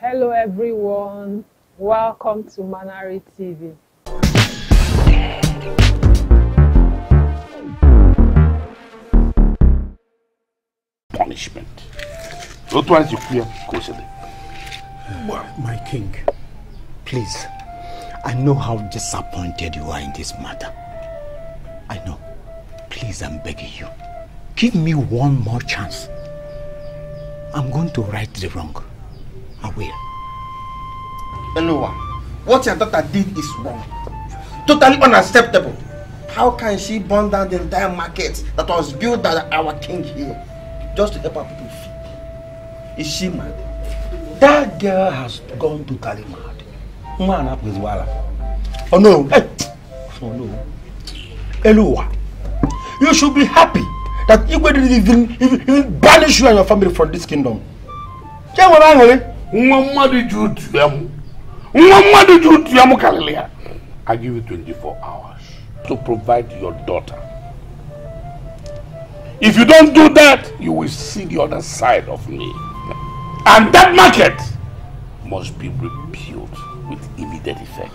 Hello everyone, welcome to Manari TV. punishment. Otu anyị si kwu ya ka o si dị. My king, please, I know how disappointed you are in this matter. I know. Please, I'm begging you. Give me one more chance. I'm going to right the wrong. I will. Eloa, what your daughter did is wrong. Totally unacceptable. How can she burn down the entire market that was built by our king here just to help our people feed? Is she mad? That girl has gone totally mad. Man up with Wala. Oh no. Hey. Oh no. Eloa, you should be happy that Igwe didn't even, even, banish you and your family from this kingdom. Bá ń wọlé. Nwa mmadụ ji otu ya mụ. Nwa mmadụ ji otu ya mụ karịrị ya. I give you 24 hours to provide your daughter. If you don't do that, you will see the other side of me. And that market must be rebuilt with immediate effect.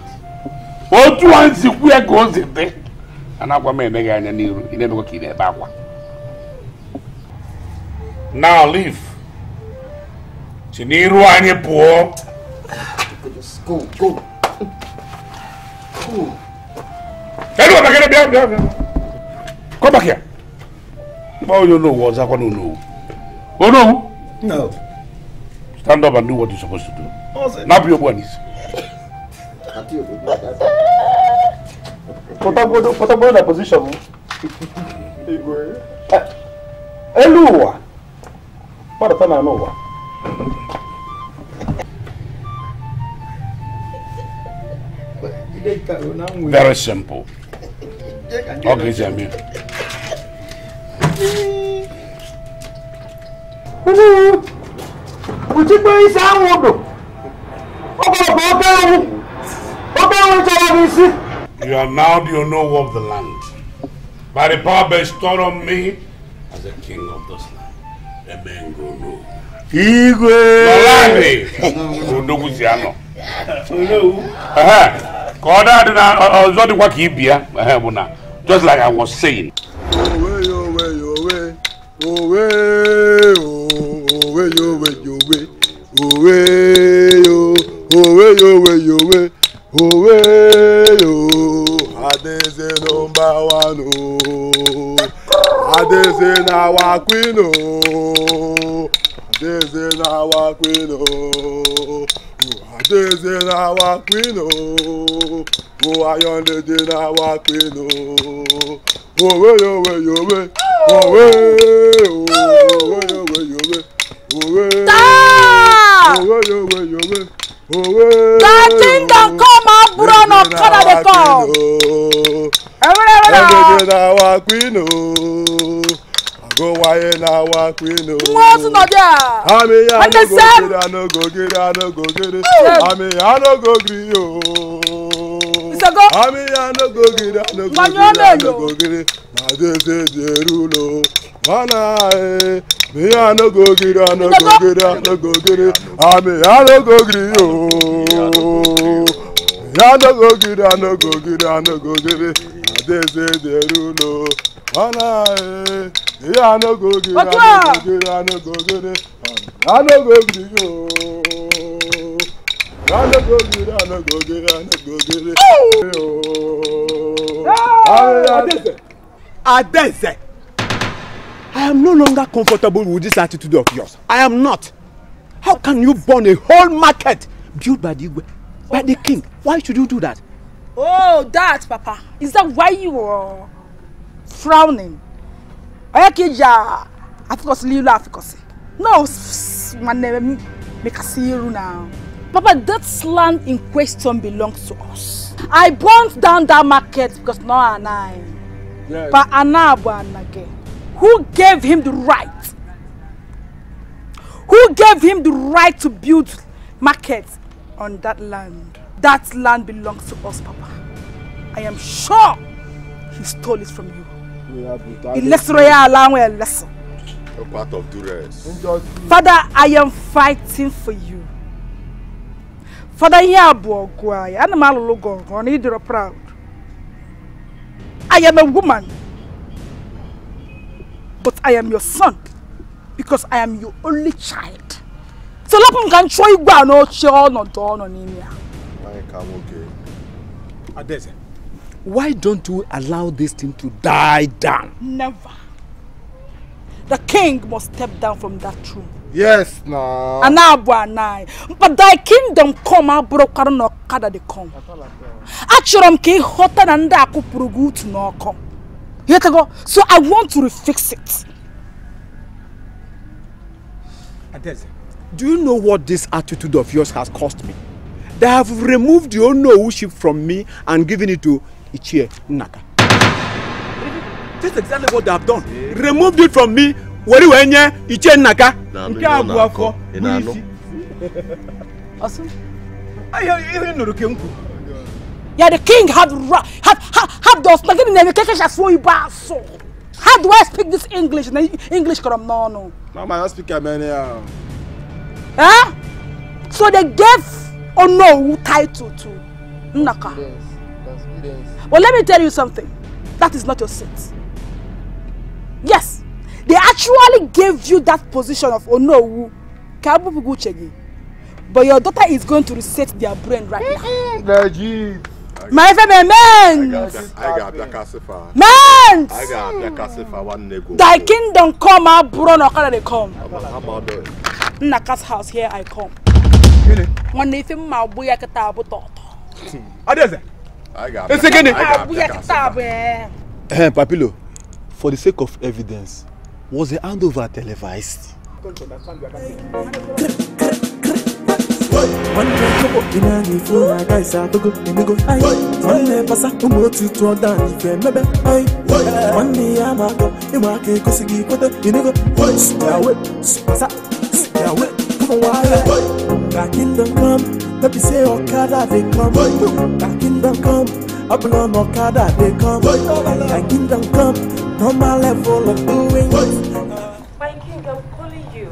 Otu a nsi kwu ya ka o dị. A na-agwa m emeghị anya n'iru, ị na-emekwa ka ị na-ebe akwa. Now leave. Si n'iru anyị pụọ. Go, go. Kedu ọbịa kedu bịa bịa bịa. Come back here. Gba onye onowu ọzọ akwa n'onowu. Onowu. No. Stand up and do what you're supposed to do. Napụ ya ogbu a n'isi. Pụtagodo pụtagodo na position m. Elu ụwa. Gbadata na anụ ụwa. Very simple. Ọ ga-esi eme. Kpuchikpe isi anwụ dụ. Ọ bụ ọkụ oke anwụ. Oke anwụ chọrọ m isi. You are now the onowu of the land. By the power bestowed on me as the king of this land. Emengo no. Igwe. Nọlandị. Odogwu si anọ. Ehe. Ka ọ dị na ọzọ dịkwa ka ibi ya ehe bụ na just like I was saying. Owe yowe yowe owe owe yowe yowe owe yo owe yowe yowe owe yo Adeze number one o Adeze na our queen o Adeze na our queen o Adeze na our queen o O Iron Lady na our queen o Owe yowe yowe owe owe yowe yowe owe owe yowe yowe owe. The kingdom come out, Bruno, Canada come. Everything na our queen o. Go wáyé na our queen o. Wọ́n tún lọ díẹ̀. Àmì I And no the go same- gree, I no go gree, I no go gree. Oh. Àmì I no go gree o. Ìṣègùn. Àmì I no go gree, I no go Gbanyụọ gree, I no mélòó? go gree. Na deze dey rule o. Mana e, me I no go gree, I no go gree, I no go gree. Àmì I no go gree o. I no go gree, I no go gree, I no go gree. Na deze dey rule o. Mana e, me I no go gree, I no go gree, I no go gree. O. I no go gree, I no go gree, I no go gree. Oh. Adeze. Adeze. I am no longer comfortable with this attitude of yours. I am not. How can you burn a whole market built by the by the king? Why should you do that? Oh, that, Papa. Is that why you were frowning? Oyekeja, afikọsi lilu afikọsi. No, s- my name, make a see you now. Papa, that land in question belongs to us. I burnt down that market because no and I. Yes. But Anabu Anage, who gave him the right? Who gave him the right to build markets on that land? That land belongs to us, Papa. I am sure he stole it from you. Ilesro ya ala nwe eleso. A part of duress. Father, I am fighting for you. Father, ihe abụọ ọgụ anyị. Ana m alụlụ gị ọgụ, ọ na ịdịrọ proud. I am a woman. But I am your son. Because I am your only child. So lapụ m ka m chụọ igwe a n'oche ọnọdụ ọ nọ n'ime ya. Anyị ka nwoke. Adeze, why don't you allow this thing to die down? Never. The king must step down from that throne. Yes, na. ana abụ anaghị but thy kingdom come abụrụkwara na ọkada dị come achọrọ m ka ị ghọta na ndị akụpụrụ gị utu n'ọkụ Ịghọtago? so i want to refix it Adeze, do you know what this attitude of yours has cost me? They have removed the ownership from me and given it to Ichie Naka. This is exactly what they have done. Removed it from me. Were wee nye Ichie Naka. Na-anụ Nke ihe ọ abụọ na-akọ. afọ Ị bụrụ na-anụ? isi. Ihe ihe nụrụ ka m yeah the king had ra had had had those na gịnị na-eme keke asụ oyibo asụ how do i speak this english na english kọrọ m n'ọnụ Mama, I speak Amene ya. eh? so they gave onowu title to nnaka But let me tell you something. That is not your seat. Yes, they actually gave you that position of Onowu. Kabubugu Chegi. But your daughter is going to reset their brain right now. Naji. My FM, man! Anyị ga-abịa kasịfa. Man! Anyị ga-abịa kasịfa nwanne gị. Thy kingdom come, out, bro, no kada they come. Amado. Nnaka's house, here I come. Nwanne ife mma agbu ya kịta abụ tọtọ. Anyị ga-abịa. Ese gịnị? Anyị ga-abịa ya kịta abụ eh. Eh, Papilo, for the sake of evidence, was the handover televised? nwanne chọpụ ị na-anya ife ụra agaghịzi adụgo emego ai nwanne pasa ụmụ otu tụọ dan ife mebe ai nwanne ya ma akọ ịma aka egosi gị kweta enego yawe pasa yawe come on wire ka kingdom come no be say ọkada dey come ka kingdom come ọ bụla na ọkada dey come ka kingdom come normal level of doing My king, I'm calling you.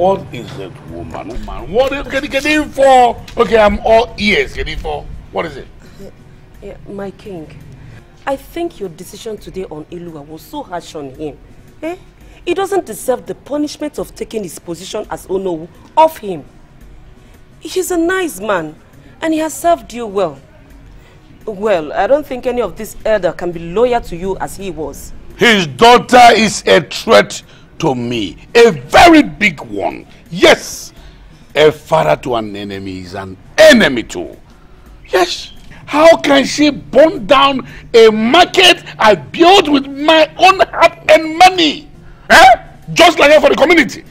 What is it, woman? Woman, what is getting getting for? Okay, I'm all ears. Getting for? What is it? Yeah, my king, I think your decision today on Ilua was so harsh on him. Eh? He doesn't deserve the punishment of taking his position as Onowu off him. He's a nice man, and he has served you well. Well, I don't think any of this elder can be loyal to you as he was. His daughter is a threat to me, a very big one. Yes, a father to an enemy is an enemy too. Yes, how can she burn down a market I built with my own heart and money? Eh? Just like that for the community.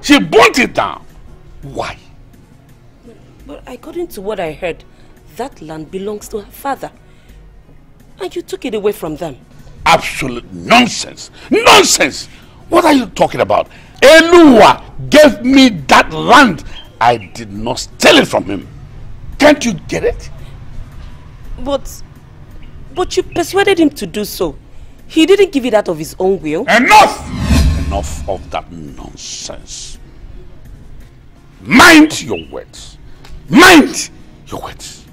She burnt it down. Why? But according to what I heard, that land belongs to her father. And you took it away from them. Absolute nonsense. Nonsense. What are you talking about? Elua gave me that land. I did not steal it from him. Can't you get it? But, but you persuaded him to do so. He didn't give it out of his own will. Enough! Enough of that nonsense. Mind your words. Mind your words.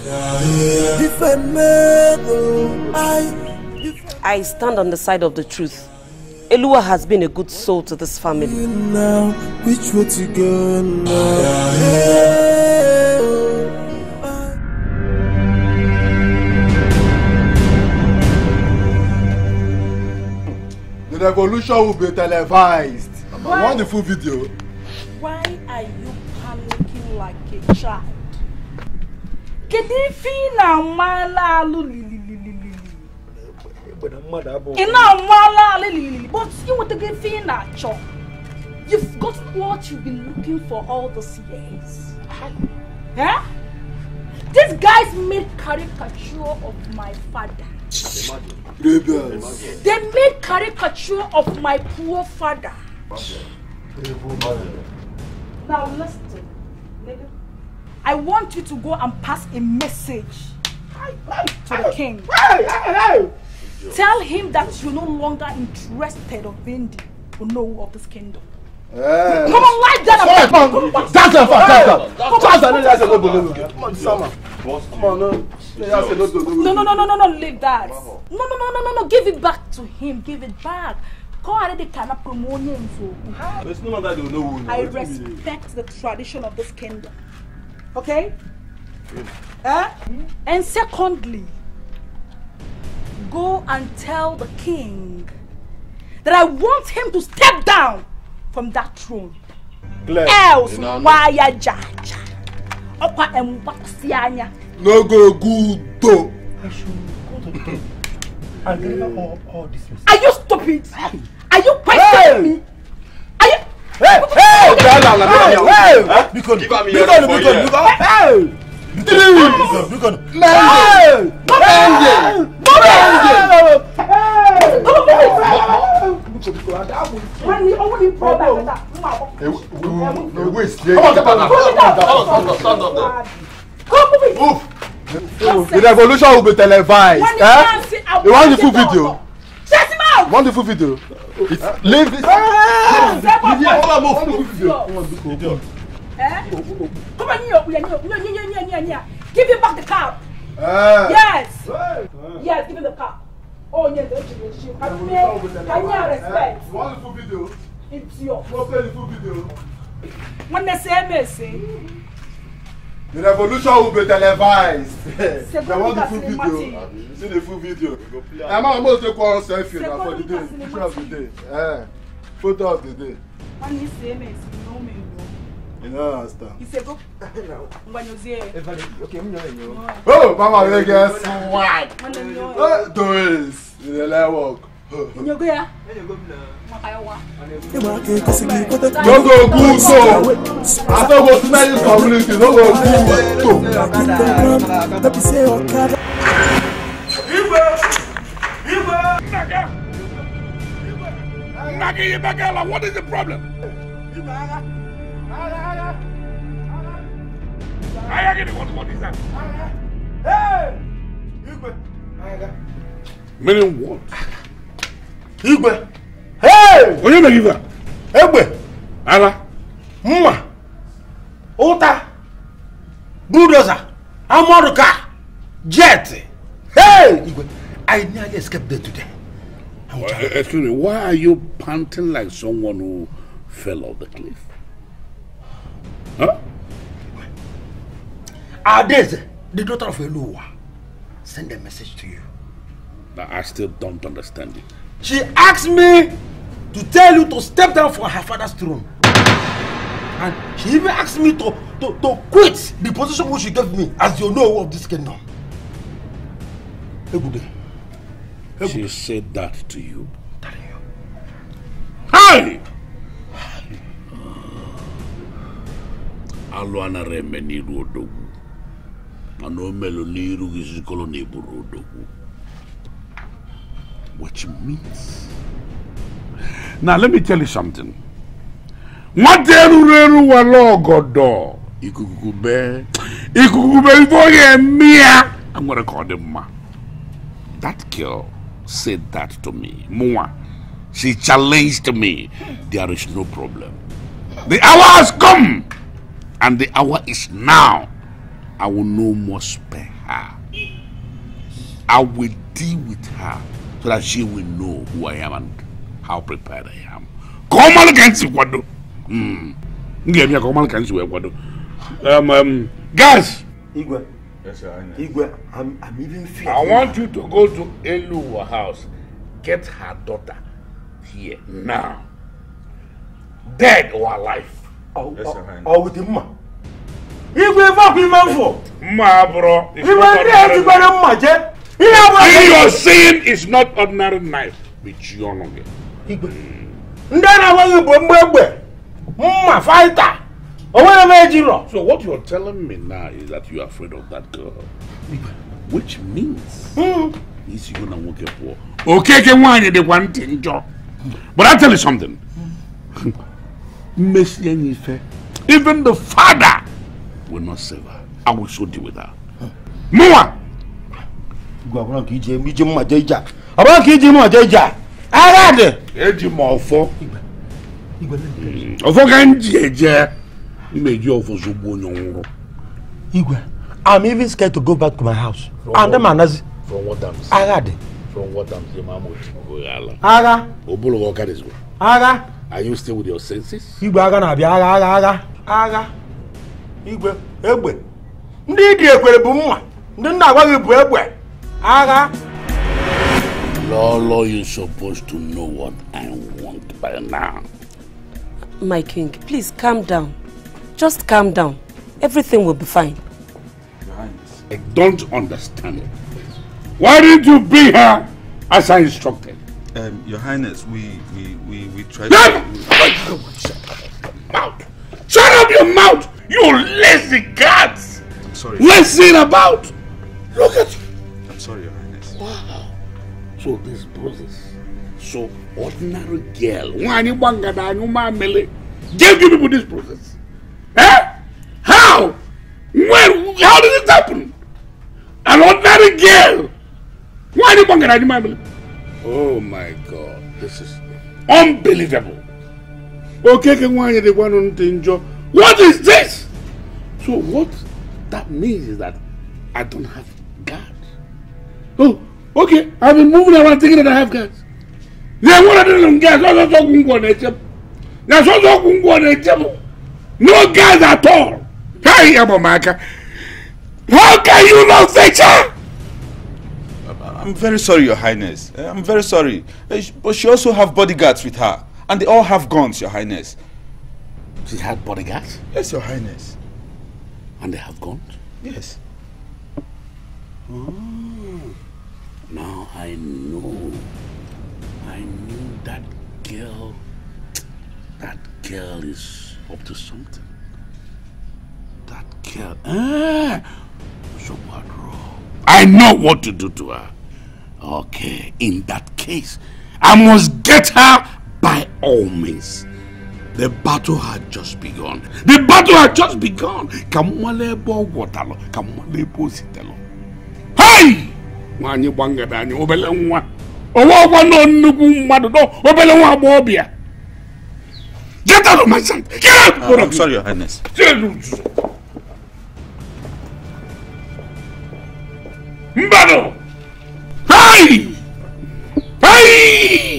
If I meddle, I I stand on the side of the truth. Elua has been a good soul to this family. now, which way to go now? Revolution will be televised. I want the full video. Why are you panicking like a child? Kedu ife ị na-amala alụ lilililili? Ị na-amala alụ lilili, but ị nwetago ife ị na-achọ. You've gotten what you've been looking for all these years. Eh? These guys made caricature of my father. They made caricature of my poor father. Now listen, nigga. I want you to go and pass a message to the king. Tell him that you're no longer interested of being the Onowu of this kingdom. Eh. Come on, lie down. Sorry, and- come on. Come on. That's a fact, that's a- Come on. that's a- that's a- no, no, no, no. Come on, Sama. Come on, no. Yeah, that's a- no, no, no, No, no, no, no, no, no, leave that. No, no, no, no, no, no, give it back to him. Give it back. Come on, they cannot promote him. so. It's no longer the no one. I respect the tradition of this kingdom. Okay? Eh? And secondly, go and tell the king that I want him to step down from that throne. Claire, else why a judge? ja. Okwa embassy. No go gudo. I should go to the king and deliver all, all this. Are you stupid? Are you questioning hey. me? Are you? Hey, hey, hey, hey, Bikon, Bikon, Bikon, Bikon, hey. Bikon, Bikon, Mende, Mende, Mende jòkòtò àdáwò wọn ní ọwọ́ ní bọ́ọ̀bù àwọn ọmọ àkọ́kọ́. ewu ìsìlẹ̀ yìí ọmọ ọmọ ọmọ ọmọ ọmọ ọmọ The revolution will be televised. Eh? You want the full video? Want the full video? It's leave it. Give him back the car. Eh. Yes. Yes, give him the car. Oh, yes, that's your issue. Can you, can you respect? You want the full video? It's your. Go play the full video. When they say mercy, The revolution will be televised. They want the full video. See the full video. I'm going to take one selfie now for the day. Picture of the day. Eh. Photo of the day. when you say mercy, no me. You don't understand. He said, go. You say, Okay, I'm not Oh, Mama. Swag. you know. Eh, Doris. You dey like work. You go here. No go good so. I don't go smell this community. No go good so. Let say, Okada. Nagi Ibagala, what is the problem? Ayagini, what, what is that? Meaning what? Igwe. Hey! Onye give her? Egbe. Ala. Mma. Ụta. Bulldozer. Car. Jet. Hey! Igwe. I nearly escaped there today. Uh, excuse me, why are you panting like someone who fell off the cliff? Huh? Adeze, the daughter of Eluwa, send a message to you. But I still don't understand it. She asked me to tell you to step down from her father's throne. And she even asked me to, to, to quit the position which she gave me as the know of this kingdom. Egude. She said that to you. Hi! alụ anara eme n'iru odogwu anomelo is isikolo neiburudo which means now let me tell you something. Nwaterureru walogodo ikukube ikukube ivoye mia. I'm gonna call them ma. That girl said that to me. Mua. she challenged me. There is no problem. The hour has come and the hour is now. I will no more spare her. I will deal with her so that she will know who I am and how prepared I am. Come on against Wado. Hmm. Give me a come on against Wado. Um, um, guys, Igwe. Yes, sir. Igwe, I'm, I'm even fearing. I want you to go to Eluwa house, get her daughter here now, dead or alive. Oh, yes, sir. Oh, with the mma. Igwe fuck ime mfo. Mma Igwe not ndị ordinary ejikwere mma je. Ihe abụọ Thing you're saying is not ordinary knife. Bichi ọnụ gị. Igwe. Ndị a na-agwaghị bụ mgbe egbe. Mma fighter. O nwere m ejiro. So what you're telling me now is that you're afraid of that girl. Which means isi gị na nwoke pụọ. Okeke nwaanyị dịkwa ntị njọ. But I'll tell you something. Mmesi enyi ife. Even the father will not save her. I will so deal with her. Igwe abụrụ nke ije ije mma je ije a. Ọ bụrụ nke iji mma je ije a. Agha dị. Eji m ọfọ ọfọ ka m ji eje mmeji ọfọ zogbu onye ọnwụrụ Igwe, I'm even scared to go back to my house. And them anazi. from what Agha dị. from what ojiboyala Agha. obolo ka ọka dịzụ Agha. are you still with your senses Igwe agha na-abịa agha agha agha. Agha. Igwe, egbe. Ndị ịdị ekwere bụ mma. Ndị nna agwa gị bụ egbe. Agha. lolo you supposed to know what i want by now My king, please calm down. Just calm down. Everything will be fine. i don't understand it why didn't you bring her as i instructed Um, Your Highness, we we we we tried. Mouth shut up your mouth you lazy guts I'm sorry. lazy about look at you I'm sorry, Your Highness. Wow. So this process, so ordinary girl, nwanyị gbangada anyụ mamịlị, gave you people this process. Eh? How? When? How did it happen? An ordinary girl. Why Nwanyị gbangada anyụ mamịlị. Oh my God, this is unbelievable. Okeke nwanyị dịkwa nụ ntị njọ. What is this? So what that means is that I don't have God. Oh, okay. I've been moving around thinking that I have gas. Then what are doing gas? Also, so gungo na eche. Na so so gungo na eche mo. No gas at all. Hey, Abomaka. How can you not fetch her? I'm very sorry, Your Highness. Uh, I'm very sorry. Uh, But she also have bodyguards with her, and they all have guns, Your Highness. She had bodyguards Yes, Your Highness. and they have guns. Yes. Oh, Now I know. I knew that girl. That girl is up to something. That girl. Ah! So what, I know what to do to her. Okay, in that case, I must get her by all means. The battle had just begun. The battle had just begun. Kamualebo watalo. Kamualebo sitelo. Hey! Nwaanyị gbangada anyị obele nwa. Owe ọgwa nọ nnukwu mmadụ nọ obele nwa agbọghọbịa. Get out of my sight! Get out! Uh, I'm sorry, Your Highness. Mbado! Hey! Hey!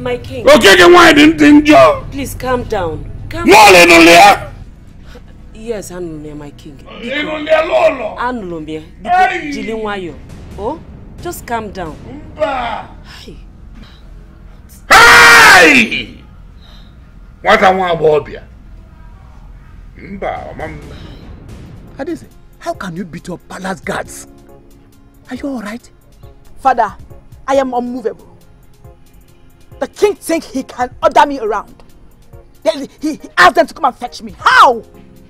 My king, Okeke nwaanyị dị ntị njọ. please calm down. Calm N'ọlị nụlị ya. Yes, anụrụ m ya, my king. Ị nụlị ya n'ụlọ. Anụrụ m ya. Biko, jiri nwayọọ. Oh, just calm down. Mba! Hey! Nwata nwa agbọghọbịa. Mba, ọma m. Adese, how can you beat up palace guards? Are you alright? Father, I am unmovable. The king think he can order me around. Then he, he asked them to come and fetch me. How?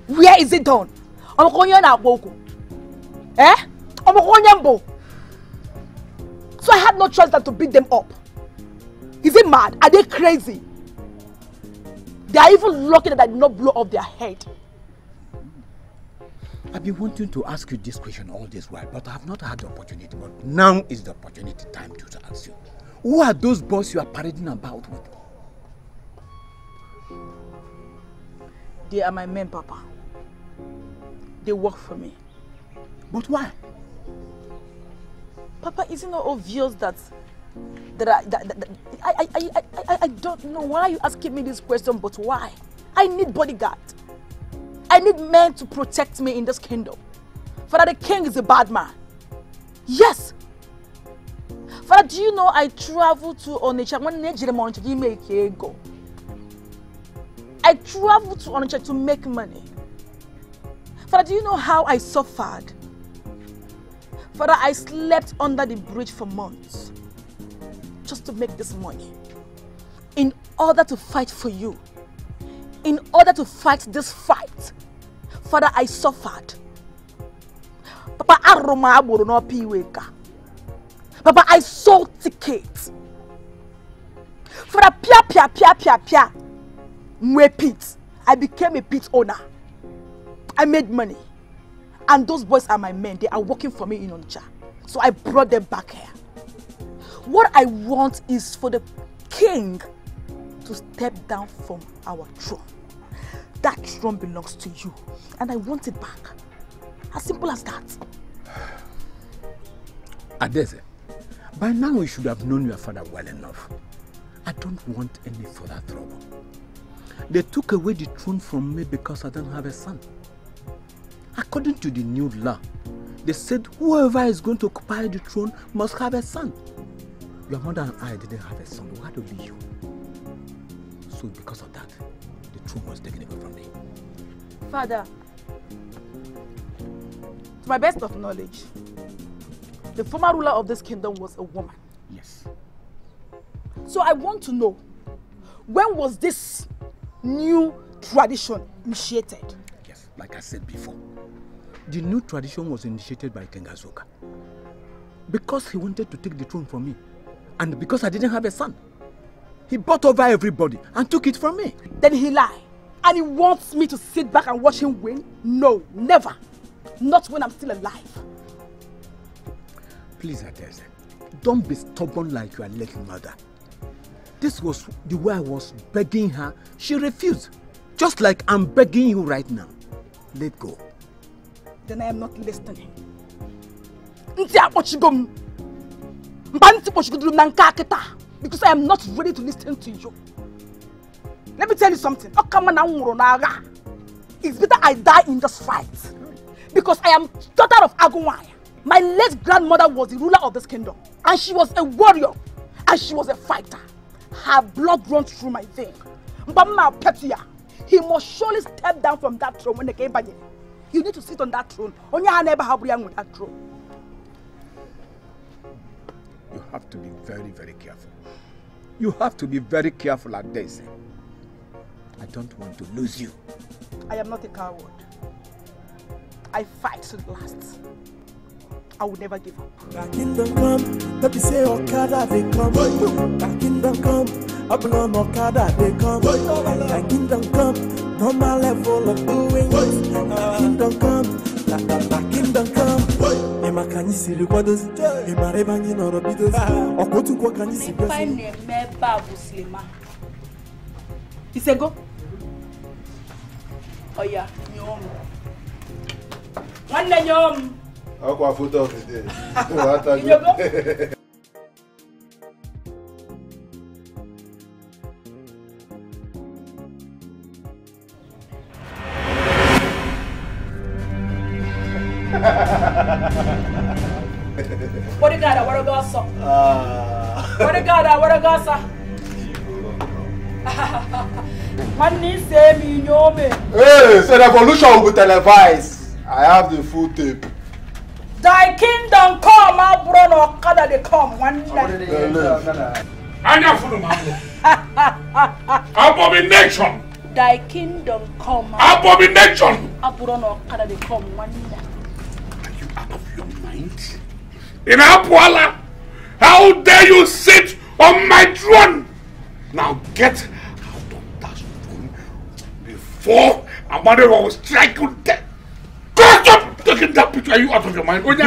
Where is it done? Ọmọkùnrin na àgbòkù. Eh? Ọmọkùnrin mbò. So I had no choice than to beat them up. Is it mad? Are they crazy? They are even lucky that I did not blow off their head. I've been wanting to ask you this question all this while, but I have not had the opportunity. But now is the opportunity time to, to ask you. Who are those boys you are parading about with? They are my men, Papa. They work for me. But why? Papa, is it not obvious that that I that, that, that- I, I, I, I, I, don't know why are you asking me this question, but why? I need bodyguard. I need men to protect me in this kingdom. Father, the king is a bad man. Yes. Father, do you know I travel to Onitsha when Nigeria you make go. I travel to Onitsha to make money. Father, do you know how I suffered? Father, I slept under the bridge for months just to make this money. In order to fight for you. In order to fight this fight. Father, I suffered. Papa, arụma agboro n'ọpa iwe ka. Papa, I sold tickets. Father, pia pia pia pia pia. Mwe pit. I became a pit owner. I made money. And those boys are my men. They are working for me in Onitsha. So I brought them back here. What I want is for the king to step down from our throne. That throne belongs to you, and I want it back. As simple as that. Adeze, by now you should have known your father well enough. I don't want any further trouble. They took away the throne from me because I don't have a son. According to the new law, they said whoever is going to occupy the throne must have a son. Your mother and I didn't have a son, we had only you. So because of that, the throne was taken away from me. Father, to my best of knowledge, the former ruler of this kingdom was a woman. Yes. So I want to know, when was this new tradition initiated? Yes, like I said before, the new tradition was initiated by King Azoka. Because he wanted to take the throne from me, and because I didn't have a son. He bought over everybody and took it from me. Then he lied. And he wants me to sit back and watch him win? No, never. Not when I'm still alive. Please, Adeze, don't be stubborn like your late mother. This was the way I was begging her. She refused. Just like I'm begging you right now. Let go. Then I am not listening. Because I am not ready to listen to you. Let me tell you something. It's better I die in this fight. Because I am daughter of Agunwaya. My late grandmother was the ruler of this kingdom. And she was a warrior. And she was a fighter. Her blood runs through my vein. Mbamma Petia, he must surely step down from that throne when they came back. in. You need to sit on that throne. Onye ha never have with that throne. You have to be very, very careful. You have to be very careful at this. I don't want to lose you. I am not a coward. I fight to the last. I will never give up. Back kingdom come, let me say Okada they come. Back kingdom come, up on Okada they come. Back kingdom come, normal level of doing it. Back kingdom come, back, back, back kingdom come. Ịma ka anyị siri kwadozi, ịmara ebe anyị nọrọ bidozi, ọkwa otu kwa ka anyị si Ife bịazi. na-eme ebe a bụ silima. Isego? Oya, nyoo m. Nwanne nyoo m. Akwa photo of the day. Inyego? Bodyguard, where go so? Bodyguard, where go so? Nwanne ise mi nyoo me. Hey, so the revolution will be televised. I have the full tape. Thy kingdom come, abụrụ na ọkada dey come nwanne. Anya funu mango. Abomination. Thy kingdom come, Abomination. abụrụ na ọkada dey come nwanne. Mind? In Apuala, how dare you sit on my throne? Now get out of that throne before Amadi will strike you dead. Taking that picture. Are you out of your mind? What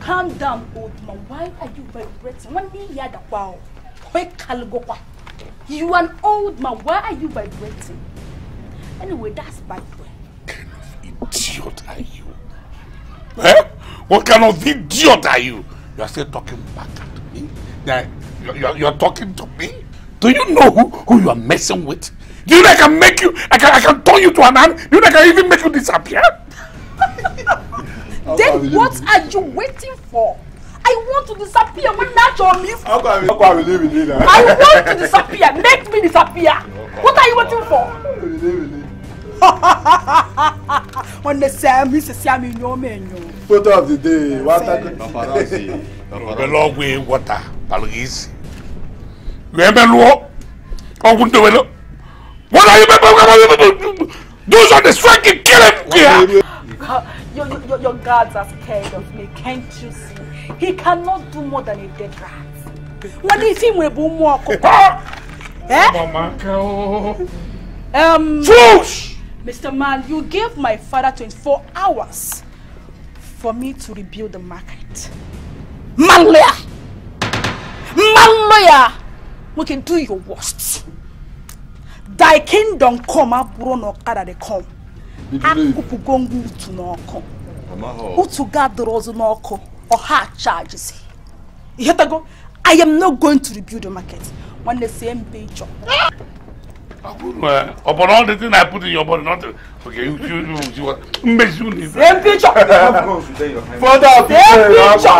Calm down, old man. Why are you vibrating? Nwanne ya dakwa o. Hoi kalgokwa. You an old man. Why are you vibrating? Anyway, that's by the way. idiot are you? Eh? What kind of idiot are you? You are still talking back to me? Yeah, you're, you're, you're talking to me? Do you know who, who you are messing with? Do you know I can make you, I can, I can turn you to an ant? Do you know I can even make you disappear? Then what are you waiting for? I want to disappear when natural me. How can we, how can we live with it now? I want to disappear. Make me disappear. What are you waiting for? When they say me, say say me no me no. Photo of the day. What a Belogwe water, Palgis. Remember, oh, Wundawelo. What are you? Those are the striking killing here. Your, your, your, guards are scared of me. Can't you see? He cannot do more than a dead rat. What if he boom walk? Eh? Um, Fools! Mr. Man, you gave my father 24 hours for me to rebuild the market. Manlawyer! Manlawyer! nwoke do your worst thy kingdom come abụrụ na ọkada dị come. Akụpụgo ngwa utu n'ọkụ utu ga-adọrọ ọzọ n'ọkụ ọha charges. Ihetago i am not going to rebuild the market. Nwanne same page ọ bụ na all the thing I put in your body not okay you you you you mmezi unu ife same picture. Further Same picture.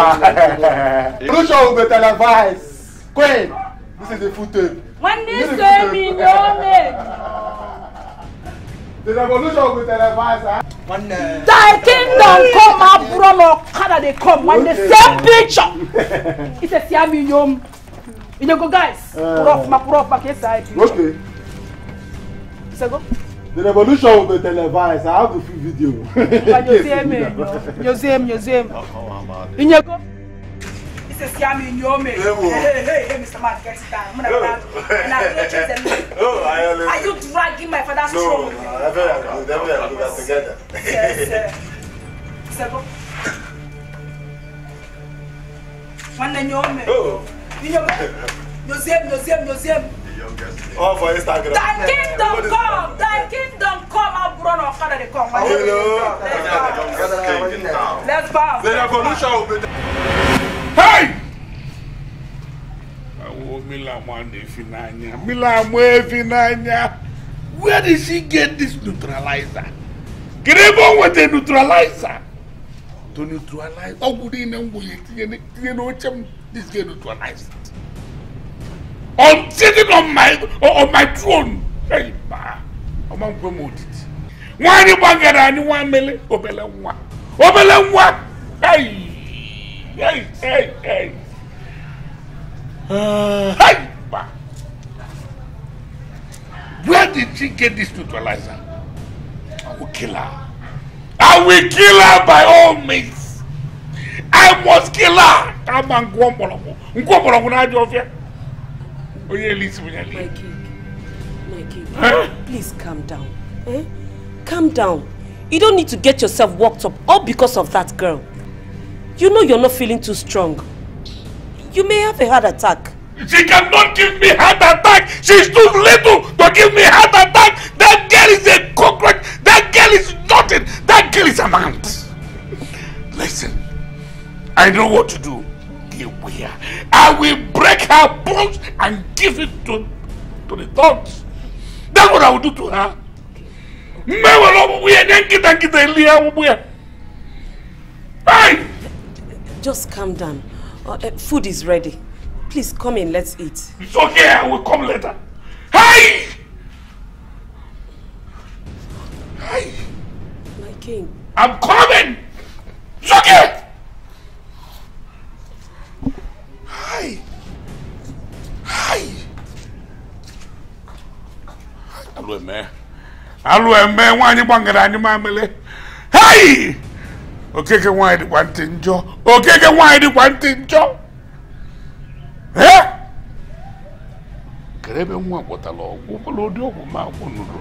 Revolution will be televised. Queen, this is the footage. nwanne so mi n'ome The revolution will be televised. Huh? thy kingdom come abụrụ na ọkada dey come nwanne same picture ise si ami nyom inyego guys pụrụ ọfụma pụrụ ọfụma ka esi anyị dị Okay. isego The revolution will be televised. I have the full video. Ngwa nyozie m enyo nyozie m nyozie m inyego ise si ami nyom hey hey hey mr man get it down. Muna gana na go chase them. Are you dragging my father's throne? Yes yes isego nwanne nyom inyego nyozie m nyozie m nyozie m All for Instagram. Thy kingdom come, thy kingdom come, abụrụ na ọkada dey come. Let's bow. The revolution will be. Hey! Awo Mila man efi n'anya. Mila mo efi n'anya. Where did she get this neutralizer? Kedu ebe o nweta neutralizer? To neutralize ọgwụ niile m gwụnye tinye n- tinye n'oche m this get neutralized. I'm sitting on my on my throne. Hey, ba. Ọma nkwe m otiti. Nwaanyị gbagara anyị nwa mele obele nwa. Obele nwa. Hey! Hey! Hey! Hey! Uh. Where did she get this neutralizer? I will kill her. I will kill her by all means. I must kill her. Kama ngwọ mgbọrọgwụ. Ngwọ mgbọrọgwụ na-ajọ ọfịa. Onye elisi onye My eli. king, my king, Huh? please calm down. Eh? Calm down. You don't need to get yourself worked up all because of that girl. You know you're not feeling too strong. You may have a heart attack. She cannot give me heart attack. She's too little to give me heart attack. That girl is a cockroach. That girl is nothing. That girl is an ant. Listen, I know what to do. Her. I will break her bones and give it to, to the dogs. That's what I will do to her. Hey! Just calm down. Uh, uh, food is ready. Please come in, let's eat. It's okay, I will come later. Hey! Hey! My king. I'm coming! It's okay! Hi! Hi! Alụ eme. Alụ eme nwaanyị gbangara anyị mamịlị. Hey! Okeke nwaanyị dịkwa ntị njọ. Okeke nwaanyị dịkwa ntị njọ. Eh? Kedu ebe nwa kpọtara ọgwụ? Ụfọdụ ụdị ọgwụ ma akwụ nụrụ.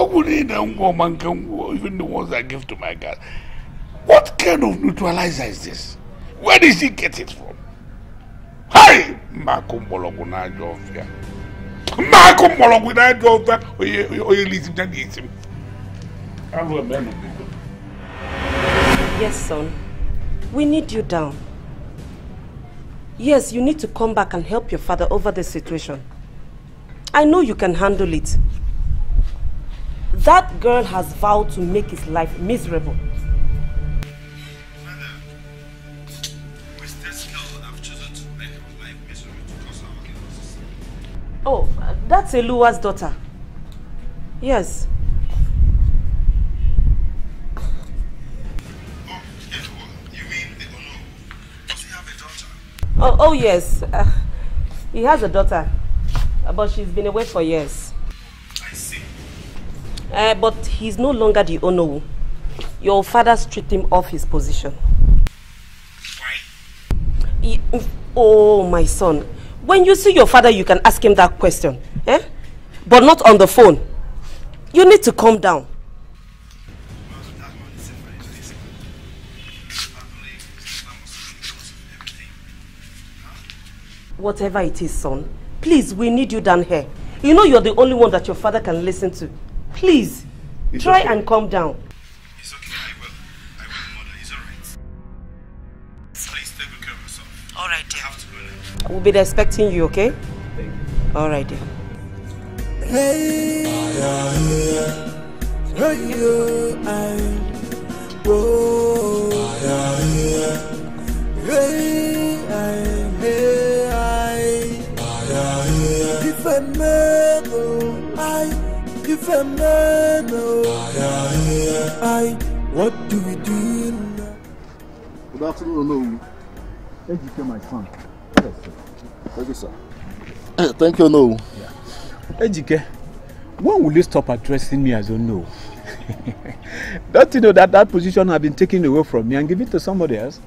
ọgwụ niile ngwọ ma nke ngwọ even the ones I give to my God. What kind of neutralizer is this? Where did she get it from? Hi! Mmakụ mgbọrọgwụ n'ajọ ọfịa. Mmakụ mgbọrọgwụ n'ajọ ọfịa. Onye lisi m ya ga-esi m. Alụ nụ biko. Yes, son. We need you down. Yes, you need to come back and help your father over the situation. I know you can handle it. That girl has vowed to make his life miserable. Oh, that's Elua's daughter. Yes. Oh, oh yes. Uh, he has a daughter, but she's been away for years. I see. Uh, but he's no longer the Onowu. Your father stripped him off his position. Why? He- oh, my son. When you see your father, you can ask him that question. Eh? But not on the phone. You need to calm down. Whatever it is, son, please, we need you down here. You know you're the only one that your father can listen to. Please, It's try okay. and calm down. It's okay, I will. I will, mother. It's alright. Please take good care of yourself. All right, dear. I have to go now. We'll be there expecting you, okay? Thank you. All right, dear. Hey, hey, yo, I, whoa, hey, I, hey, I, if a man, oh, I, if a man, oh, I, what do we do now? Good afternoon, no. Ejike, my son. Yes, sir. Thank you, sir. Thank you, no. Ejike, when will you stop addressing me as Ono? Don't you know that that position has been taken away from me and given to somebody else?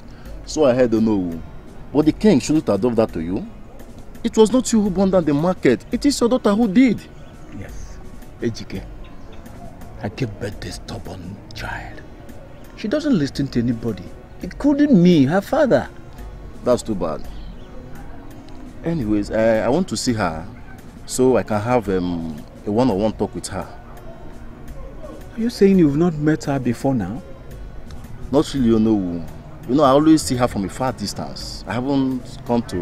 So I heard, no. But the king shouldn't adopt that to you. It was not you who burned down the market. It is your daughter who did. Yes. Ejike, I gave birth to a stubborn child. She doesn't listen to anybody, including me, her father. That's too bad. Anyways, I, I want to see her so I can have um, a one-on-one talk with her. Are you saying you've not met her before now? Not really, you know. You know, I always see her from a far distance. I haven't come to...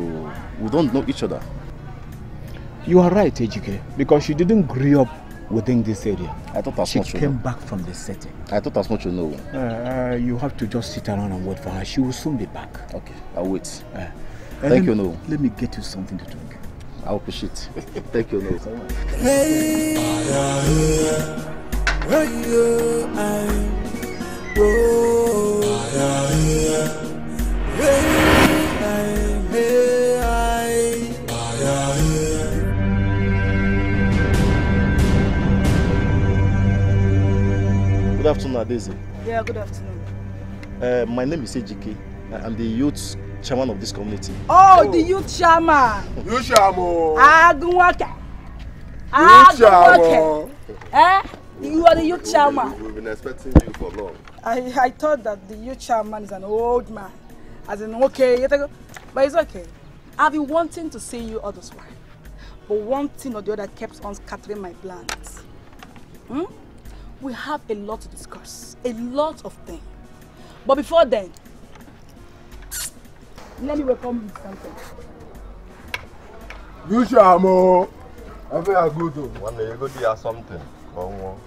We don't know each other. You are right, Ejike, because she didn't grow up within this area. I thought as She much She came know. back from the city. I thought as much you know. Uh, uh, you have to just sit around and wait for her. She will soon be back. Okay, I'll wait. Uh, Thank you, me- no. Let me get you something to drink. I appreciate Thank you, no. Hey, hey, yo, I, whoa, hey, I, hey, I, Good afternoon, Adeze. Yeah, good afternoon. Uh, my name is Ejike. I'm the youth chairman of this community. Oh, the youth chairman. You shamo. Agunwake. Agunwake. Eh? You are the youth chairman. We've been expecting you for long. I, I thought that the youth chairman is an old man. As in, okay, but it's okay. I've been wanting to see you all this while. But one thing or the other kept on scattering my plans. Hmm? We have a lot to discuss. A lot of things. But before then, let me welcome you with something. You shamo. I feel I good though. One day you go do something. One more.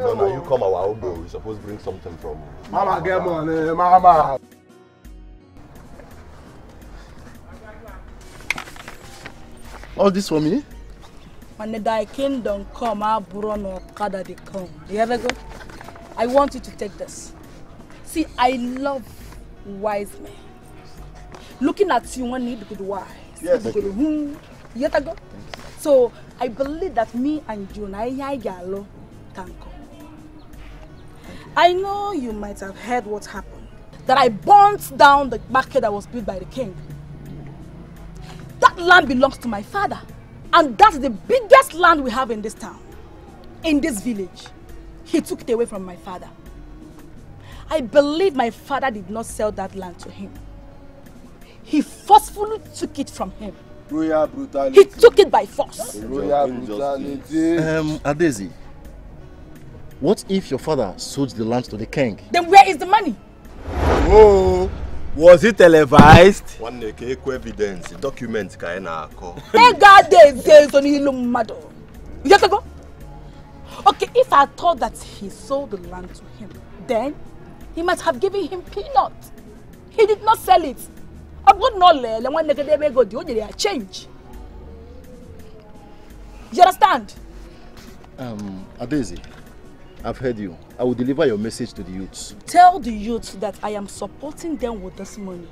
No, no, you come our obo. You supposed to bring something from. Mama get money, mama. All this for me? When thy kingdom come, our Buron or Kada they come. You ever go? I want you to take this. See, I love wise men. Looking at you, one need good wise. Yes. Good who? You ever go? So I believe that me and you, na iya yalo, can come. I know you might have heard what happened. That I burnt down the market that was built by the king. That land belongs to my father. And that's the biggest land we have in this town, in this village. He took it away from my father. I believe my father did not sell that land to him. He forcefully took it from him. Royal brutality. He took it by force. Royal brutality. Um, Adeze, what if your father sold the land to the king? Then where is the money? Oh, was it televised? One day, can evidence, document, can I call? Ega de zezo n'ilu mmadụ. You get to go? Okay, if I thought that he sold the land to him, then he must have given him peanut. He did not sell it. Ọ bụrụ na ọ lele nwanne gị ebe ego dị, o nyere ya change. You understand? Um, Adeze, I've heard you. I will deliver your message to the youths. Tell the youth that I am supporting them with this money.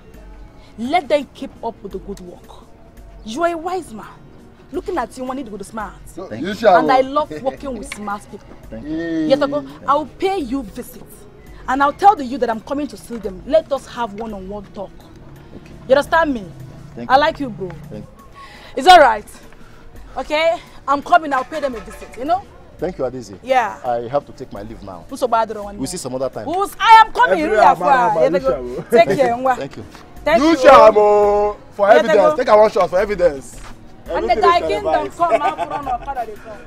Let them keep up with the good work. You are a wise man. Looking at you, one need to go to smart. Thank You you. shall. And I love working with smart people. Thank you. Yes, I'll, I'll pay you visit. And I'll tell the youth that I'm coming to see them. Let us have one-on-one talk. You understand me? Thank I you. like you, bro. Thank, It's all right. Okay? I'm coming. I'll pay them a visit. You know? Thank you, Adeze. Yeah. I have to take my leave now. Who's so bad one We'll see some other time. Who's, I am coming. Every Really, amara Afua. ma Yeah, you go. shall. Take care. Nwa. Thank you. Thank You you. shamo. For Yeah, they evidence. go. Take a one shot for evidence. And the Everything is thy kingdom televised. come, Aburo no Okada dey come.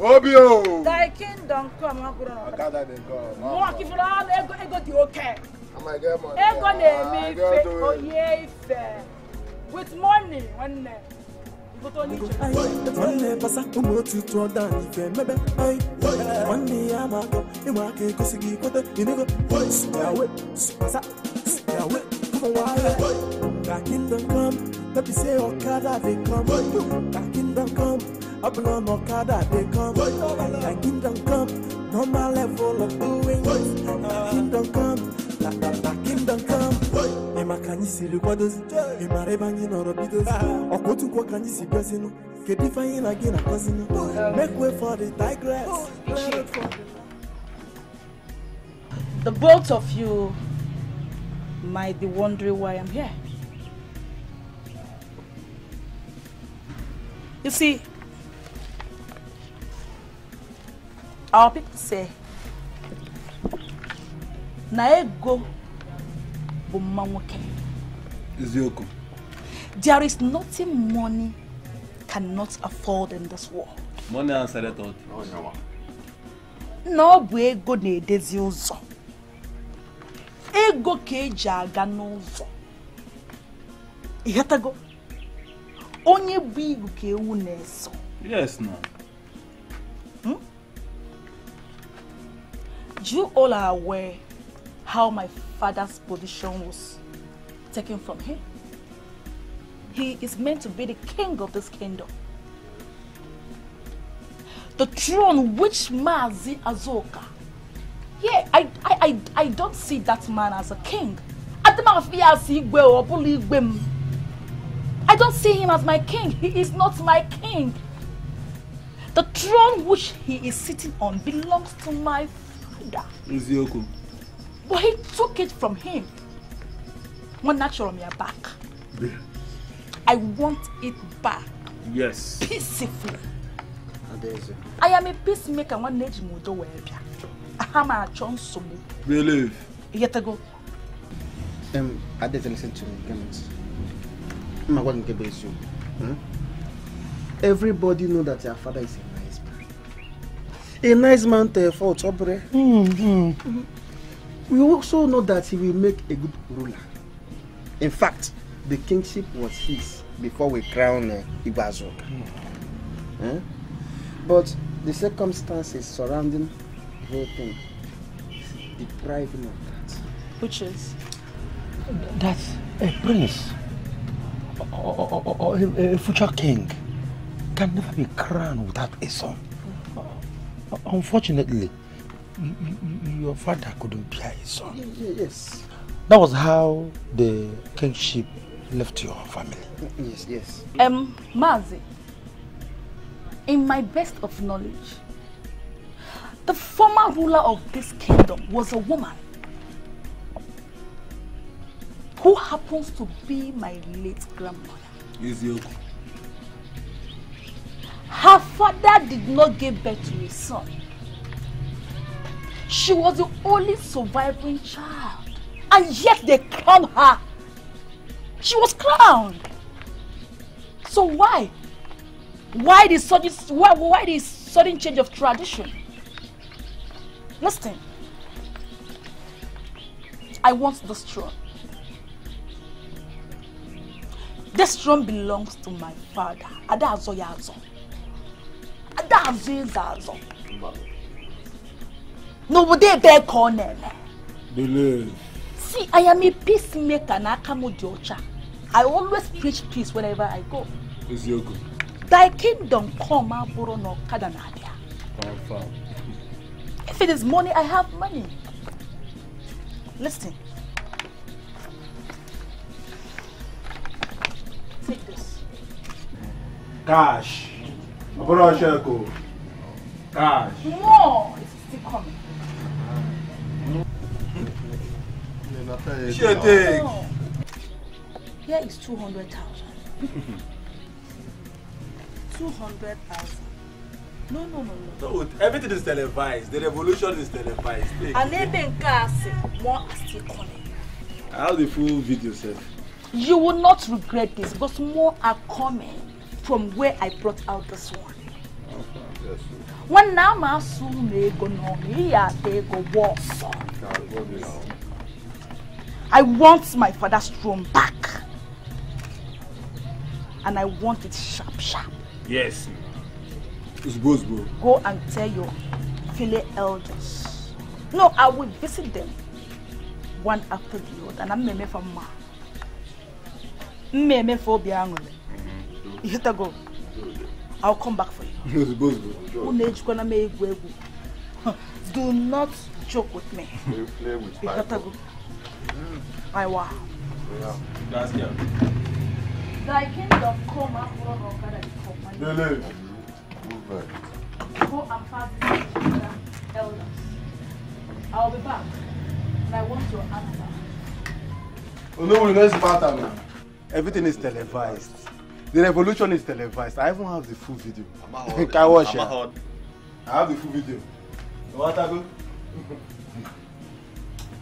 Obio. Thy kingdom come, Aburo no Okada. Okada dey come. Mụ akifuru ọnụ ego ego dị oke. I might get money. Ego na-eme I ife, go do it. onye ife. With money, nwanne. Igote onye iche. Nwanne pasa ụmụ otu tụọ dan ife ai nwanne ya ma akọ ịma aka egosi gị kweta inego ka kingdom come no be say okada dey come ka kingdom come ọbụla na okada dey come ka kingdom come normal level of doing. Ka kingdom come na na na kingdom come ịma ka anyị siri ebe anyị nọrọ bidozi ọkwa otu ka anyị si bịazinụ kedu ife anyị na gị na-akọzinụ make way for the The both of you might be wondering why I'm here. You see, our people say, na ego bụ mma nwoke. Eziokwu. There is nothing money cannot afford in this world. Money answered it all. na ọ bụ ego na-edezi ụzọ ego ka eji aga n'ụzọ ịghọtago onye bụ igu ka ewu na-eso Yes, now. you all are aware how my father's position was taken from him he is meant to be the king of this kingdom the throne which Mazi Azoka. Yeah, I, I, I, I don't see that man as a king. I don't see him as my king. He is not my king. The throne which he is sitting on belongs to my father. But he took it from him. One natural me back. I want it back Yes. peacefully. Adaeze. I am a peacemaker nwanne eji m udo wee bịa aha m achọ nsogbu Believe. ịghọtago Um, Adaeze, listen to me. It. Mma gwa nke bụ eziokwu. Hmm? Everybody know that your father is a nice man. A nice man to a fault, obre. We also know that he will make a good ruler. In fact, the kingship was his before we crown uh, Igbazoka. Eh? But the circumstances surrounding the whole thing deprive him of that. which is That a prince or, or, or, or a, a future king can never be crowned without a son. Unfortunately, y- y- your father couldn't bear his son. Yes. That was how the kingship left your family. Yes, yes. um Mazi in my best of knowledge the former ruler of this kingdom was a woman who happens to be my late grandmother Eziokwu. her father did not give birth to a son she was the only surviving child and yet they crowned her. She was crowned. So why? Why the sudden why, why this sudden change of tradition? Listen. I want this throne. This throne belongs to my father adazo ya azo. Adazo eze azo n'obodo ebe ka ọ na-eme Believe. see i am a peacemaker na aka m dị ọcha i always preach peace wherever i go Eziokwu. thy kingdom come abụrụ na ọkada na-abịa if it is money i have money listen take this Cash. Check o. Cash. more is still coming Shit, take. No. here is 200,000 200,000 no no no no No, everything is televised. The revolution is televised. Take. and ebe nke a sị more is still coming I have the full video, sir. You will not regret this because more are coming from where I brought out this one. Yes. When now my soon ego no me ya ego walk. I want my father's throne back. And I want it sharp, sharp. Yes. Uzbo, uzbo. Go and tell your fellow elders. No, I will visit them one after the other. And I'm meme for ma. Meme for biangule. Mm-hmm. You hit a go. I'll come back for you. Uzbo, uzbo. Unu ejikwana m egwu egwu. Do not joke with me. Play, play with Yeah. That's yeah. Thy kingdom come after all Okada dey come. Lele. Movement. Go and pass this to the elders. I'll be back. And I want your answer. Oh, no, pattern now. Everything is televised. The revolution is televised. I even have the full video. Can I watch it? I have the full video. You want to go?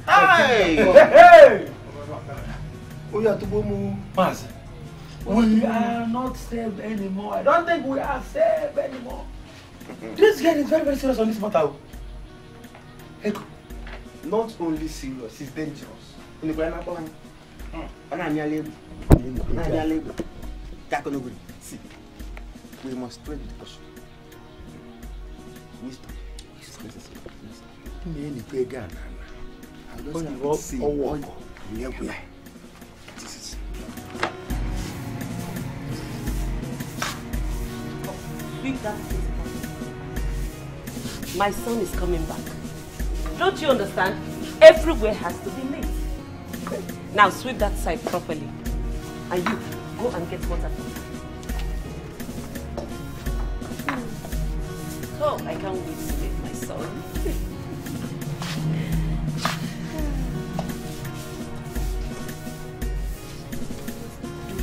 Hey! Hey! Oh, yeah, to go move. Master, we are not saved anymore. I don't think we are saved anymore. This guy is very, very serious on this matter. Eko, not only serious, it's dangerous. Unu kwa na kwa anyị. Ọ na-anyala egwu. Ọ na-anyala egwu. Ka akọ n'ogori. See, we must tread with caution. Wisdom. Ime enikwe ego a na ana. My son is coming back. Don't you understand? Everywhere has to be neat. Now sweep that side properly. And you, go and get water. Oh, I can't wait to meet my son.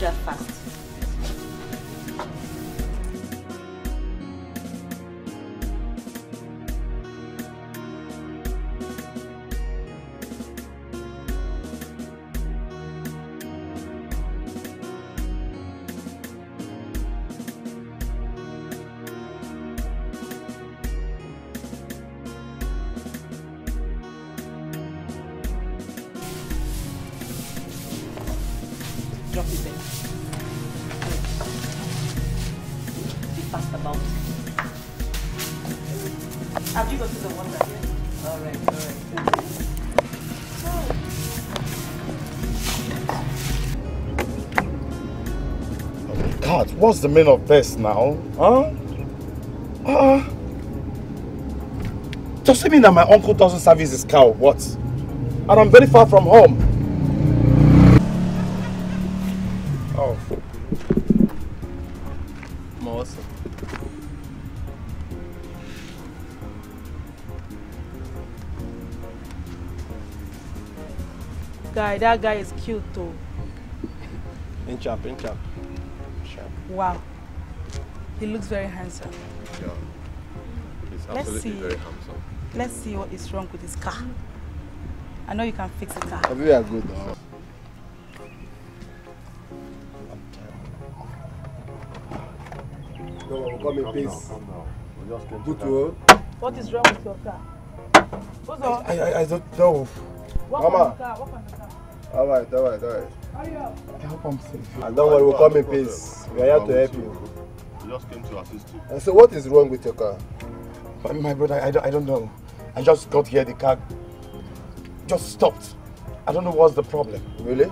Do that fast. What's the meaning of this now? Huh? Uh, does it mean that my uncle doesn't service his cow? What? And I'm very far from home. Oh. Awesome. Guy, that guy is cute though. Inch up, inch up. Sharp. Wow. He looks very handsome. Yeah. He's Let's absolutely see. very handsome. Let's see what is wrong with his car. I know you can fix the car. We are good now. No, we'll come in peace. down, calm down. We just came Good to to What is wrong with your car? What's wrong? I, I, I don't know. Walk Mama. on the car, walk on the car. All right, all I hope I'm safe. And don't worry, we'll come in peace. We are here to help you. We just came to assist you. And so, what is wrong with your car? My, my brother, I don't, I don't know. I just got here, the car just stopped. I don't know what's the problem. Really?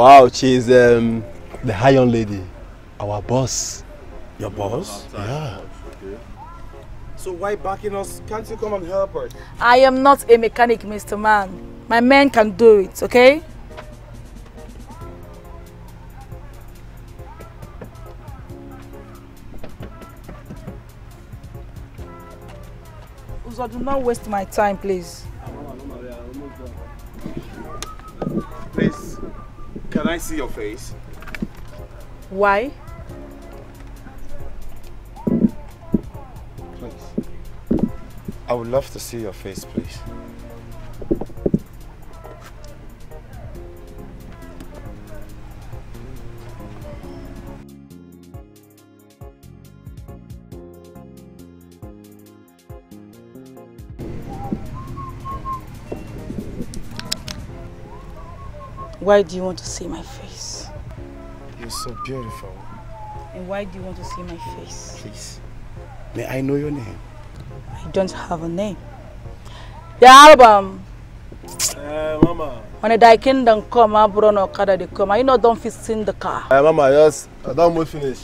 Wow, she's um, the Iron Lady, our boss. Your boss? Yeah. So why backing us? Can't you come and help us? I am not a mechanic, Mr. Man. My men can do it, okay? so do not waste my time, please. Please, can I see your face? Why? Please. I would love to see your face, please. Why do you want to see my face? You're so beautiful. And why do you want to see my face? Please. May I know your name? I don't have a name. The album. Uh, mama. When the kingdom come, I brought no car they come. I know don't fit in the car. Uh, mama, yes. I don't almost finish.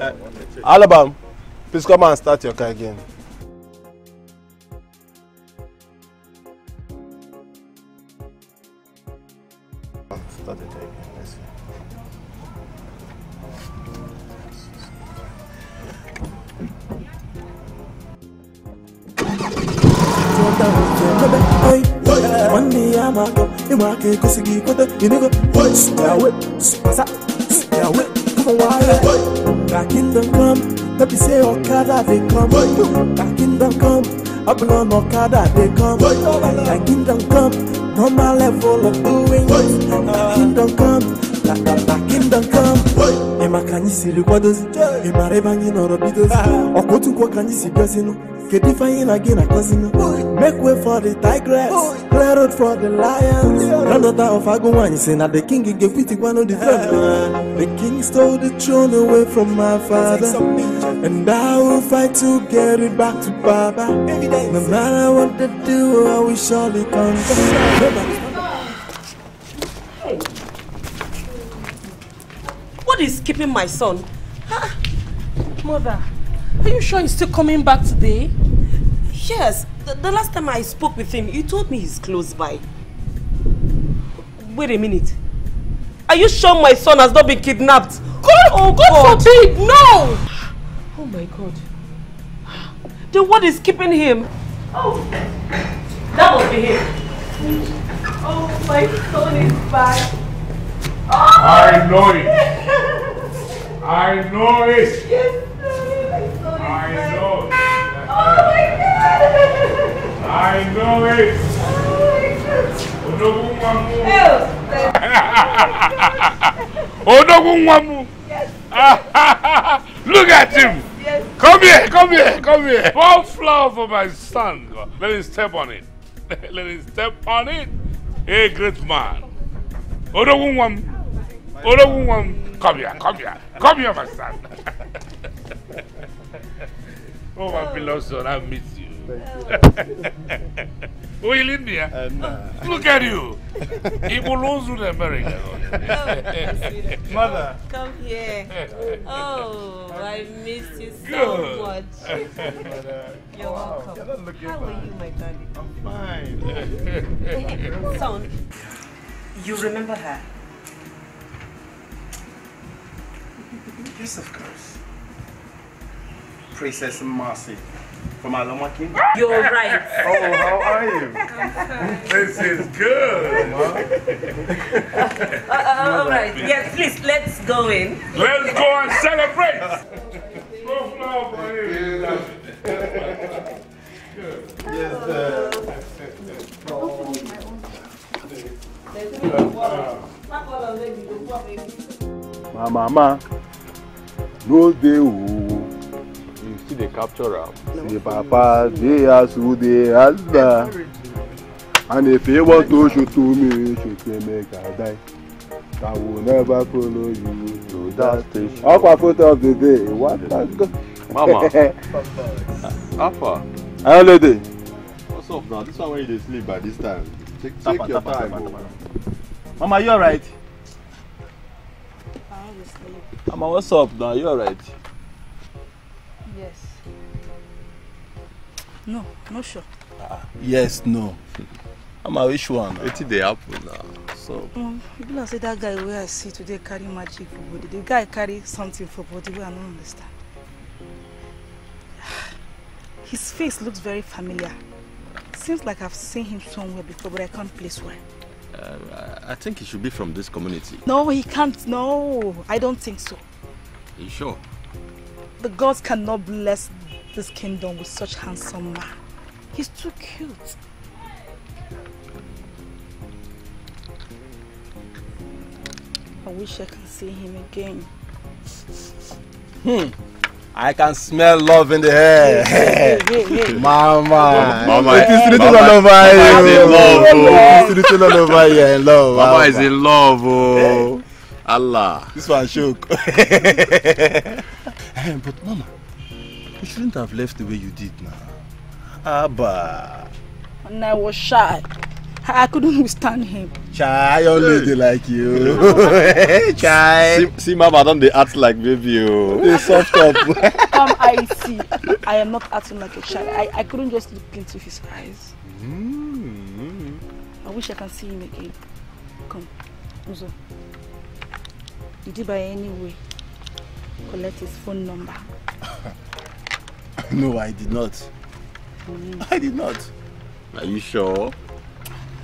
Uh, Alabama, please come and start your car again. Money I'm a go, you want to go see me photo, you nigga. Boy, stay away, pass up, stay away. Come on, why? Boy, back in the come, let me say Okada they come. Boy, back in the come, up on Okada they come. Boy, back in the come, on my level of doing. Boy, back in the come. Na na na kingdom come ịma ka anyị siri kwadozi ị mara ebe anyị nọrọ bidozi nkwọ ka anyị si bịazinụ kedu ife anyị na gị na-akọzinụ make way for the tigress. Clear road for the lions. Granddaughter of agụ nwaanyị si na the king ga-ekwitikwanụ the throne the king stole the throne away from my father. And I will fight to get it back to Baba. No matter what they do, I will surely conquer. Is keeping my son? Ah, Mother, are you sure he's still coming back today? Yes. The, the last time I spoke with him, he told me he's close by. Wait a minute. Are you sure my son has not been kidnapped? God, oh God, forbid! No! Oh my God. Then what is keeping him? Oh, that must be him. Oh, my son is back. I know it. I know it. Yes, I know it. Oh my God! I know it. Odogun Wamu. Odogun Wamu. Look at him. Yes. Come here, come here, come here. One flower for my son. Let him step on it. Let him step on it. A great man. Odogun Wamu. Odogun Wamu. Come here, come here. Come here, my son. oh, my oh. beloved son, I miss you. Oh, you in there? Uh, Look at you. Ibuluzu in America. Oh, Mother. Come here. Oh, I miss you so Good. much. You're welcome. How are you, my darling? I'm fine. Son, you remember her? Yes, of course. Princess Mercy from Aloma Kingdom. You're right. Oh, how are you? This is good. Uh, uh, all right. Yes, please, let's go in. Let's go and celebrate. Go flower for him. Yes, My mama no dey o. You see the capture am. The papa dey as who dey the. And if you want to shoot me, shoot me make I die. I will never follow you to that station. Aqua photo of the day. What a go. Mama. Alpha. Hello, lady. What's up now? This one when you dey sleep by this time. Take, Tapa, take your tapa, time. oh. Mama, you alright? Mama, what's up now? You alright? Yes. No, no sure. Yes, no. Mama, which one? Wetin dey happen now? So, Um, you like say that guy wey I see today carry magic for body. The guy carry something for body wey I no understand. His face looks very familiar. Seems like I've seen him somewhere before, but I can't place where. Uh, I think he should be from this community. No, he can't. No, I don't think so. Are you sure? The gods cannot bless this kingdom with such handsome man. He's too cute. I wish I can see him again. Hmm. I can smell love in the air. Hey, hey, hey, hey. Mama. Mama, It is written Mama- all over Mama you. is in love, oh. It is written all over you. in Love. Mama is in love, oh. Allah. This one shook. Eh, but Mama, you shouldn't have left the way you did now. Abba. And I was shy. I I couldn't withstand him. Chai, young lady like you. Chai. See, see Mama, don't they act like baby, oh. They soft up. Come, I see. I am not acting like a child. I, I couldn't just look into his eyes. Mm. I wish I can see him again. Come, Uzo. Did you by any way collect his phone number? no, I did not. Mm. I did not. Are you sure?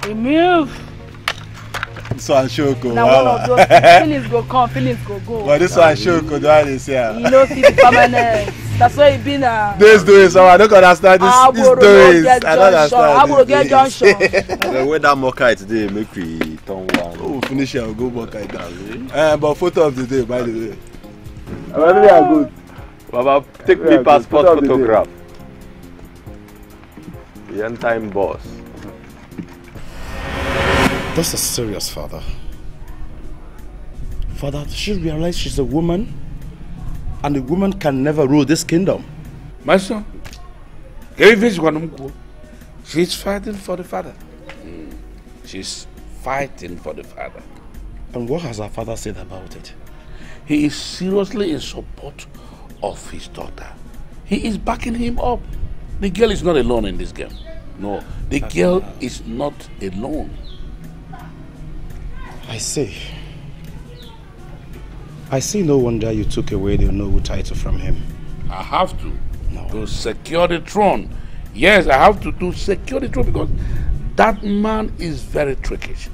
Remove. This one shook. oh, Now one Mama. of those feelings go come, feelings go go. But this one oh, The one they say. You know, fit permanent. That's why it been a. This doing so I don't understand this. This Aburo no doing. I don't understand. Aburo get junction. the way that mocha today make we turn one. Oh, finish it. I'll go that. Uh, but photo of the day, by the way. Really are good. Baba, take me passport the photograph. The end time boss. That's a serious father. Father, she realize she's a woman and a woman can never rule this kingdom. My son, David's one She's fighting for the father. Mm. She's fighting for the father. And what has her father said about it? He is seriously in support of his daughter. He is backing him up. The girl is not alone in this game. No, the girl is not alone. I see. I see no wonder you took away the noble title from him. I have to. To secure the throne. Yes, I have to do secure the throne because that man is very trickish.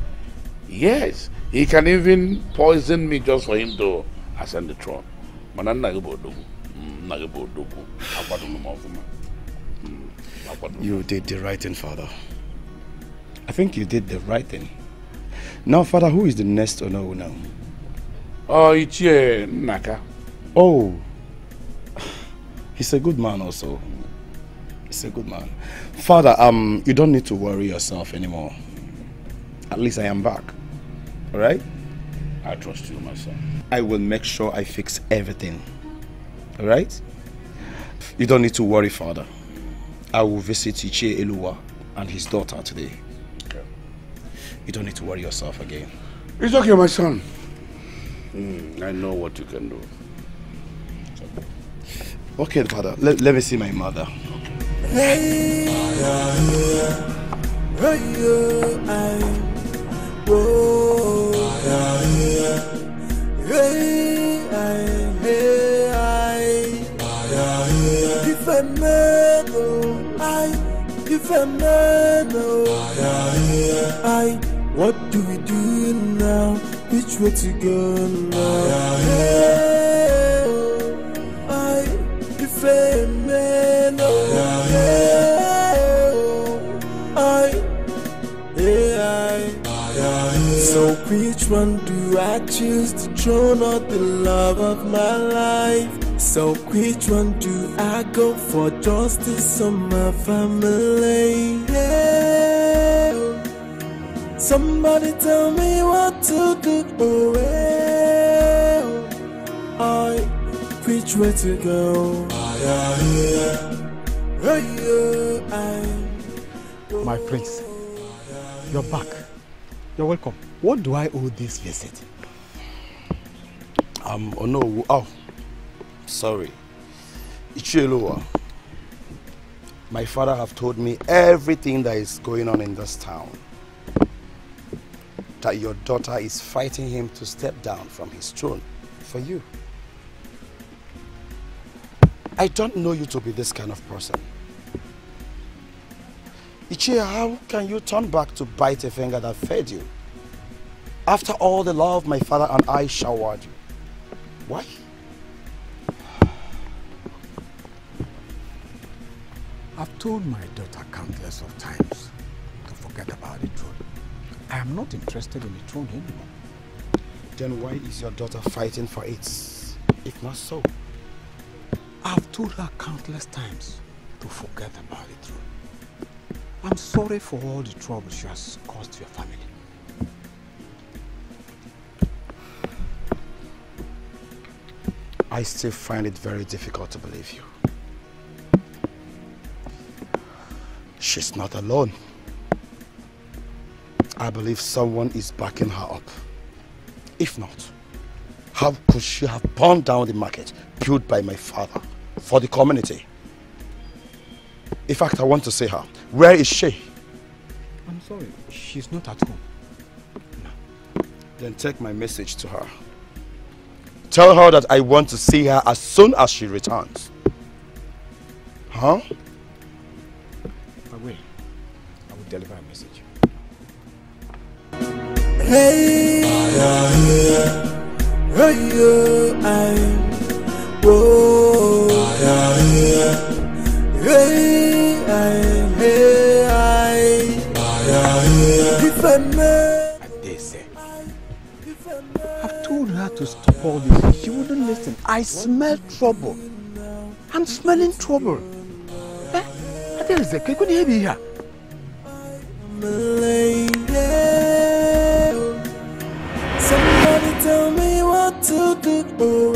Yes, he can even poison me just for him to ascend the throne. Mana nna gị bụ odogwu. Mm, Nna gị bụ odogwu. Akwadoro m ọfụma. Mm. You did the right thing, Father. I think you did the right thing. Now, Father, who is the next Onowu now? Oh, Ichie Naka. Oh, he's a good man also. He's a good man. Father, um, you don't need to worry yourself anymore. At least I am back. All right? I trust you, my son. I will make sure I fix everything. All right? You don't need to worry, Father. I will visit Ichie Eluwa and his daughter today. Okay. You don't need to worry yourself again. It's okay, my son. Mm, I know what you can do. Okay, Father. Let, let me see my mother. Hey, hey, I, whoa, hey, I, hey, I, if I know, I, if I know, I, what do we do now? Which way to go now? Hey, I, if oh. I know, I. So which one do I choose to throne or the love of my life? So which one do I go for justice on my family? Yeah. Somebody tell me what to do. Oh, well. I, which way to go? My prince, you're back. You're welcome. What do I owe this visit? Um, oh no, oh, sorry. Ichie Eluwa. My father have told me everything that is going on in this town. That your daughter is fighting him to step down from his throne for you. I don't know you to be this kind of person. Ichia, how can you turn back to bite a finger that fed you? After all the love my father and I showered you. Why? I've told my daughter countless of times to forget about the throne. I am not interested in the throne anymore. Then why is your daughter fighting for it? If not so. I've told her countless times to forget about the throne. I'm sorry for all the trouble she has caused your family. I still find it very difficult to believe you. She's not alone. I believe someone is backing her up. If not, how could she have burned down the market built by my father for the community? In fact, I want to see her. Where is she? I'm sorry, she's not at home. Then take my message to her. Tell her that I want to see her as soon as she returns. Huh? I will. I will deliver a message. Hey, hey, yo, I, whoa, hey, I, hey, I, me. They say. I've told her to stop all this. She wouldn't listen. I smell trouble. I'm smelling trouble. Eh? Adeze, can you hear me here? Somebody tell me what to do. Oh,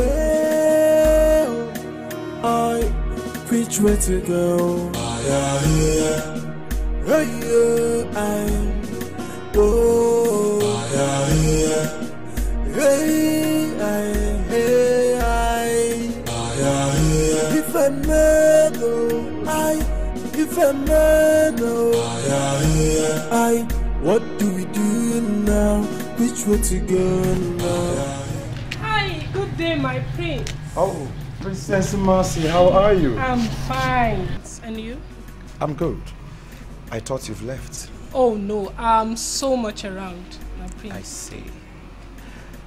I which way to go. I, oh, hey, I, hey, I, if I know, I, if I know, I, what do we do now? Which way to go now? Hi, good day, my prince. Oh, Princess Mercy, how are you? I'm fine. And you? I'm good. I thought you've left. Oh no, I'm so much around, my prince. I see.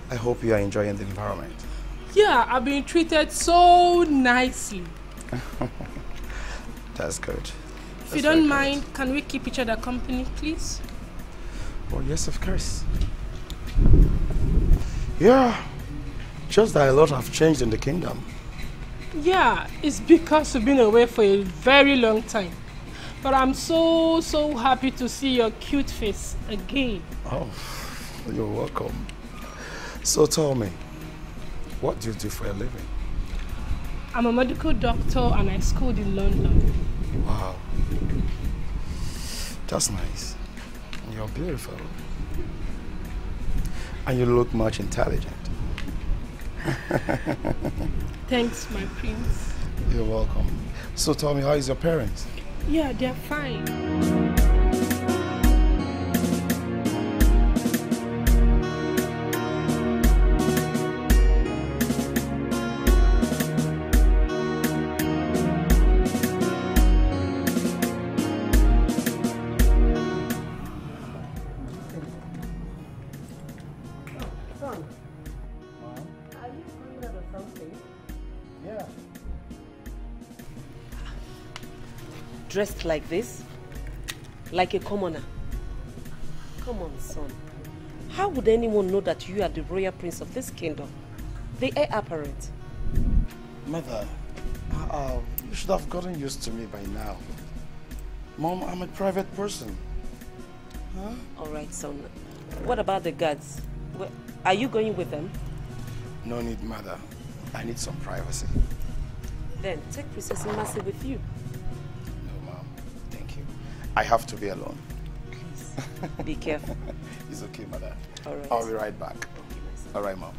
I hope you are enjoying the environment. Yeah, I've been treated so nicely. That's good. If you don't mind, can we keep each other company, please? Oh, yes, of course. Yeah, just that a lot have changed in the kingdom. Yeah, it's because you've been away for a very long time. But I'm so, so happy to see your cute face again. Oh, you're welcome. So tell me, what do you do for a living? I'm a medical doctor and I schooled in London. Wow. That's nice. You're beautiful. And you look much intelligent. Thanks, my prince. You're welcome. So tell me, how is your parents? Yeah, they're fine. Dressed like this? Like a commoner? Come on, son. How would anyone know that you are the royal prince of this kingdom? The heir apparent. Mother, uh, you should have gotten used to me by now. Mom, I'm a private person. Huh? All right, son. What about the guards? Are you going with them? No need, mother. I need some privacy. Then take Princess Mercy with you. I have to be alone. Please, Be careful. it's okay, mother. All right. I'll be right back. All right, Mom.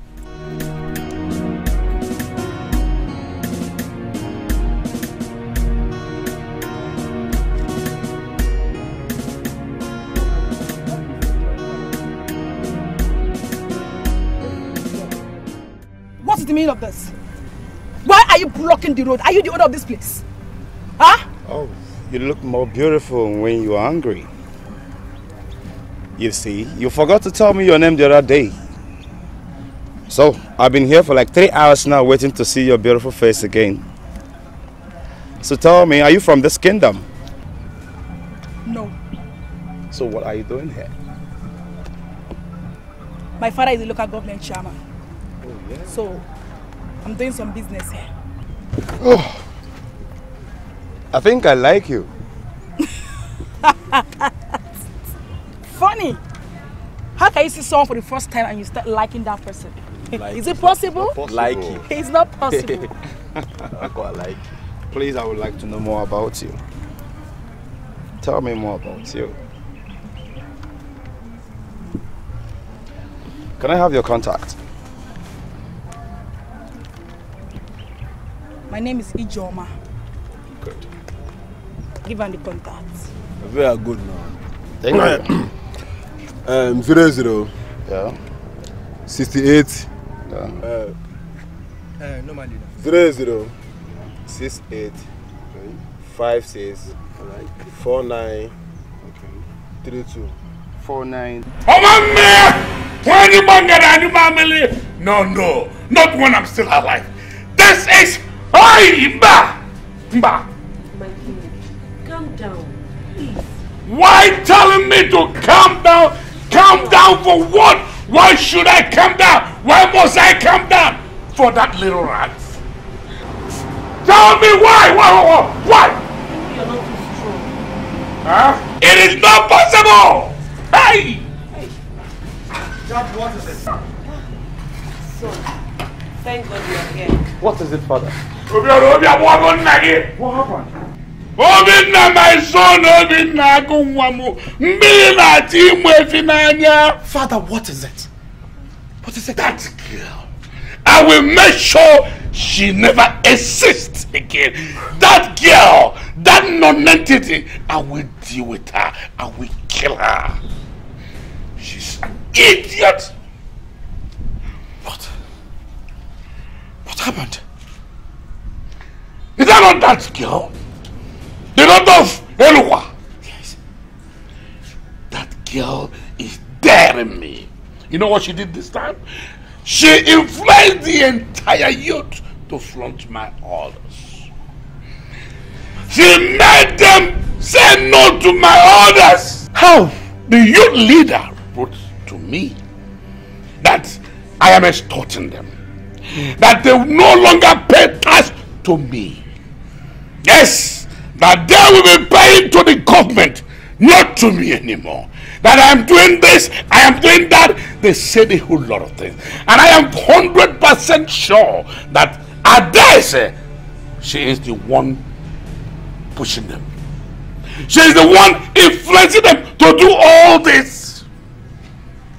What is the meaning of this? Why are you blocking the road? Are you the owner of this place? Huh? Oh, you look more beautiful when you are hungry. You see, you forgot to tell me your name the other day. So, I've been here for like three hours now waiting to see your beautiful face again. So tell me, are you from this kingdom? No. So what are you doing here? My father is a local government chairman. Oh, so, I'm doing some business here. Oh, I think I like you. Funny. How can you see someone for the first time and you start liking that person? Like is it possible? Like you. It's not possible. I quite like you. Please, I would like to know more about you. Tell me more about you. Can I have your contact? My name is Ijoma. Give her the contact. We are good now. Thank you. um, zero zero. Yeah. Sixty-eight. Yeah. Uh, Uh, normally. zero zero. Six eight. Five six. Four nine. Three two. Four nine. Omame! When you get any family? No, no. Not when I'm still alive. This is Oi Mba! Mba! My king, calm down, please. Why telling me to calm down? Calm down for what? Why should I calm down? Why must I calm down? For that little rat. Tell me why? Why? Why? why? You're not too strong. Huh? It is not possible! Hey! Judge, what is it? So, thank God you are here. What is it, father? Obiora, Obiora, what happened? Obinna, my son, Obinna, agụ nwa m, mmiri ịmụ efi n'anya. Father, what is it? What is it? That girl. I will make sure she never exists again. That girl, that non-entity, I will deal with her. I will kill her. She's an idiot. What? What happened? Is that not that girl? The daughter of Eluwa? Yes. That girl is daring me. You know what she did this time? She influenced the entire youth to flaunt my orders. She made them say no to my orders. How? The youth leader wrote to me that I am extorting them. That they no longer pay tax to me. Yes, that they will be paying to the government, not to me anymore. That I am doing this, I am doing that. They said a whole lot of things. And I am 100% sure that Adeze, she is the one pushing them. She is the one influencing them to do all this.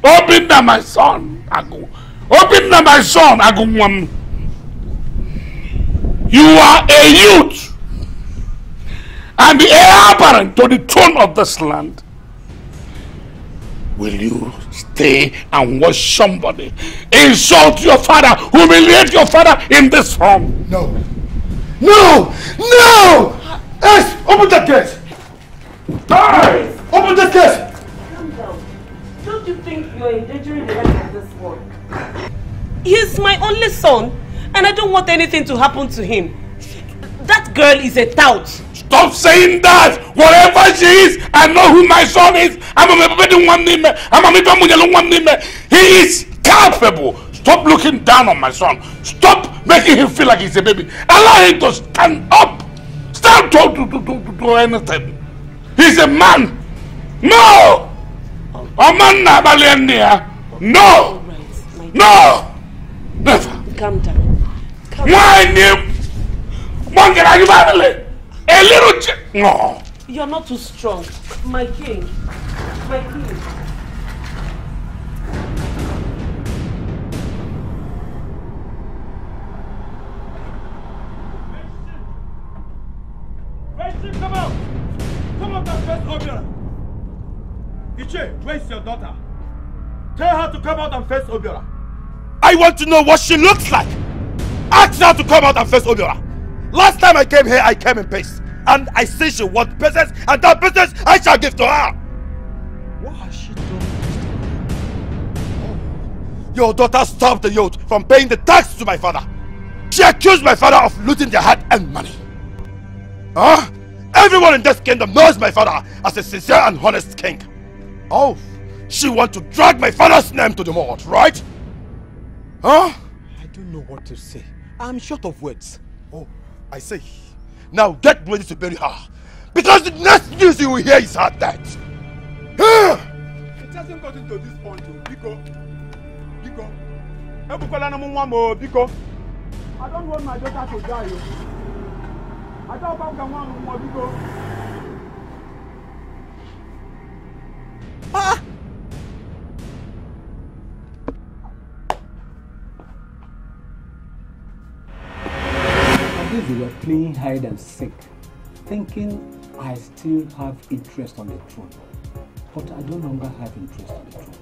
Open that my son, Agu. Open that my son, Agu. You are a youth and the heir apparent to the throne of this land. Will you stay and watch somebody insult your father, humiliate your father in this form? No. No! No! Yes! Open that gate! Hey! Open that gate! Calm down. Don't you think you're endangering the life of this one? He's my only son, and I don't want anything to happen to him. That girl is a tout. Stop saying that! Whatever she is, I know who my son is. I'm a baby one name. I'm a baby one name. He is capable. Stop looking down on my son. Stop making him feel like he's a baby. Allow him to stand up. Stand to to to to, to do anything. He's a man. No. A man. No. No. Never. Calm down. Why name? One get out of family. A little ch- No. You're not too strong. My king. My king. Person, come out! Come out and face Obiora! Ichie, where's your daughter? Tell her to come out and face Obiora. I want to know what she looks like. Ask her to come out and face Obiora. Last time I came here, I came in peace. And I say she wants business, and that business I shall give to her. What has she done? Your daughter stopped the youth from paying the tax to my father. She accused my father of looting their hard-earned money. Huh? Everyone in this kingdom knows my father as a sincere and honest king. Oh, she wants to drag my father's name to the mud, right? Huh? I don't know what to say. I'm short of words. Oh, I say. Now get ready to bury her. Because the next news you will hear is her death. It hasn't gotten to this point, oh, Biko. Biko. Ebukola na nwa m o, Biko. I don't want my daughter to die. oh. I don't want nwa m nwa, Biko. Ah! Least they were playing hide and seek, thinking I still have interest on the throne. But I no longer have interest on the throne.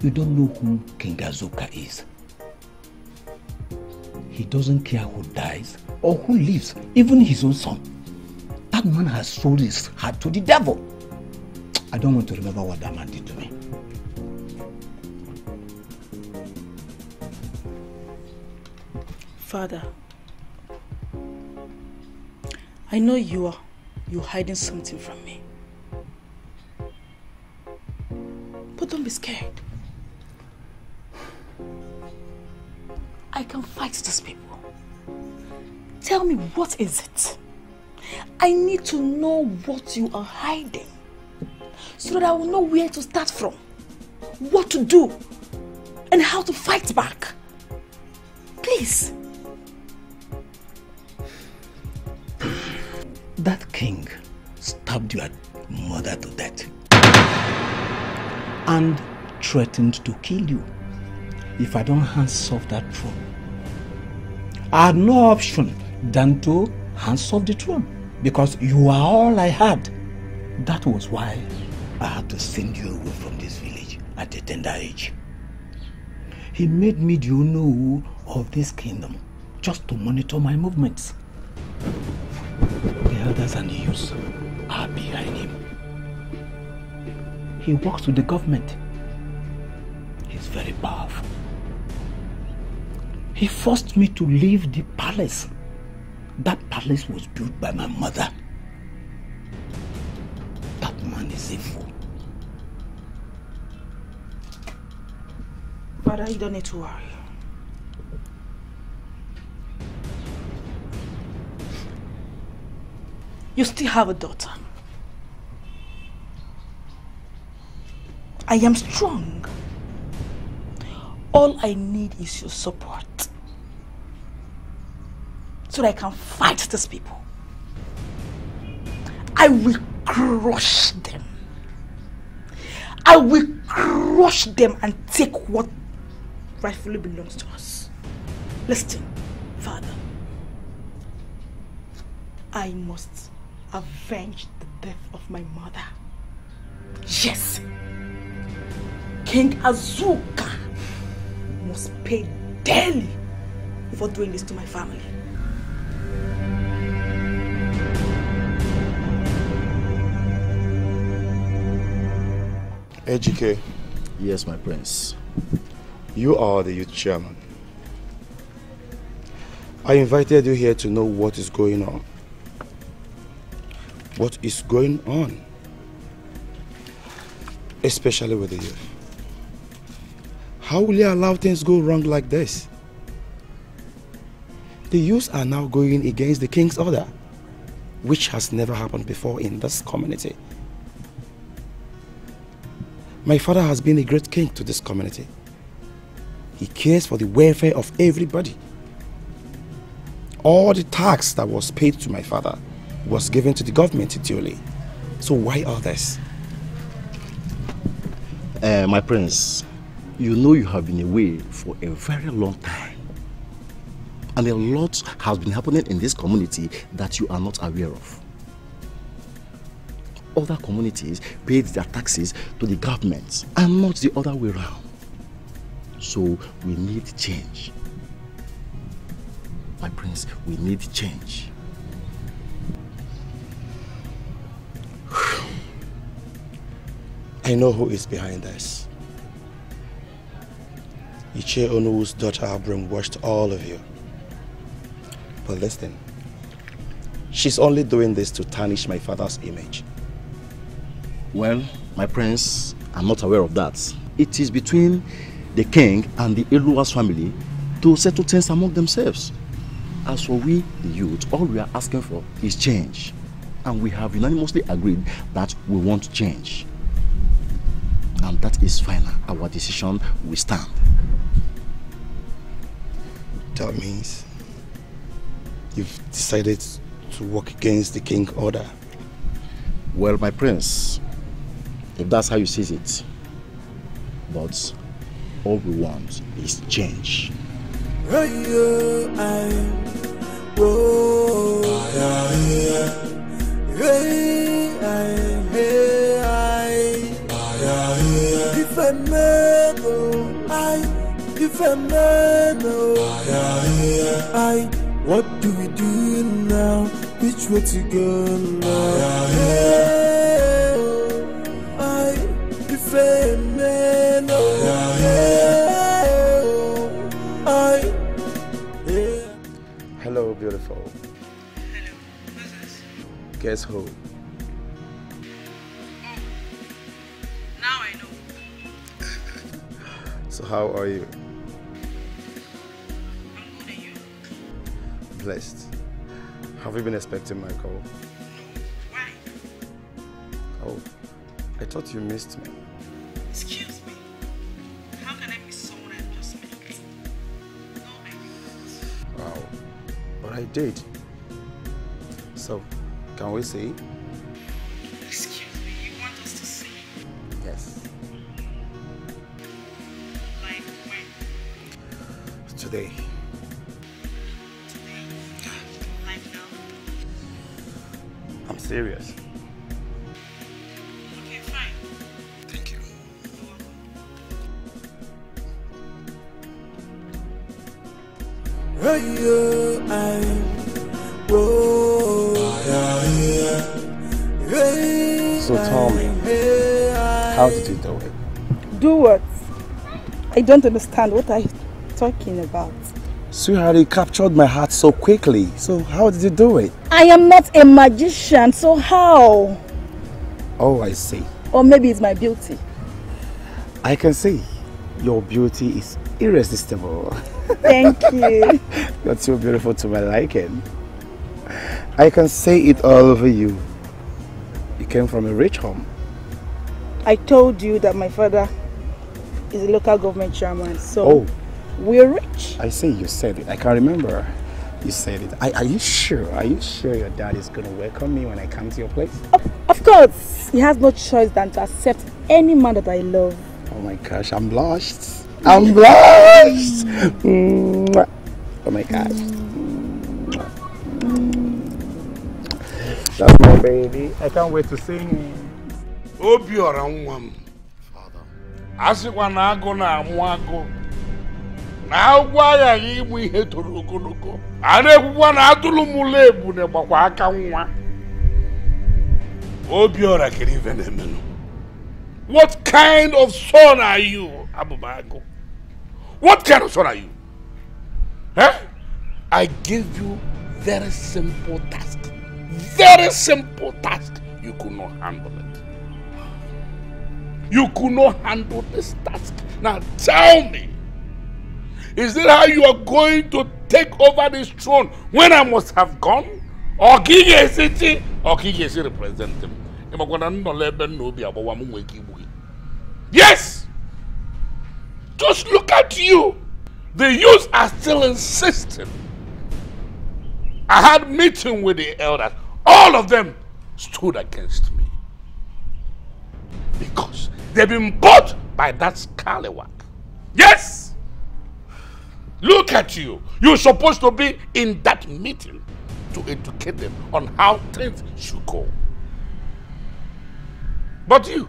You don't know who King Azuka is. He doesn't care who dies or who lives, even his own son. That man has sold his heart to the devil. I don't want to remember what that man did to me. Father, I know you are you're hiding something from me. But don't be scared. I can fight these people. Tell me what is it? I need to know what you are hiding so that I will know where to start from, what to do, and how to fight back. Please. That king stabbed your mother to death and threatened to kill you if I don't hands off that throne. I had no option than to hands off the throne because you are all I had. That was why I had to send you away from this village at a tender age. He made me the owner of this kingdom just to monitor my movements. The elders and the youths are behind him. He works with the government. He's very powerful. He forced me to leave the palace. That palace was built by my mother. That man is evil. Father, you don't need to worry. You still have a daughter. I am strong. All I need is your support. So that I can fight these people. I will crush them. I will crush them and take what rightfully belongs to us. Listen, Father. I must avenge the death of my mother. Yes. King Azuka must pay dearly for doing this to my family. AGK. Yes, my prince. You are the youth chairman. I invited you here to know what is going on. What is going on? Especially with the youth. How will you allow things go wrong like this? The youth are now going against the king's order, which has never happened before in this community. My father has been a great king to this community. He cares for the welfare of everybody. All the tax that was paid to my father was given to the government duly. So why this? Uh, my prince, you know you have been away for a very long time. And a lot has been happening in this community that you are not aware of. Other communities paid their taxes to the government and not the other way around. So we need change. My prince, we need change. I know who is behind this. Ichie Onu's daughter have brainwashed all of you. But listen, she's only doing this to tarnish my father's image. Well, my prince, I'm not aware of that. It is between the king and the Eluwa's family to settle things among themselves. As for we, the youth, all we are asking for is change. And we have unanimously agreed that we want change. And that is final. Our decision will stand. That means you've decided to work against the king order. Well, my prince, if that's how you see it, but all we want is change. I, I what do we do now? Which way to go now? I, if a man, Guess who? Now I know. So how are you? I'm good and you? Blessed. Have you been expecting my call? Why? Oh, I thought you missed me. Excuse me. How can I miss someone I just met? No, I didn't. Wow. But I did. So, can we see? Excuse me, you want us to see? Yes. Like when? Today. Like now? I'm serious. Okay, fine. Thank you. So tell me, how did you do it? Do what? I don't understand. What are you talking about? Sweetheart, you captured my heart so quickly. So how did you do it? I am not a magician, so how? Oh, I see. Or maybe it's my beauty. I can see. Your beauty is irresistible. Thank you. You're too beautiful to my liking. I can say it all over you. You came from a rich home. I told you that my father is a local government chairman, so Oh. we're rich. I see you said it. I can't remember. You said it. Are, are you sure? Are you sure your dad is going to welcome me when I come to your place? Of course, he has no choice than to accept any man that I love. Oh my gosh, I'm blushed. I'm blushed. Mwah. Oh my gosh. That's my baby. I can't wait to see him. obiọra nwa m. A sịkwa na agụ na-amụ agụ na agwọ aghaghị ịmụ ihe toro ogologo. A na-ekwukwa na atụrụ mụla ebune gbakwa aka nwa. Obiọra kere ife na-emenụ. What kind of son are you? Abụbagụ what kind of son are you? Eh? i gave you very simple task. Very simple task you could not handle it you could not handle this task. Now tell me, is that how you are going to take over this throne when I must have gone? Or King City or City represent him? Yes! Just look at you. The youths are still insisting. I had meeting with the elders. All of them stood against me. Because they've been bought by that scallywag. Yes! Look at you. You're supposed to be in that meeting to educate them on how things should go. But you,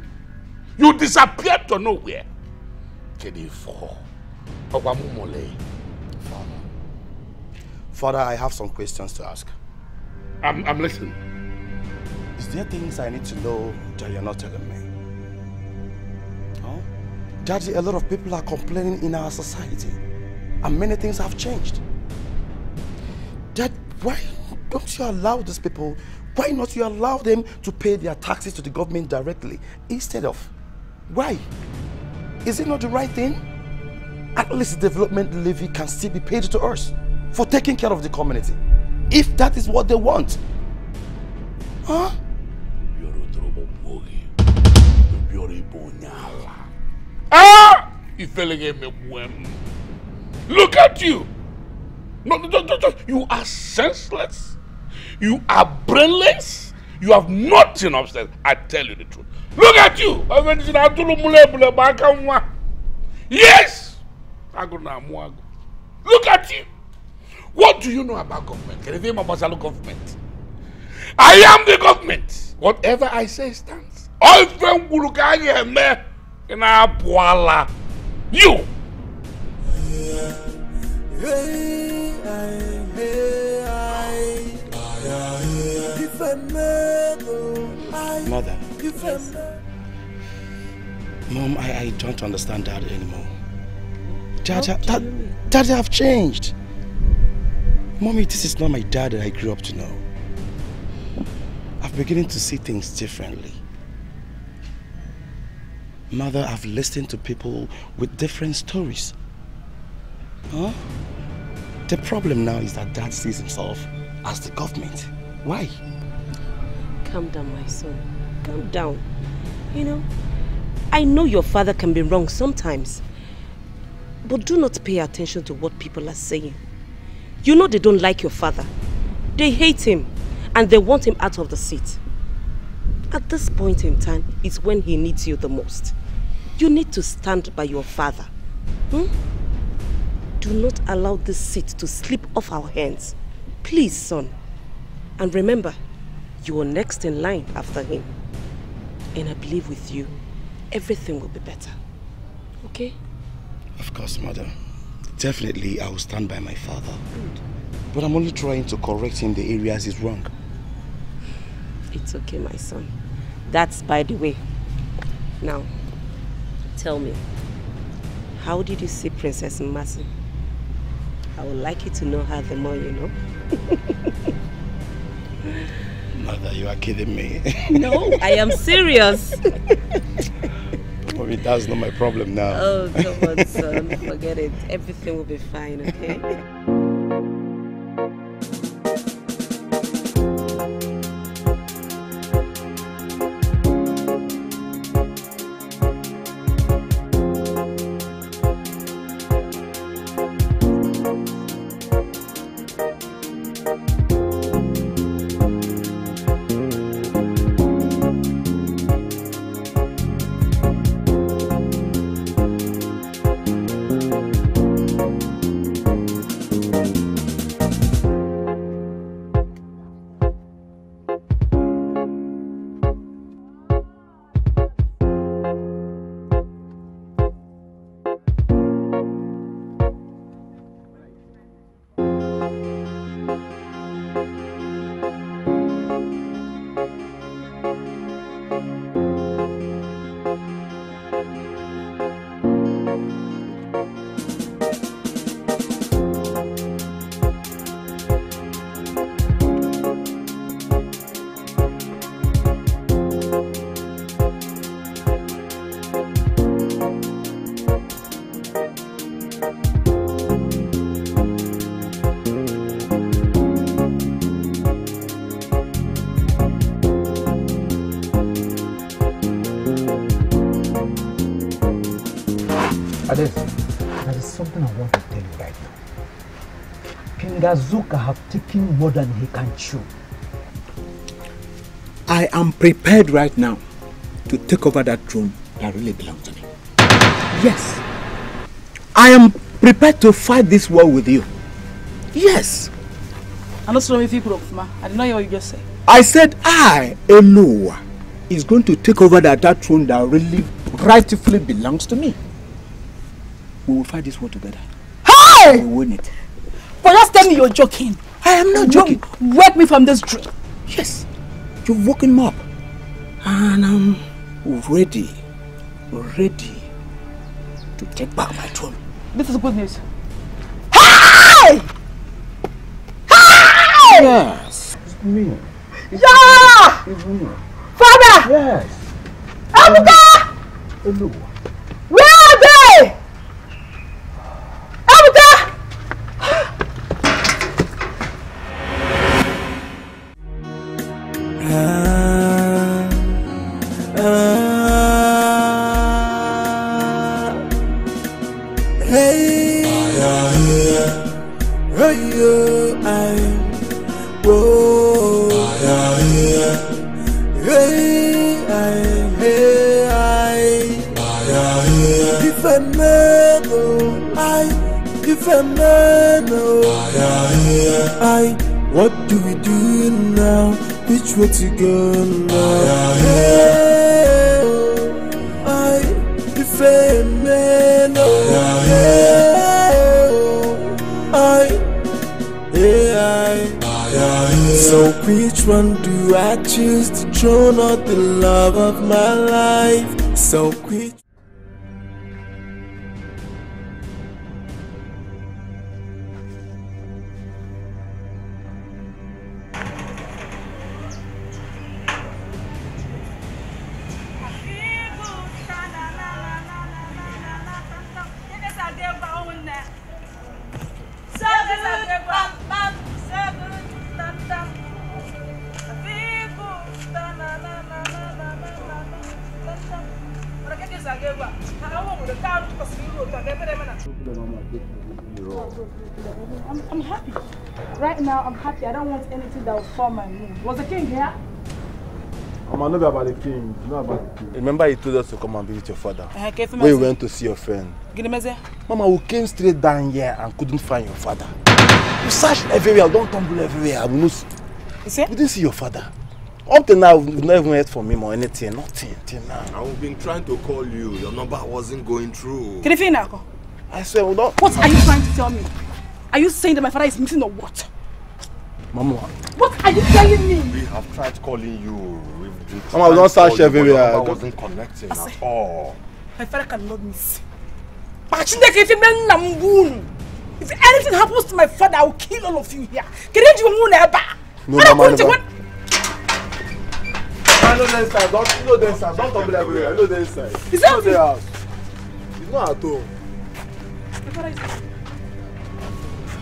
you disappeared to nowhere. Kedifo. Okwamumole. Father, I have some questions to ask. I'm, I'm listening. Is there things I need to know that you're not telling me? Oh? Daddy, a lot of people are complaining in our society. And many things have changed. Dad, why don't you allow these people, why not you allow them to pay their taxes to the government directly instead of? Why? Is it not the right thing? At least the development levy can still be paid to us for taking care of the community. If that is what they want. Huh? Ah! Look at you! No, no, no, no, you are senseless. You are brainless. You have nothing upstairs. I tell you the truth. Look at you! Yes! Look at you! What do you know about government? Can you name about government? I am the government. Whatever I say stands. All from Gurukage in Abuala. You! Mother. Mom, I, I don't understand Dad anymore. Dad, Dad, Dad, have changed. Mommy, this is not my dad that I grew up to know. I'm beginning to see things differently. Mother, I've listened to people with different stories. Huh? The problem now is that dad sees himself as the government. Why? Calm down, my son. Calm down. You know, I know your father can be wrong sometimes. But do not pay attention to what people are saying. You know they don't like your father. They hate him and they want him out of the seat. At this point in time, it's when he needs you the most. You need to stand by your father. Hmm? Do not allow this seat to slip off our hands. Please, son. And remember, you are next in line after him. And I believe with you, everything will be better. Okay? Of course, mother. Definitely, I will stand by my father. But I'm only trying to correct him the areas he's wrong. It's okay, my son. That's by the way. Now, tell me, how did you see Princess Mercy? I would like you to know her the more you know. Mother, you are kidding me. no, I am serious. That's not my problem now. Oh, come on, son. Forget it. Everything will be fine, okay? now. King have taken more than he can chew. I am prepared right now to take over that throne that really belongs to me. Yes. I am prepared to fight this war with you. Yes. I'm not sorry if you Ma. I didn't know what you just said. I said I, Eluwa, is going to take over that, that throne that really rightfully belongs to me. We will fight this war together. Hey! We will win it. But just tell me you're joking. I am not joking. Wake me from this dream. Yes. You've woken me up. And I'm ready ready to take back my throne. This is good news. Hey! Hey! Yes. It's me. Yeah! It's me. Father! Yes. Ebuka! Hello. Go now? I don't want anything that will form my mood. Was the king here? I'm not about the king. Not about the king. Remember you told us to come and visit your father. Eh, okay, When you went to see your friend. Mama, we came straight down here and couldn't find your father. We searched everywhere, don't tumble everywhere. We, no, you see? we didn't see your father. Up to now, we've not even heard from him or anything. Nothing till now. I've been trying to call you. Your number wasn't going through. I swear, we don't. What are you trying to tell me? Are you saying that my father is missing or what? Mama, What are you telling me? We have tried calling you. We've Mama, we don't search you, everywhere. Don't- wasn't connecting I at all. My father cannot miss. If you anything happens to my father, I will kill all of you here. Can you do never? No, Mama, never. what? I know the inside. Don't you know the inside. Don't tumble everywhere. I know the inside. Is You that know the house. He's not at home. My father is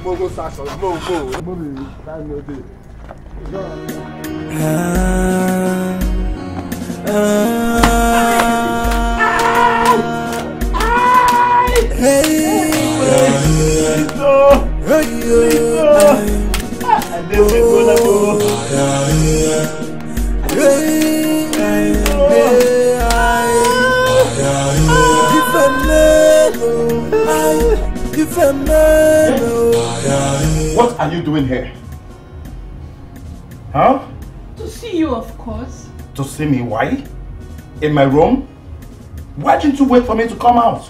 Mo go him. Mo, mo. Mo be time no dey. He's What are you doing here? Huh? To see you, of course. To see me? Why? In my room? Why didn't you wait for me to come out?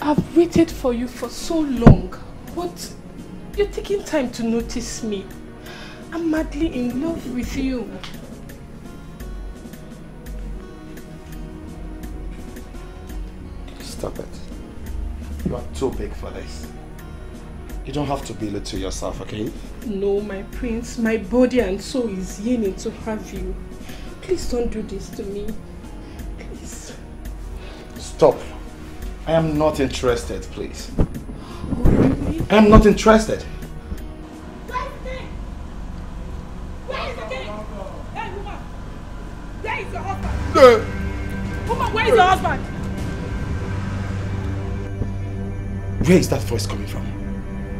I've waited for you for so long, but you're taking time to notice me. I'm madly in love with you. Stop it. You are too big for this. You don't have to belittle yourself, okay? No, my prince, my body and soul is yearning to have you. Please don't do this to me. Please. Stop. I am not interested, please. Oh, I am not interested. Where is your husband? Eh. Where is your husband? Where is that voice coming from?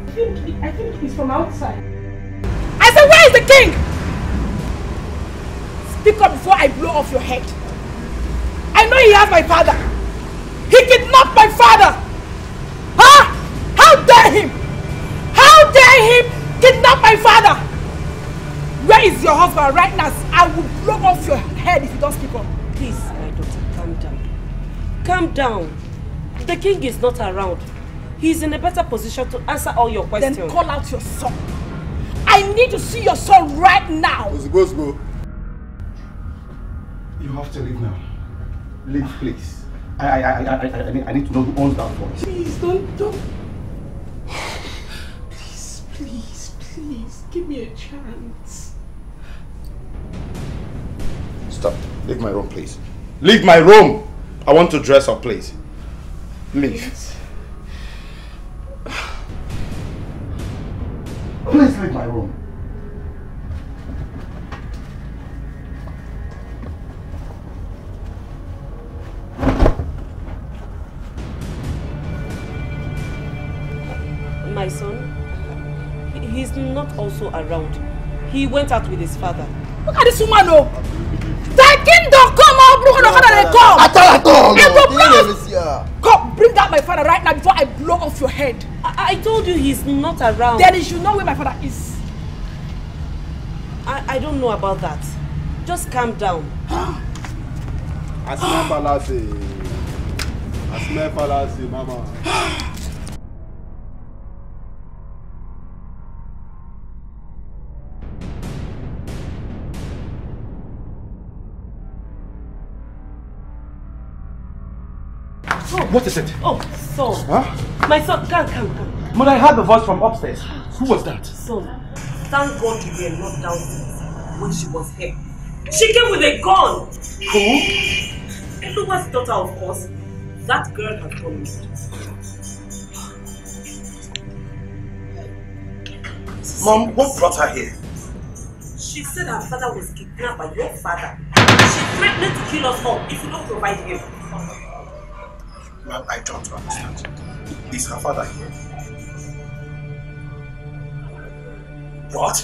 I think, I think he's from outside. I said, where is the king? Speak up before I blow off your head. I know he has my father. He kidnapped my father. Huh? How dare him? How dare him kidnap my father? Where is your husband right now? I will blow off your head if you don't speak up. Please, my daughter, calm down. Calm down. The king is not around. He's in a better position to answer all your questions. Then call out your son. I need to see your son right now. Go, go. You have to leave now. Leave, please. I, I, I, I, I, need, I need to know who owns that voice. Please, don't, don't. Please, please, please, give me a chance. Stop. Leave my room, please. Leave my room! I want to dress up, please. Leave. Please leave my room. My son, he- he's not also around. He went out with his father. Look at this woman, oh! Thy kingdom come, oh, bring your father and come! At all, at all, I no. will blow- bring out my father right now before I blow off your head. I, I told you he's not around. Then you should know where my father is. I, I don't know about that. Just calm down. Asime Falasi. Asime Falasi, mama. What is it? Oh, son. Huh? My son, come, come, come. Mother, I heard the voice from upstairs. Who was that? Son, thank God you were not downstairs when she was here. She came with a gun. Who? Eluwa's daughter, of course. That girl has gone mad. Mom, what brought her here? She said her father was kidnapped by your father. She threatened to kill us all if you don't provide him. I don't understand. Is her father here? What?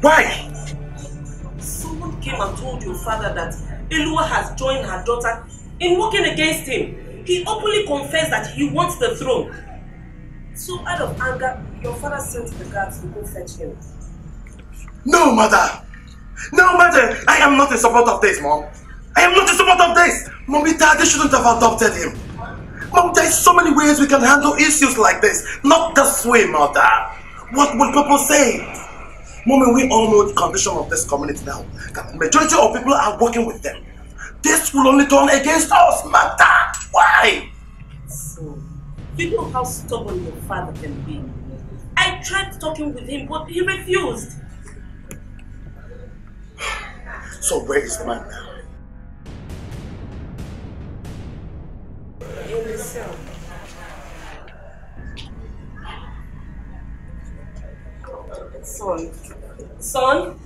Why? Someone came and told your father that Eluwa has joined her daughter in working against him. He openly confessed that he wants the throne. So out of anger, your father sent the guards to go fetch him. No, mother! No, mother! I am not in support of this, Mom. I am not in support of this! Mommy, Daddy shouldn't have adopted him. Mom, there's so many ways we can handle issues like this. Not this way, mother. What would people say? Mommy, we all know the condition of this community now. That the majority of people are working with them. This will only turn against us, mother. Why? So, you know how stubborn your father can be. I tried talking with him, but he refused. So where is mine now? In cell. Son.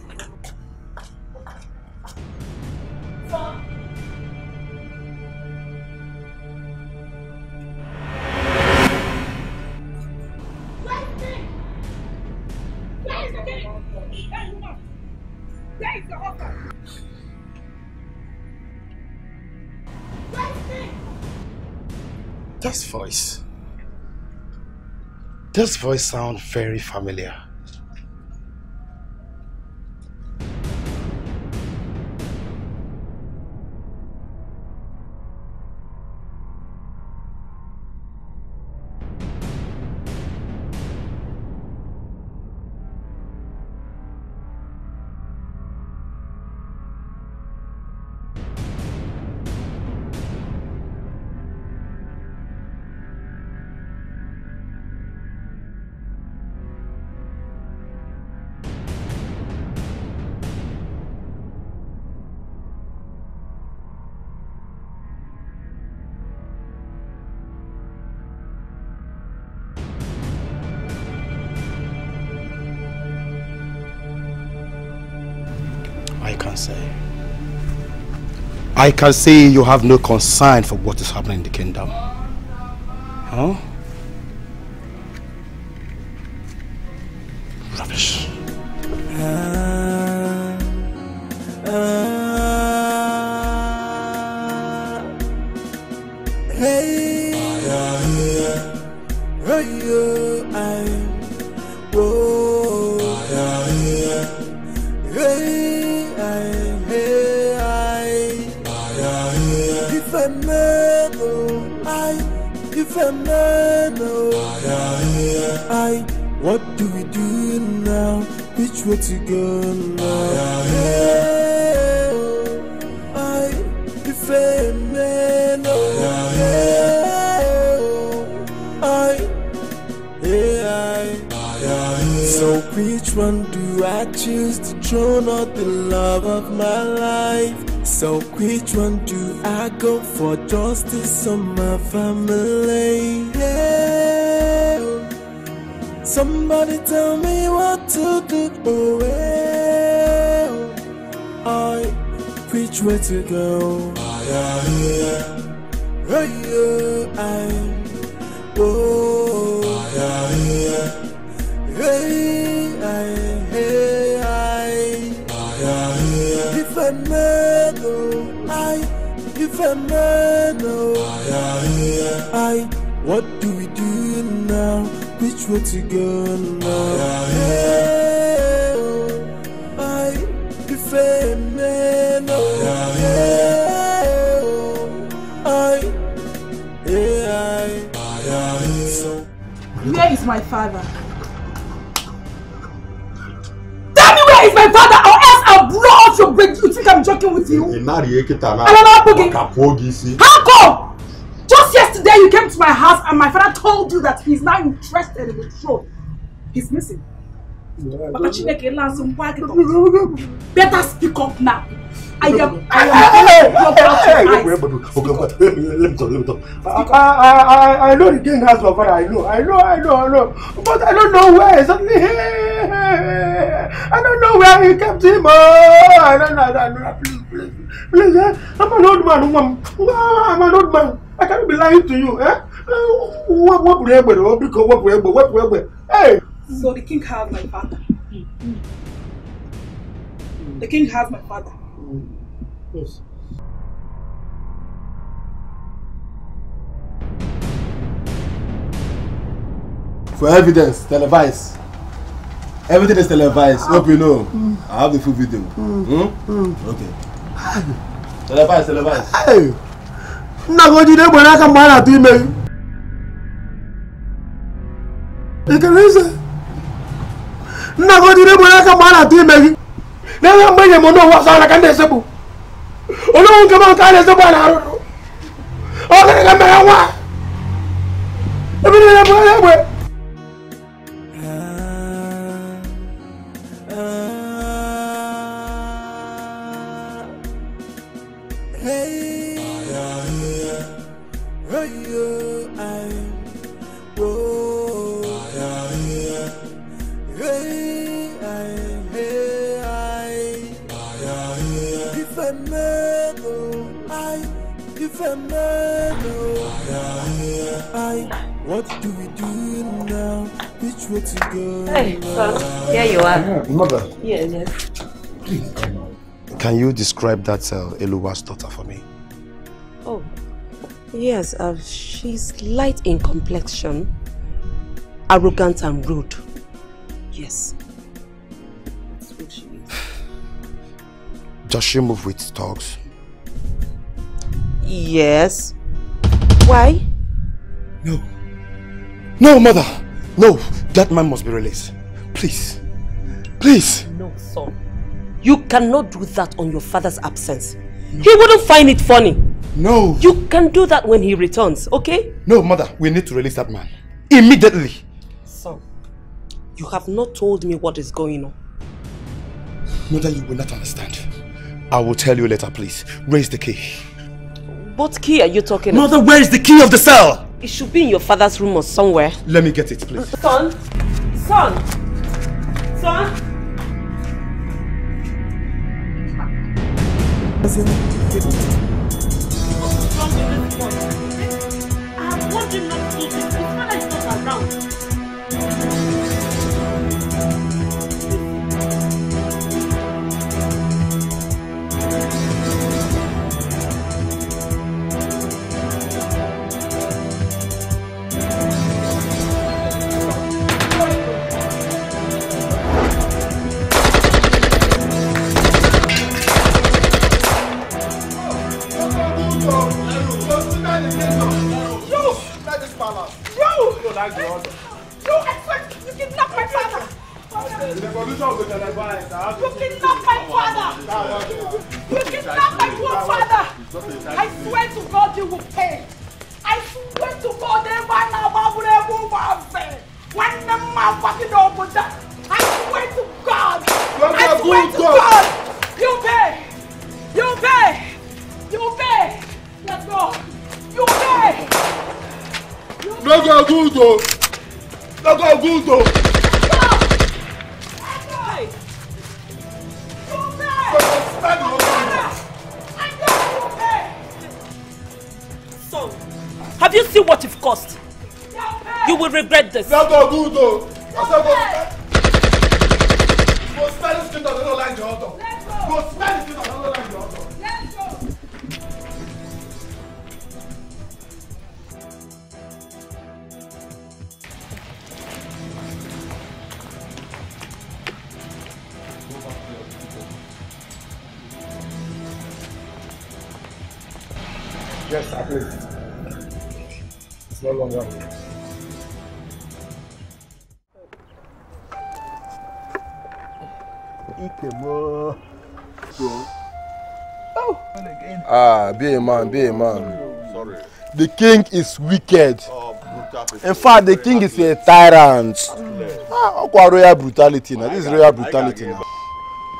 This voice sounds very familiar. I can say you have no concern for what is happening in the kingdom. Huh? To go? Kapụọ gị isi How come? Just yesterday you came to my house and my father told you that he's now interested in the throne. He's missing. Better speak up now. I am I am your brother. Let me talk, let me talk. I, I, I, I know the king has my father. I know, I know, I know, I know. But I don't know where exactly. I don't know where he kept him. Oh, I don't know. I don't know. Please, eh? I'm an old man. Ah, I'm an old man. I cannot be lying to you, eh? What what whatever, what because what whatever, what whatever. Hey. So the king has my father. The king has my father. Yes. For evidence, televised. Everything is televised. Hope you know. Mm. I have the full video. Mm. Mm? Mm. Okay. Nna gị o jide egbe n'aka mgbe a na-atụ ime gị. Nna gị o jide egbe n'aka mgbe a na-atụ ime gị. N'ebe mgbe enyi m n'ụwa ọsọ ala ka m na-esekpu. Olówó nke m nke a na-esekpu a na-arụrụ. Ọ gịnị ka mere nwa? Ebe niile bụ onye egbe. Son, here you are. Mother, Yes, yes. can you describe that uh, Eluwa's daughter for me? Oh, yes. Uh, she's light in complexion, arrogant and rude. Yes. That's what she is. Does she move with dogs? Yes. Why? No. No, mother! No! That man must be released. Please. Please! No, son. You cannot do that on your father's absence. He wouldn't find it funny. No. You can do that when he returns, okay? No, mother, we need to release that man. Immediately. Son, you have not told me what is going on. Mother, you will not understand. I will tell you later, please. Raise the key. What key are you talking about? Mother, where is the key of the cell? It should be in your father's room or somewhere. Let me get it, please. Son! Son! Son! magazine You expect you kidnap my father. The condition of the You kidnap my father. You kidnap my poor father. I swear to God you will pay. I swear to God everyone will ever have When the man fucking open that. I swear to God. I swear to God. You pay. You pay. You pay. Let's go. You pay. Good o. No go good o. Son, have you seen what you've cost? You will regret this. No go good o. I say go go spend this thing on the line the auto. It's no longer here. Ikemo. Ah, be a man, be a man. Sorry. The king is wicked. In fact, the king is a tyrant. Ah, royal brutality now. This is royal brutality now.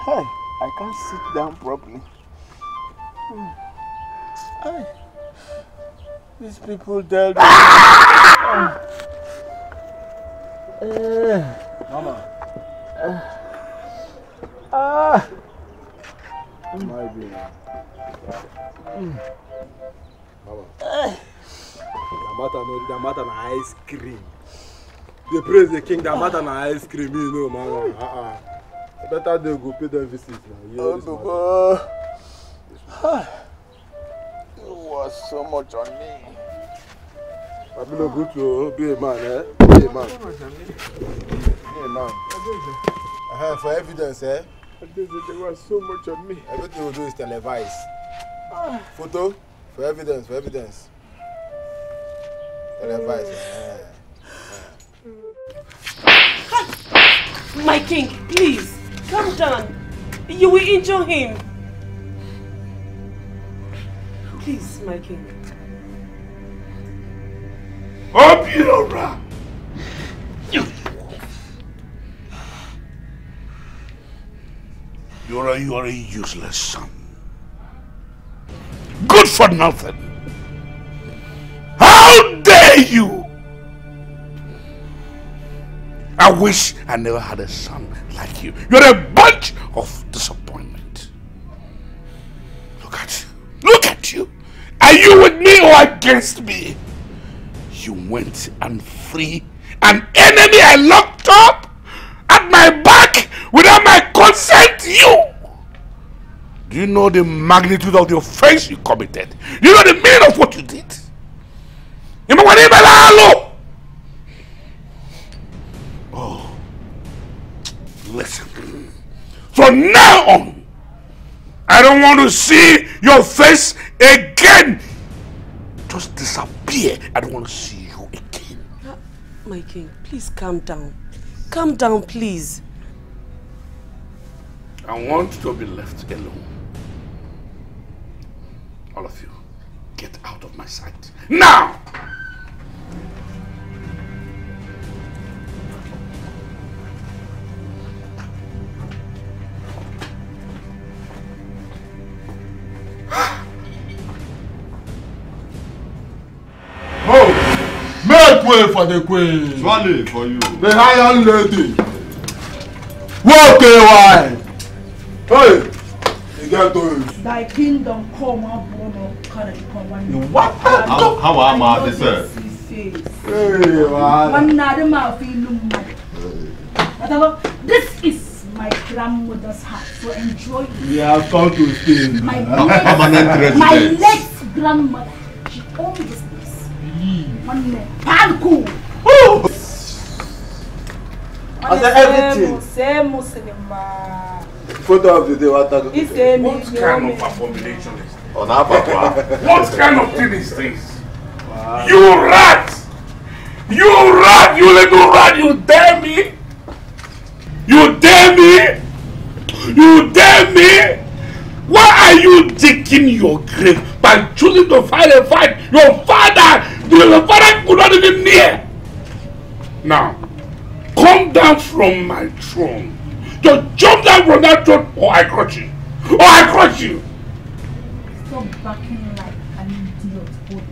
Hey, I can't sit down properly. Hmm. Hey. These people tell me. Mama. Ah. My baby. Mama. Eh. Damata no, Damata na ice cream. They praise the king, Damata na ice cream, you know, mama. Uh-uh. Better they go pay them visit now. You hear this matter? Was so much on me. I be no good to be a man, eh? Be a man. Be a man. Uh-huh, for evidence, eh? There was so much on me. Everything we do is televised. Ah. Photo for evidence, for evidence. Televised. eh. My king, please, calm down. You will injure him. Please, my king. Obiora! You're a, you're a useless son. Good for nothing. How dare you! I wish I never had a son like you. You're a bunch of disappointment. Look at you. Look at you. Are you with me or against me? You went and free an enemy I locked up at my back without my consent. You. Do you know the magnitude of the offense you committed? Do you know the meaning of what you did? Oh, listen. From now on, I don't want to see your face again. Just disappear. I don't want to see you again. Ah, my king, please calm down. Calm down, please. I want to be left alone. All of you, get out of my sight. Now! Way for the queen. Swally for you. The Iron Lady. Walk away. Hey, you get those. Thy kingdom come, Abono, kind of come one. What? How, how am I the sir? Hey, man. One night, my feeling Whatever. This is my grandmother's house, so enjoy it. We have come to stay. My my resident. next grandmother, she owned this Panku. I said everything. Muslim. Photo of the day, what say me, What kind of abomination is this? On our papa. What kind of thing is this? You rat! You rat! You little rat! You dare me? You dare me? You dare me? Why are you digging your grave by choosing to fight a fight your father, your father could not even near? Now, come down from my throne. Just jump down from that throne or I crush you. Or I crush you. Stop backing like an idiot. Both.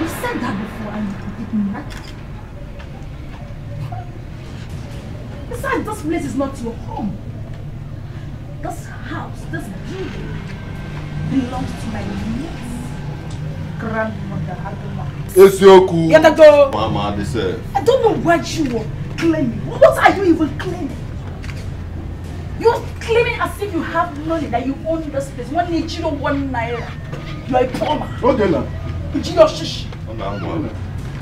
You said that before and you did nothing. Besides, this place is not your home. This house, this building belongs to my niece, grandmother Adoma. Eziokwu. Get go. Mama, they say. I don't know what you were claiming. What are you even claiming? You're claiming as if you have money that you own this place. One Nichiro, one naira. You're a poor man. Okay, now. Nichiro shish.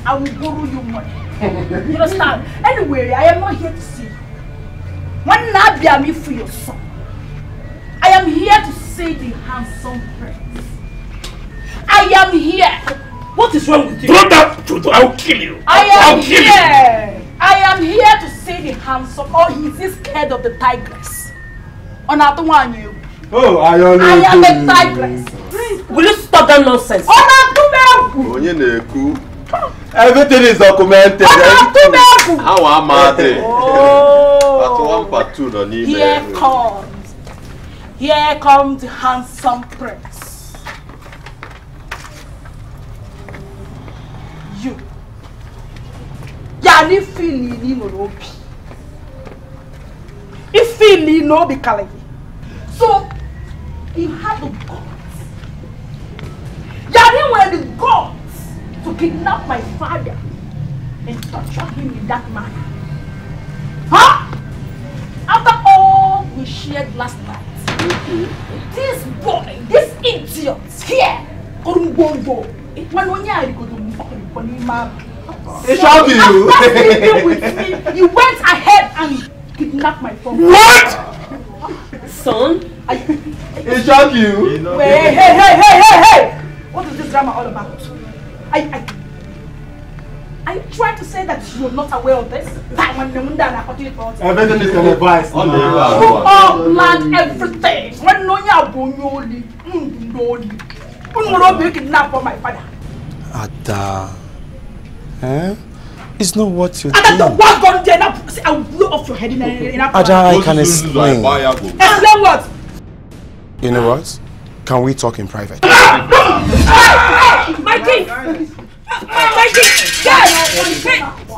I will borrow you money. you understand? Anyway, I am not here to see you. One Nabia me for your son. I am here to say the handsome prince. I am here. What is wrong with you? Throw that truth, I will kill you. I am I'll kill you. here. I am here to say the handsome. Or is he scared of the tigress? On other one you. Oh, I only. I am a tigress. Will you stop that nonsense? On other Onye na-ekwu. Everything is documented. Everything. How am I there? Part one, part two nọ n'ime. Here comes. Here comes the handsome prince. You. Yani fili ni n'obi. Ifili n'obi kalagi. So, you had the guts. Yani were the guts to kidnap my father and torture him in that manner. Huh? After all we shared last night, this boy, this idiot here, Korumbongo, when onye I go to Mpokonima, He you. After sleeping with me, he went ahead and kidnapped my phone. What? Son? He shot you. Wait, hey, hey, hey, hey, hey! What is this drama all about? I, I, are you trying to say that you're not aware of this? That when the Munda and Akoti brought Everything is. On the You all planned everything. When no ya bonyoli, ndoli. When no be kidnap for my father. Ada. Eh? It's not what you think. one gun there, now say I will blow off your head in a in. Ada, I can explain. Explain what? You know what? Can we talk in private? My king! My king! Yes!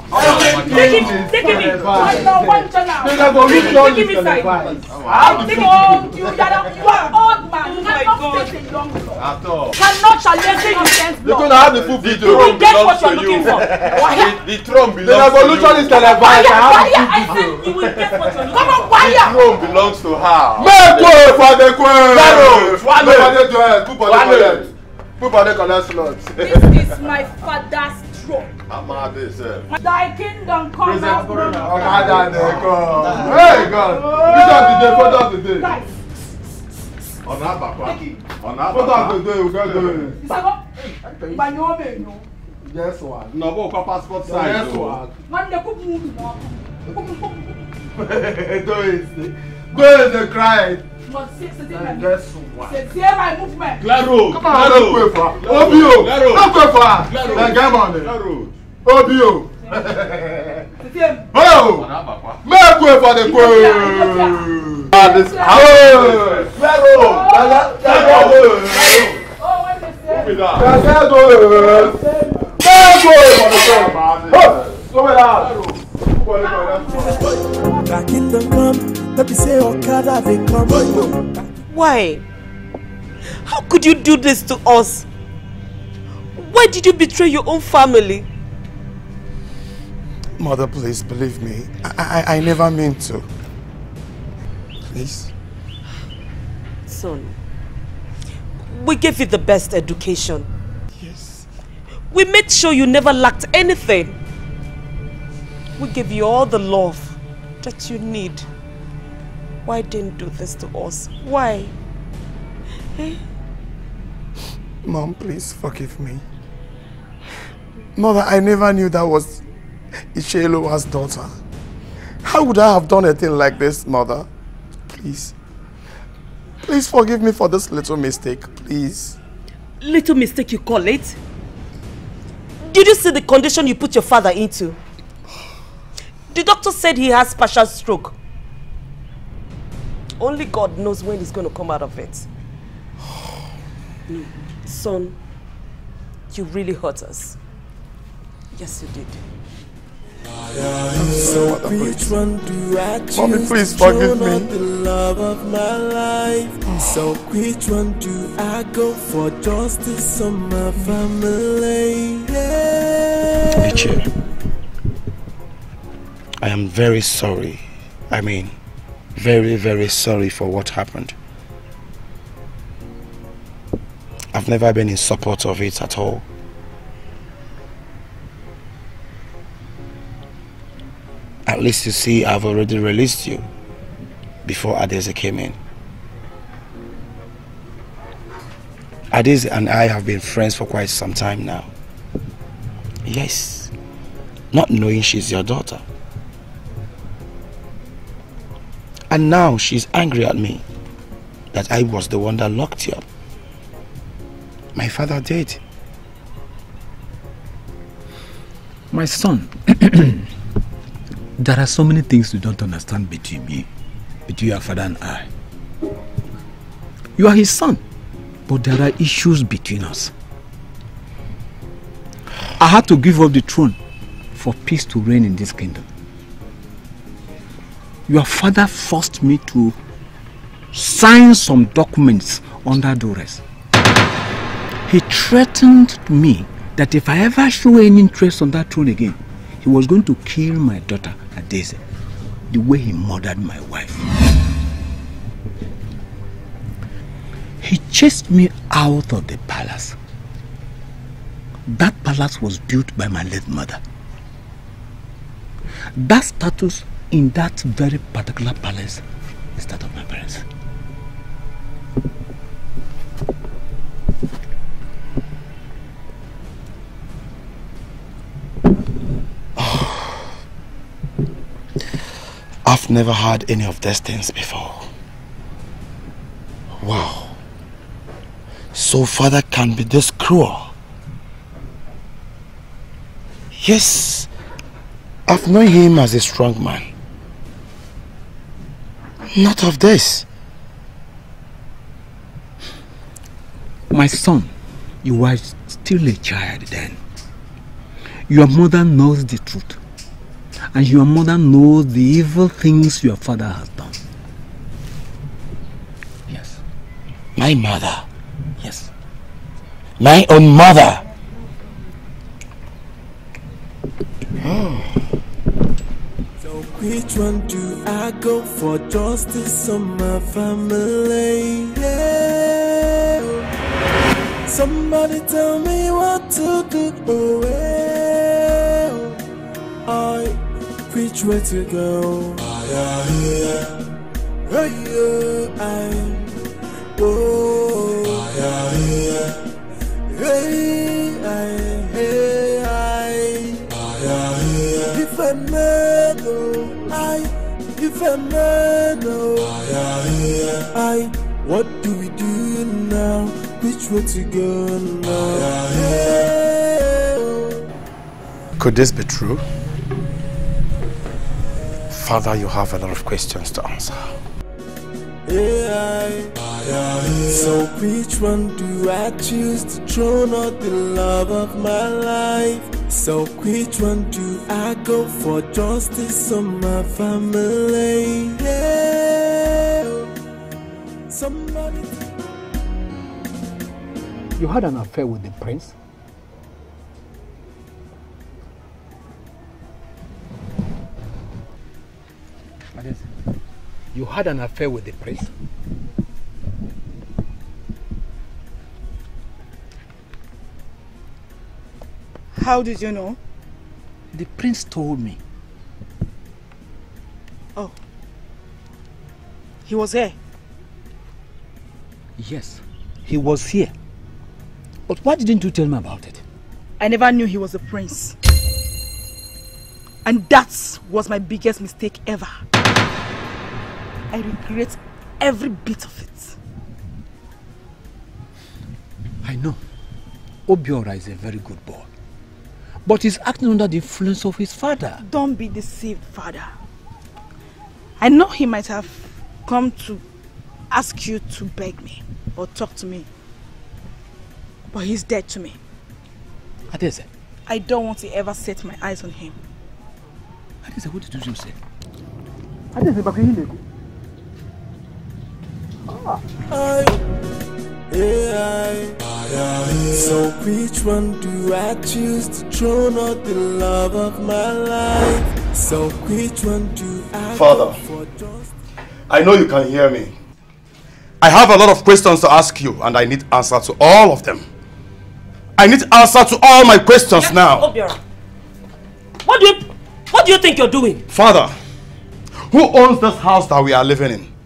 Take him! Take him in! One now, one turn now! Nigga, go reach all Take him this inside! televised. I think old you, you are you are old man. You cannot face a young girl. At all. Cannot challenge your sense You're gonna have the full video. You will get what you're looking for. The, the throne The belongs to revolution you. is televised. I have Why the I full said video. you will get what you're looking for. Come on, The why? throne belongs to her. Make way for the queen. Zero. Swallow. Nobody do it. Put body Swallow. collect. Put body collect slots. This is my father's throne. Ama dey sef. Thy kingdom come now. Okada dey come. Hey God. Which of the day? Photo of the day. Guys, Ọ̀nà àbàpà. Ọ̀nà Photo of àbàpà. the day. We get doing. Isago, banyo me no. Yes one. Nọ̀bọ̀ kọ́ passport size Yes o. one. Man, they cook movie now. Do it. Do it. They cry. C'est un mouvement. Claro, claro. Obio, Nakwefa, Nagamane, Obio. Oh, Nakwefa de quoi Claro, Claro, Claro. Nakwefa de quoi Claro. Claro. Make way for the queen. Come here. Put body collect. Thy kingdom come, let me say Okada they come. Why? How could you do this to us? Why did you betray your own family? Mother, please believe me. I, I, I never meant to. Please. Son, we gave you the best education. Yes. We made sure you never lacked anything. We gave you all the love that you need. Why didn't do this to us? Why? Eh? Mom, please forgive me. Mother, I never knew that was Ishelua's daughter. How would I have done a thing like this, Mother? Please. Please forgive me for this little mistake, please. Little mistake you call it? Did you see the condition you put your father into? The doctor said he has partial stroke. Only God knows when he's going to come out of it. No, son, You really hurt us. Yes, you did. So which one do I choose Mommy, please forgive me. not the love of my life? So which one do I go for justice on my family? Yeah. Ichie, I am very sorry. I mean, very, very sorry for what happened. I've never been in support of it at all. At least you see, I've already released you before Adeze came in. Adeze and I have been friends for quite some time now. Yes, not knowing she's your daughter. And now she's angry at me that I was the one that locked you up. My father did. My son, there are so many things you don't understand between me, between your father and I. You are his son, but there are issues between us. I had to give up the throne for peace to reign in this kingdom. Your father forced me to sign some documents under duress. He threatened me that if I ever show any interest on that throne again, he was going to kill my daughter Adeze, the way he murdered my wife. He chased me out of the palace. That palace was built by my late mother. That status in that very particular palace is that of my parents. I've never had any of these things before. Wow. So father can be this cruel. Yes, I've known him as a strong man. Not of this. My son, you were still a child then. Your mother knows the truth. And your mother knows the evil things your father has done. Yes. My mother. Yes. My own mother. So which one do I go for justice on my family? Yeah. Somebody tell me what to do. Oh, yeah. I which way to go? Yeah, yeah. Hey, yeah, I. Oh, yeah, yeah. Hey, I, hey, I. Yeah, yeah. If I I. I. What do we do now? Which way to go now? Could this be true? Father, you have a lot of questions to answer. So which one do I choose to throw not the love of my life? So which one do I go for justice on my family? Yeah. Somebody You had an affair with the prince? You had an affair with the prince? How did you know? The prince told me. Oh. He was here. Yes, he was here. But why didn't you tell me about it? I never knew he was a prince. And that was my biggest mistake ever. I regret every bit of it. I know. Obiora is a very good boy. But he's acting under the influence of his father. Don't be deceived, father. I know he might have come to ask you to beg me or talk to me. But he's dead to me. Adeze. I don't want to ever set my eyes on him. Adeze, what did you just say? Adeze, back in I, yeah, I, so which one do I choose to throw not the love of my life? So which one do I Father, I know you can hear me. I have a lot of questions to ask you, and I need answer to all of them. I need answer to all my questions now. Obiora, what do you what do you think you're doing? Father, who owns this house that we are living in?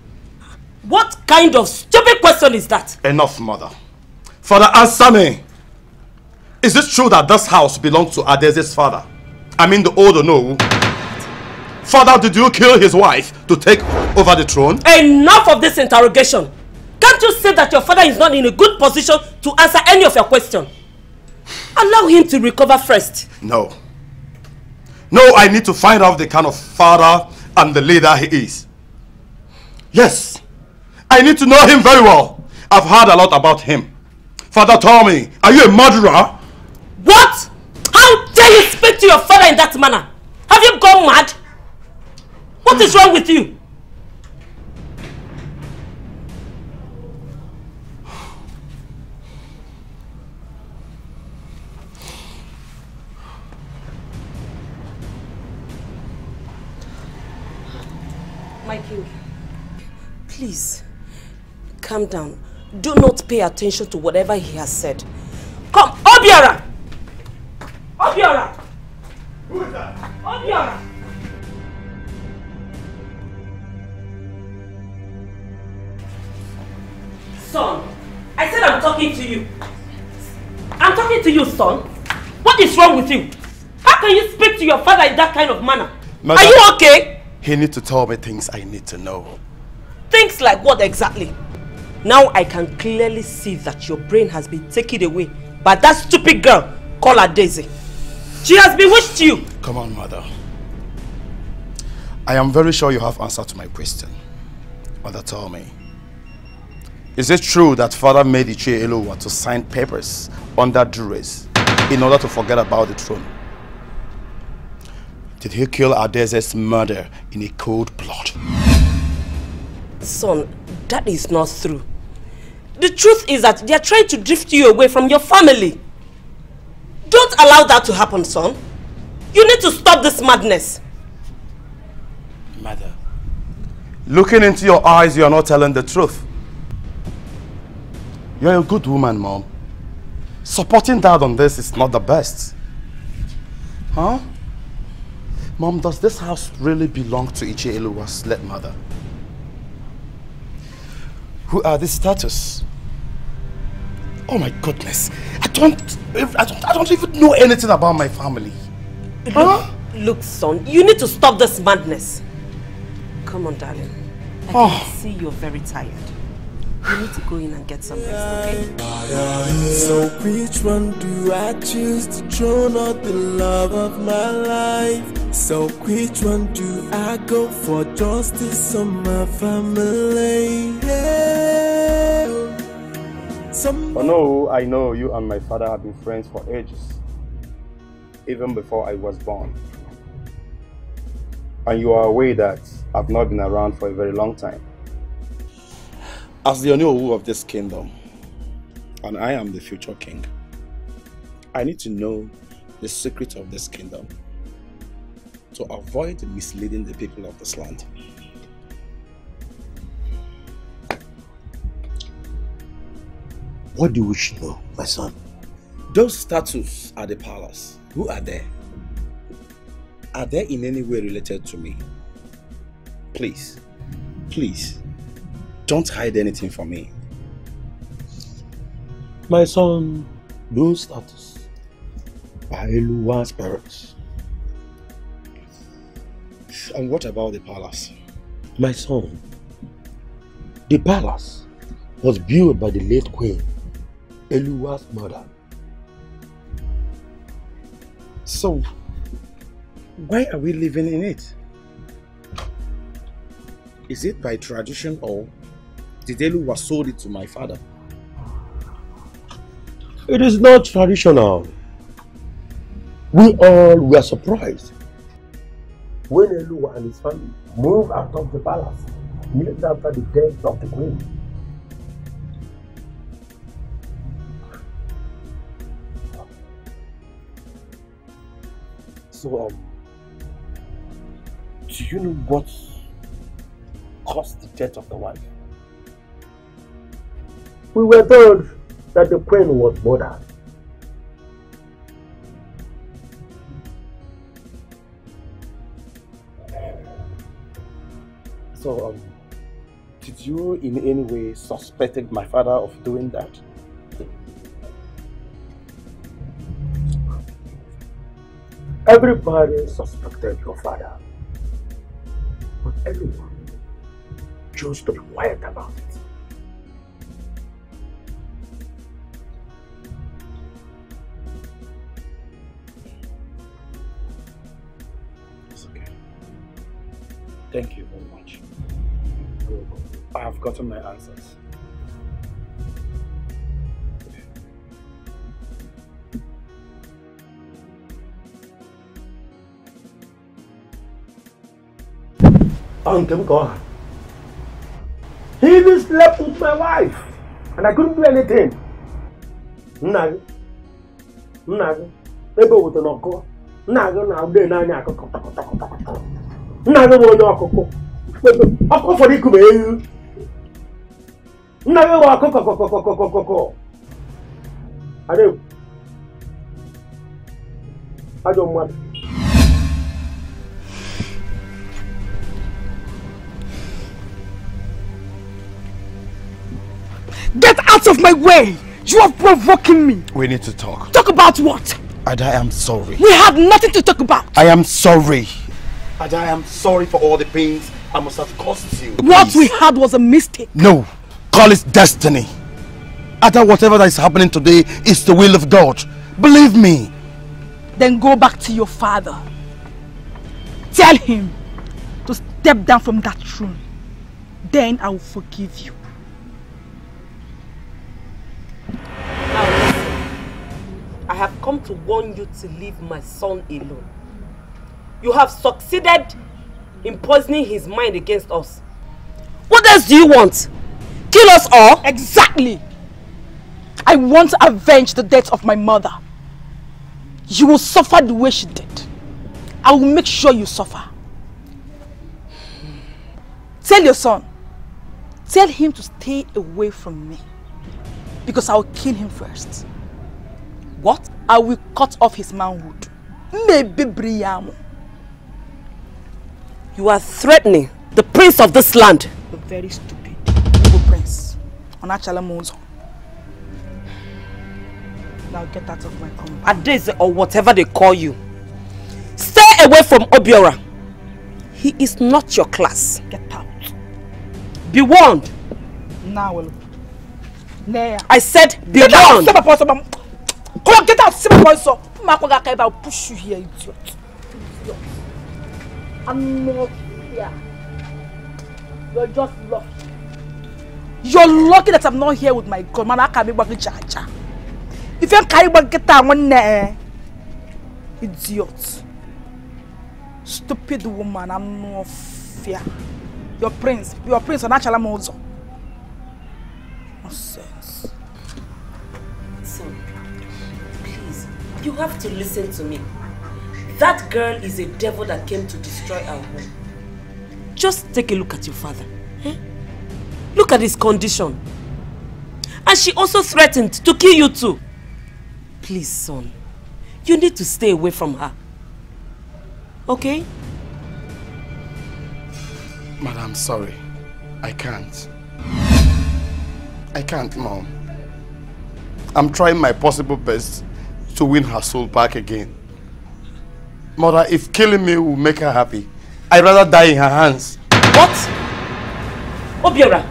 What kind of stupid question is that? Enough, mother. Father, answer me. Is it true that this house belongs to Adeze's father? I mean the old no. Father, did you kill his wife to take over the throne? Enough of this interrogation. Can't you see that your father is not in a good position to answer any of your questions? Allow him to recover first. No. No, I need to find out the kind of father and the leader he is. Yes, I need to know him very well. I've heard a lot about him. Father tell me, are you a murderer? What? How dare you speak to your father in that manner? Have you gone mad? What is wrong with you? My king, please, calm down. Do not pay attention to whatever he has said. Come, Obiara! Obiara! Who is that? Obiara! Son, I said I'm talking to you. I'm talking to you, son. What is wrong with you? How can you speak to your father in that kind of manner? Mother, Are you okay? He needs to tell me things I need to know. Things like what exactly? Now I can clearly see that your brain has been taken away by that stupid girl called her Daisy. She has bewitched you. Come on, mother. I am very sure you have answered to my question. Mother, tell me. Is it true that father made Ichie Eluwa to sign papers under duress in order to forget about the throne? Did he kill Adeze's murder in a cold blood? Son, that is not true. The truth is that they are trying to drift you away from your family. Don't allow that to happen, son. You need to stop this madness. Mother. Looking into your eyes, you are not telling the truth. You're a good woman, Mom. Supporting dad on this is not the best. Huh? Mom, does this house really belong to Ichie Eluwa's late mother? Who are the status? Oh my goodness. I don't, I don't, I don't even know anything about my family. Look, look, son, you need to stop this madness. Come on, darling. I Oh. can see you're very tired. You need to go in and get some rest, okay? So which one do I choose to drown out the love of my life? So which one do I go for justice on my family? Yeah. Some Oh no, I know you and my father have been friends for ages. Even before I was born. And you are aware that I've not been around for a very long time. As the Onowu of this kingdom, and I am the future king, I need to know the secret of this kingdom to avoid misleading the people of this land. What do you wish to know, my son? Those statues at the palace, who are they? Are they in any way related to me? Please, please, don't hide anything from me. My son, those statues are Eluwa's parents. And what about the palace? My son, the palace was built by the late queen, Eluwa's mother. So, why are we living in it? Is it by tradition or did Eluwa sold it to my father? It is not traditional. We all were surprised when Eluwa and his family moved out of the palace immediately after the death of the queen. So, um, do you know what caused the death of the wife? We were told that the queen was murdered. So, um, did you in any way suspected my father of doing that? Everybody suspected your father. But everyone chose to be quiet about it. It's okay. Thank you very much. I have gotten my answers. Uncle God. He even slept with my wife and I couldn't do anything. Nna gị, nna gị, ebe o wetara ọkụ, nna gị na-agba n'anya akụkọ. Nna gị bụ onye ọkụkụ, ọkụ ụfọdụ iku ma ewu. Nna gị bụ ọkụkọ kọkọkọkọkọkọ. Ajọ mmadụ. Out of my way! You are provoking me! We need to talk. Talk about what? Ada, I am sorry. We have nothing to talk about. I am sorry. Ada, I am sorry for all the pains I must have caused you. What we had was a mistake. No, call it destiny. Ada, whatever that is happening today is the will of God. Believe me. Then go back to your father. Tell him to step down from that throne. Then I will forgive you. Have come to warn you to leave my son alone. You have succeeded in poisoning his mind against us. What else do you want? Kill us all? Exactly. I want to avenge the death of my mother. You will suffer the way she did. I will make sure you suffer. Tell your son. Tell him to stay away from me. Because I will kill him first. What? I will cut off his manhood. Maybe Briamu. You are threatening the prince of this land. You're very stupid. Evil prince. Onachala Mozo. Now get out of my compound. Adeze or whatever they call you. Stay away from Obiora. He is not your class. Get out. Be warned. Now. I said be warned. Step up, step up. Come on, get out! Step up, so. I'll push you here, idiot. Idiot. I'm not here. You're just lucky. You're lucky that I'm not here with my gun. Man, I can't be working charger. If you can't get out one there. Eh? Idiot. Stupid woman, I'm no fear. Your prince, your prince, and actually I'm you have to listen to me. That girl is a devil that came to destroy our home. Just take a look at your father. eh? Look at his condition. And she also threatened to kill you too. Please, son, you need to stay away from her. Okay? Madam, sorry. I can't. I can't, Mom. I'm trying my possible best to win her soul back again. Mother, if killing me will make her happy, I'd rather die in her hands. What? Obiora,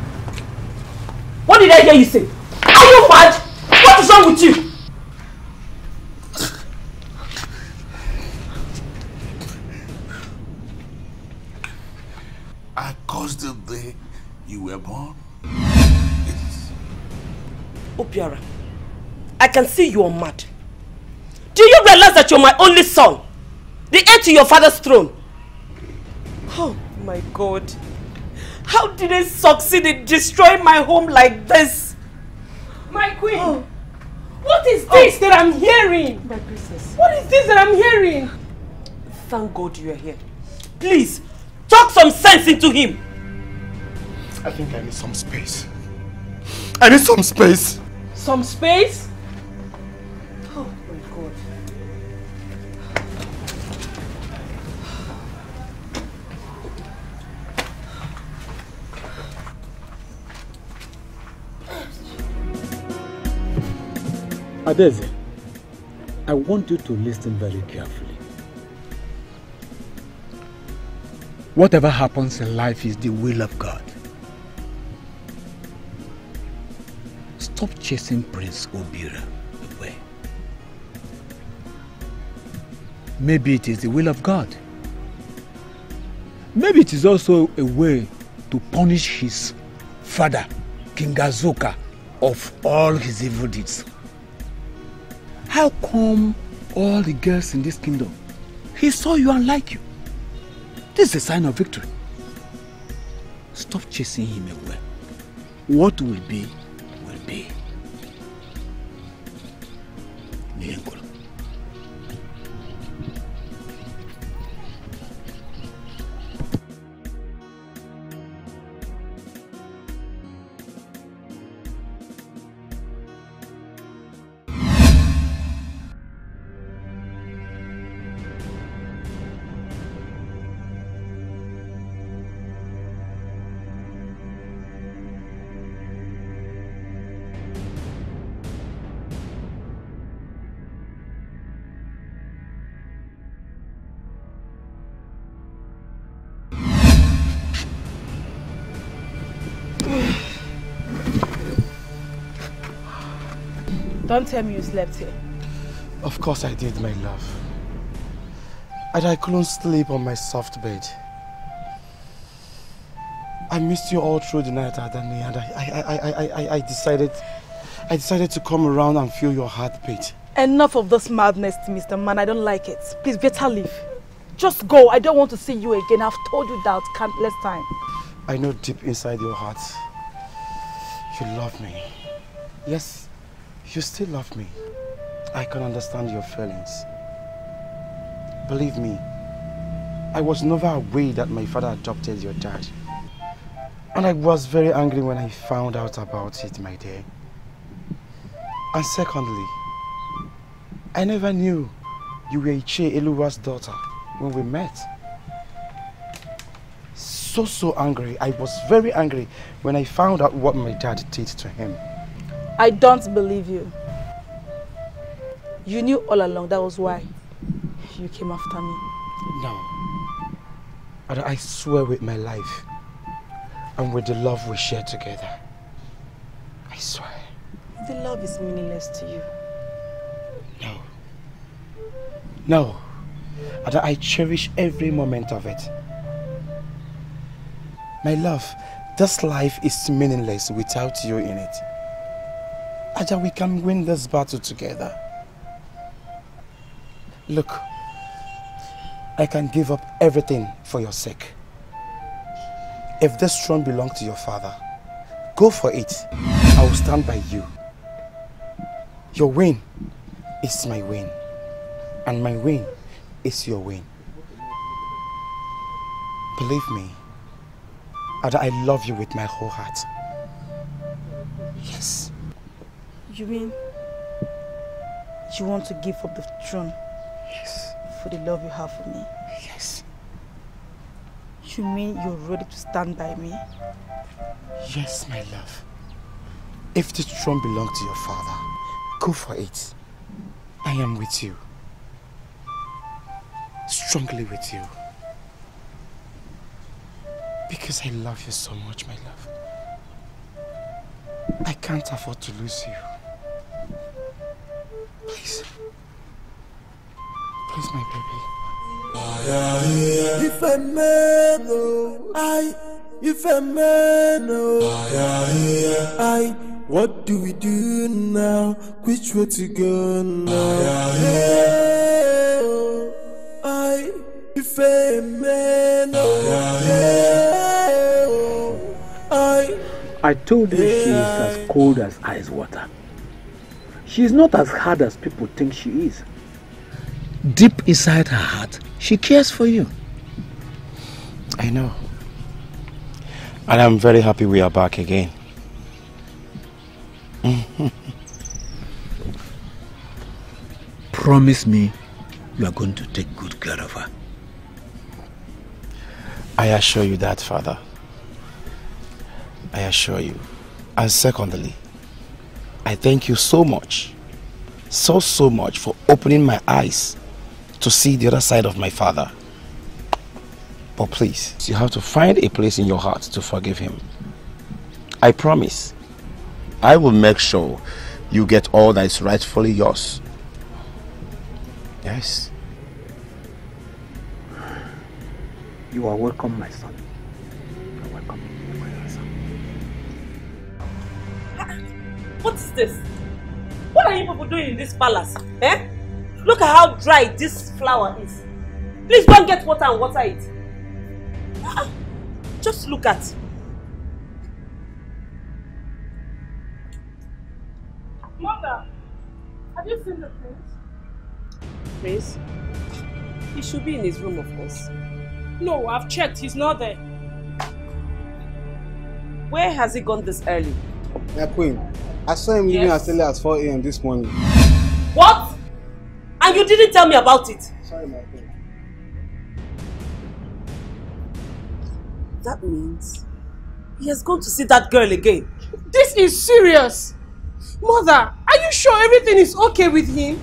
what did I hear you say? Are you mad? What is wrong with you? I caused the day you were born. Obiora, I can see you are mad. Do Do you realize that you're my only son? The heir to your father's throne. Oh my god. How did they succeed in destroying my home like this? My queen! Oh. What is oh. this that I'm hearing? My princess. What is this that I'm hearing? Thank God you are here. Please, talk some sense into him. I think I need some space. I need some space. Some space? Adeze, I want you to listen very carefully. Whatever happens in life is the will of God. Stop chasing Prince Obiora away. Maybe it is the will of God. Maybe it is also a way to punish his father, King Azuka, of all his evil deeds. How come all the girls in this kingdom, he saw you and liked you? This is a sign of victory. Stop chasing him away. What will be, will be. Niengolo. Don't tell me you slept here. Of course I did, my love. And I couldn't sleep on my soft bed. I missed you all through the night, Adani, and I, I, I, I, I, I decided, I decided to come around and feel your heartbeat. Enough of this madness, Mr. Man. I don't like it. Please, better leave. Just go. I don't want to see you again. I've told you that countless times. I know deep inside your heart, you love me. Yes, you still love me. I can understand your feelings. Believe me, I was never aware that my father adopted your dad. And I was very angry when I found out about it, my dear. And secondly, I never knew you were Ichie Eluwa's daughter when we met. So, so angry. I was very angry when I found out what my dad did to him. I don't believe you. You knew all along. That was why you came after me. No. And I swear with my life and with the love we share together. I swear. The love is meaningless to you. No. No. And I cherish every moment of it. My love, this life is meaningless without you in it. Aja, we can win this battle together. Look, I can give up everything for your sake. If this throne belongs to your father, go for it. I will stand by you. Your win is my win, and my win is your win. Believe me, Ada, I love you with my whole heart. Yes. You mean you want to give up the throne? Yes. For the love you have for me? Yes. You mean you're ready to stand by me? Yes, my love. If the throne belongs to your father, go for it. I am with you. Strongly with you. Because I love you so much, my love. I can't afford to lose you. Please. Please, my baby. Ife meno, oh, ay, ife meno, oh, ay, what do we do now? Which way to go now? Hey, oh, I, if a man, oh, hey, oh, I. I told you she is as cold as ice water. She is not as hard as people think she is. Deep inside her heart, she cares for you. I know. And I'm very happy we are back again. Promise me you are going to take good care of her. I assure you that, Father. I assure you. And secondly, I thank you so much, so, so much for opening my eyes to see the other side of my father. But please, you have to find a place in your heart to forgive him. I promise. I will make sure you get all that is rightfully yours. Yes. You are welcome, my son. What is this? What are you people doing in this palace? Eh? Look at how dry this flower is. Please go and get water and water it. Ah, Just look at. Mother, have you seen the prince? Prince? He should be in his room, of course. No, I've checked. He's not there. Where has he gone this early? Queen. I saw him leaving as early as 4 a.m. this morning. What? And you didn't tell me about it? Sorry, my queen. That means he has gone to see that girl again. This is serious. Mother, are you sure everything is okay with him?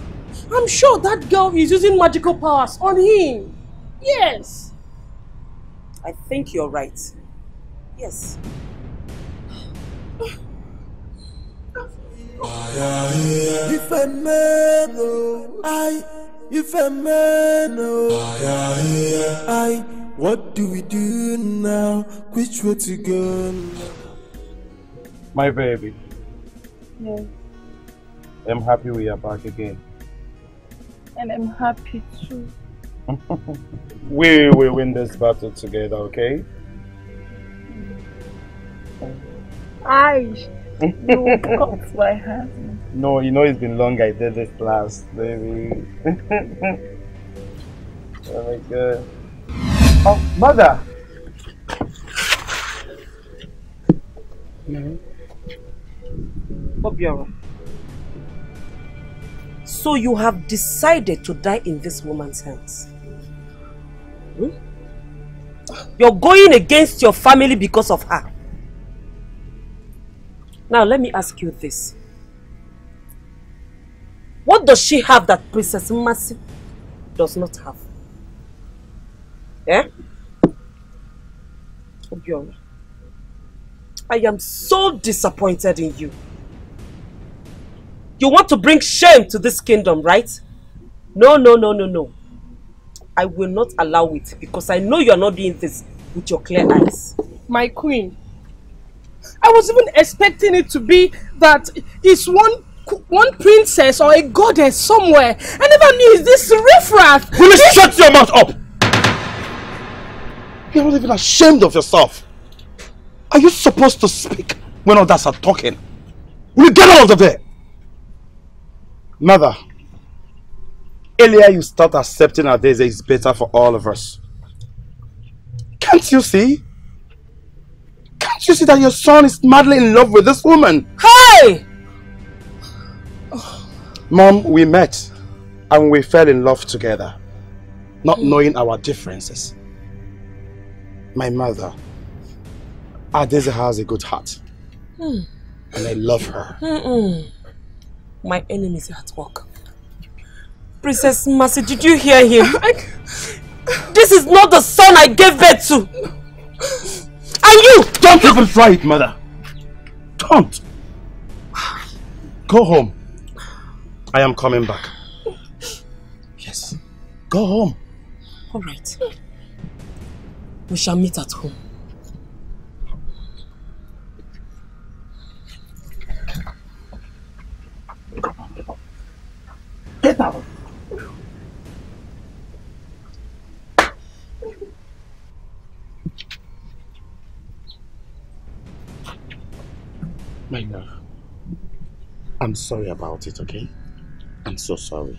I'm sure that girl is using magical powers on him. Yes. I think you're right. Yes. If a man, oh, I, if a man, oh, I, what do we do now? Which way to go now? My baby, Yes, I'm happy we are back again. and I'm happy too. We will win this battle together, okay? I, you got my heart. No, you know it's been long I did this last, baby. oh my god. Oh, mother! Obiora. So you have decided to die in this woman's hands? Hmm? You're going against your family because of her. Now let me ask you this. What does she have that Princess Mercy does not have? Eh? Obiora. I am so disappointed in you. You want to bring shame to this kingdom, right? No, no, no, no, no. I will not allow it because I know you are not doing this with your clear eyes. My queen. I was even expecting it to be that it's one one princess or a goddess somewhere. I never knew it's this riffraff. Will you This- shut your mouth up? You're not even ashamed of yourself. Are you supposed to speak when others are talking? Will you get out of there? Mother, earlier you start accepting that this is better for all of us. Can't you see? Can't you see that your son is madly in love with this woman? Hey! Mom, we met and we fell in love together, not knowing our differences. My mother, Adeze has a good heart Hmm. and I love her. Mm-mm. My enemies are at work. Princess Mercy, did you hear him? this is not the son I gave birth to. And you! Don't even try it, mother. Don't. Go home. I am coming back. Yes. Go home. All right. We shall meet at home. Get out! My love, I'm sorry about it, okay? I'm so sorry.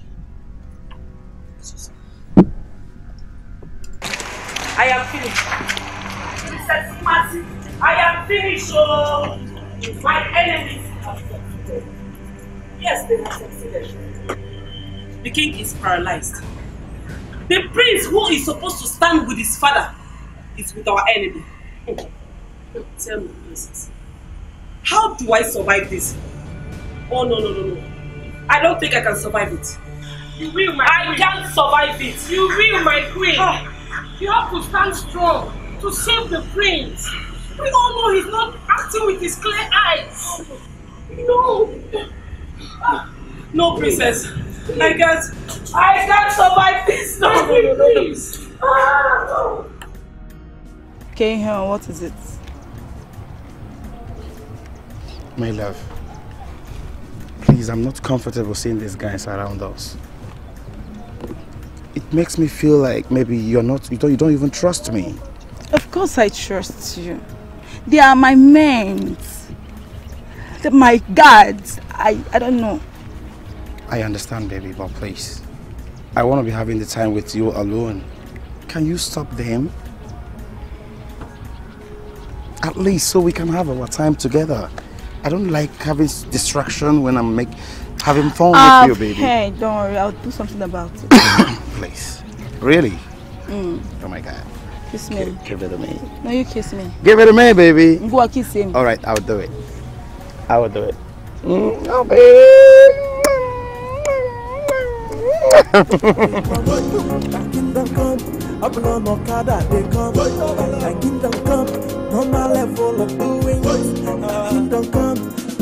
So sorry. I am finished. Princess Mercy, I am finished. Oh, my enemies have succeeded. Yes, they have succeeded. The king is paralyzed. The prince who is supposed to stand with his father is with our enemy. Tell me, princess, how do I survive this? Oh, no, no, no, no. I don't think I can survive it. You will, my I queen. I can't survive it. You will, my queen. Ah. You have to stand strong to save the prince. We all know he's not acting with his clear eyes. No. No, princess. I can't. I can't survive this. No, no, no, no, please. Ah, no. Okay, what is it? My love, please, I'm not comfortable seeing these guys around us. It makes me feel like maybe you're not, you don't, you don't even trust me. Of course I trust you. They are my men. They're my guards. I, I don't know. I understand, baby, but please, I want to be having the time with you alone. Can you stop them? At least so we can have our time together. I don't like having distraction when I'm make, having fun Ah, with you, baby. Hey, don't worry. I'll do something about it. Please. Really? Mm. Oh my God. Kiss me. Give it to me. No, you kiss me. Give it to me, baby. Go and kiss him. All right, I'll do it. I will do it. Mm, oh, baby. kingdom come, up on Okada they come. My kingdom come, no my level of doing kingdom come,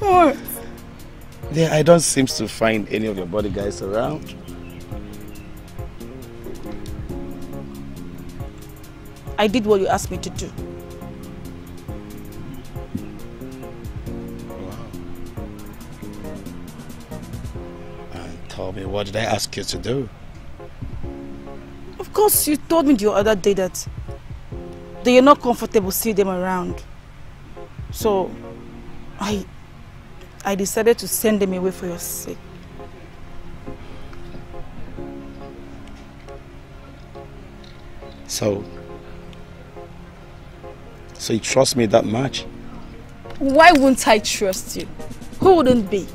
What? Yeah, I don't seem to find any of your bodyguards around. I did what you asked me to do. Tell me, what did I ask you to do? Of course, you told me the other day that that you're not comfortable seeing them around. So, I I decided to send them away for your sake. So, so you trust me that much? Why wouldn't I trust you? Who wouldn't be?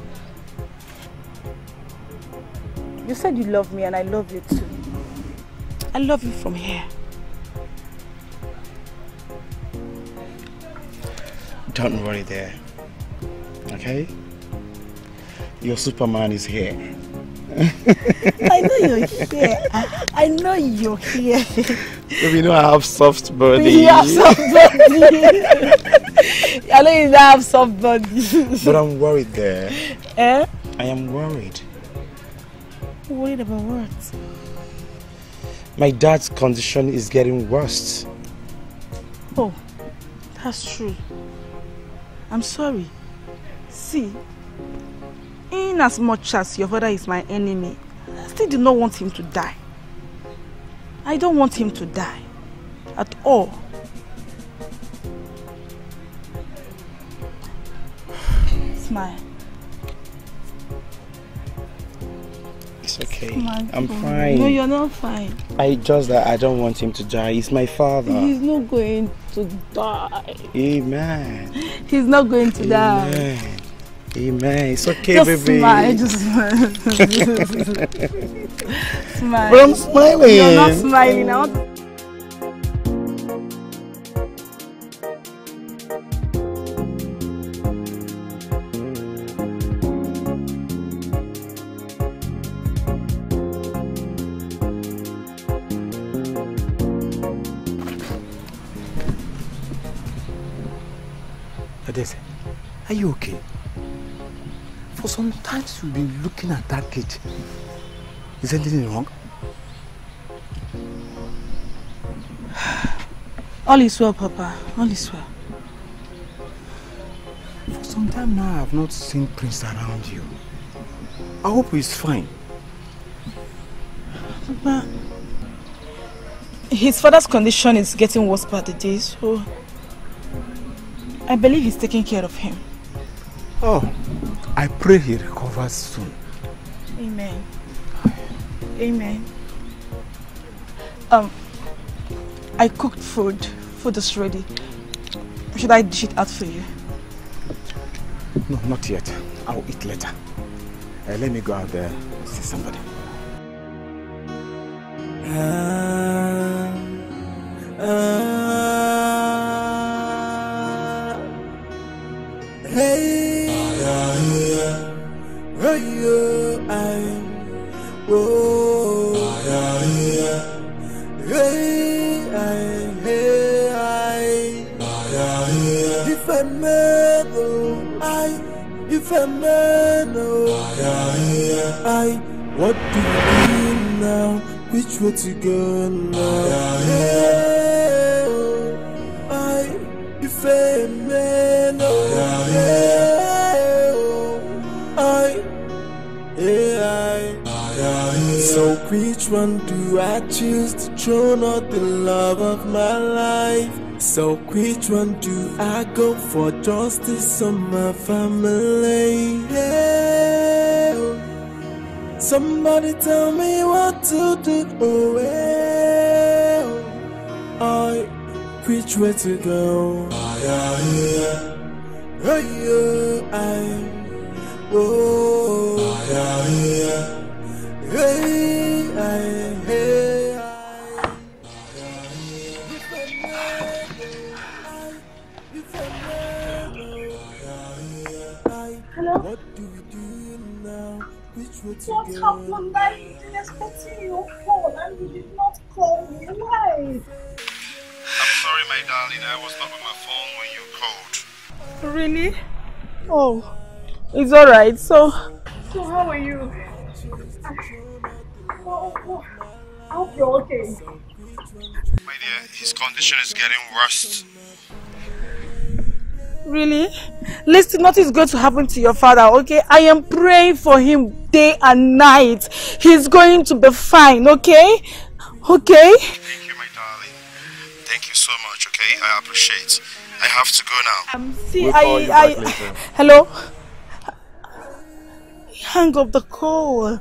You said you love me and I love you too. I love you from here. Don't worry there. Okay? Your Superman is here. I know you're here. I know you're here. You know I have soft body. You have soft body. I know you have soft body. But I'm worried there. eh? I am worried. Worried about what? My dad's condition is getting worse. Oh, that's true. I'm sorry. See, in as much as your father is my enemy, I still do not want him to die. I don't want him to die. At all. Smile. It's okay. Smile. I'm fine. No, you're not fine. I just that I don't want him to die. He's my father. He's not going to die. Amen. He's not going to die. Amen. It's okay, just baby. smile, just smile. smile. But I'm smiling. You're not smiling. Looking at that gate. Is anything wrong? All is well, Papa. All is well. For some time now, I have not seen Prince around you. I hope he's fine. Papa, his father's condition is getting worse by the day, so I believe he's taking care of him. Oh, I pray he recovers soon. Amen. Amen. Um, I cooked food. Food is ready. Should I dish it out for you? No, not yet. I'll eat later. Uh, let me go out there and see somebody. Hey, if I what do you do now? Which way to go now? Oh, I, if I man, oh, hey, oh, I, I, so which one do I choose to throw not the love of my life? So which one do I go for justice on my family? Yeah. Somebody tell me what to do. Oh, yeah. I, which way to go? Hey, yeah, I, oh, hey, I, What go? happened? I didn't expect your phone and you did not call me. Why? I'm sorry, my darling. I was not on my phone when you called. Really? Oh, it's alright. So, So how are you? Oh, oh, I hope you're okay. My dear, his condition is getting worse. Really? Listen, nothing's going to happen to your father, okay? I am praying for him day and night. He's going to be fine, okay? Okay? Thank you, my darling. Thank you so much, okay? I appreciate. I have to go now. Um, see, We'll I, call you I, back later. hello? Hang up the call.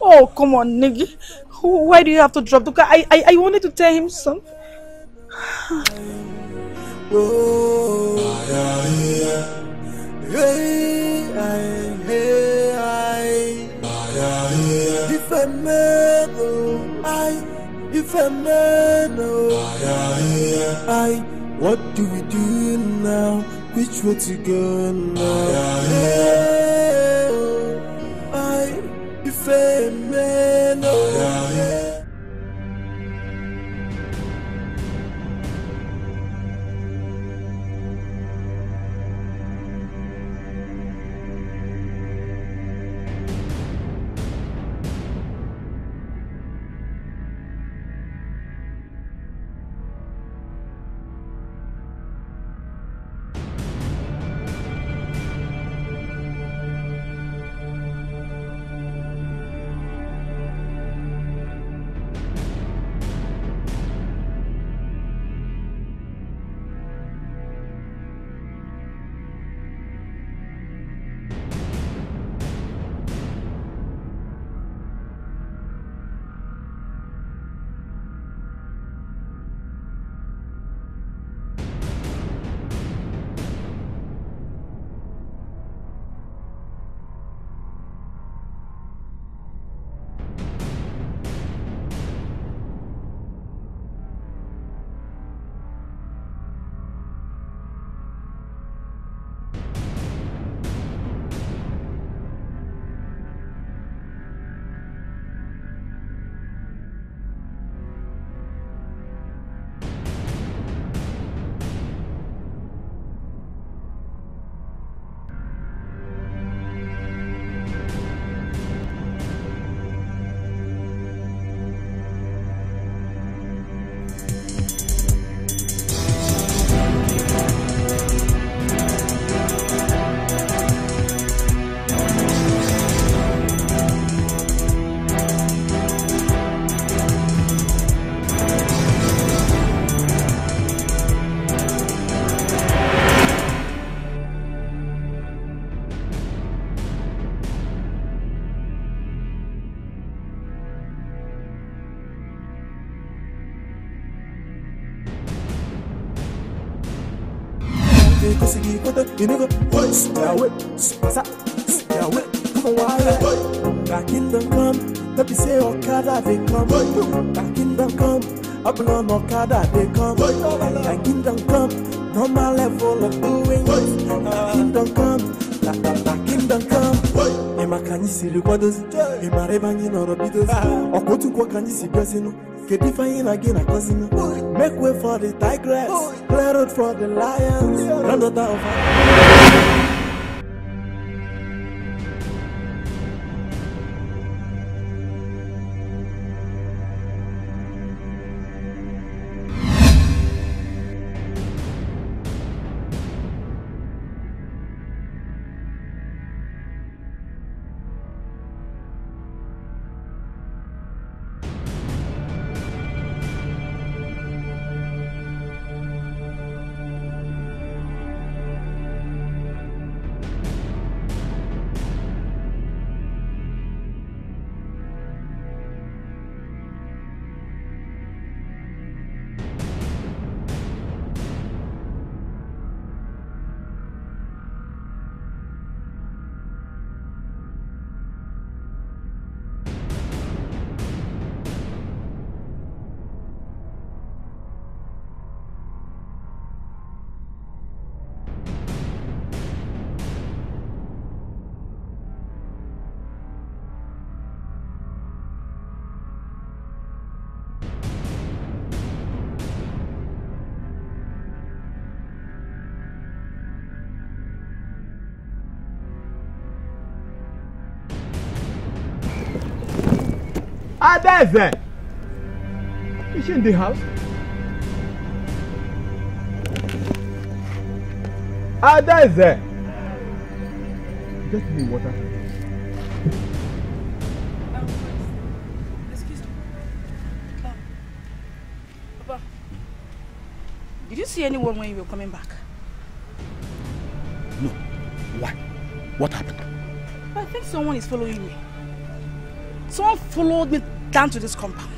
Oh, come on, nigga. Why do you have to drop the call? I, I, I wanted to tell him something. Oh, hey, I, hey, I, if I man, I, if oh, I, what do we do now? Which way to go now? I, if I man, oh, okada dey come. That kingdom come normal level of doing. That kingdom come that that that kingdom come. Ịma ka anyị siri kwadozi ị mara ebe anyị nọrọ bidozi nkwa ka anyị si bịazinụ kedu ife anyị na gị na-akọzinụ make way for the tigress. Clear road for the lions. Ranota of Adeze! Is she in the house? Adeze! Get me water. Did you see anyone when you were coming back? No. Why? What happened? I think someone is following me. Someone followed me down to this compound.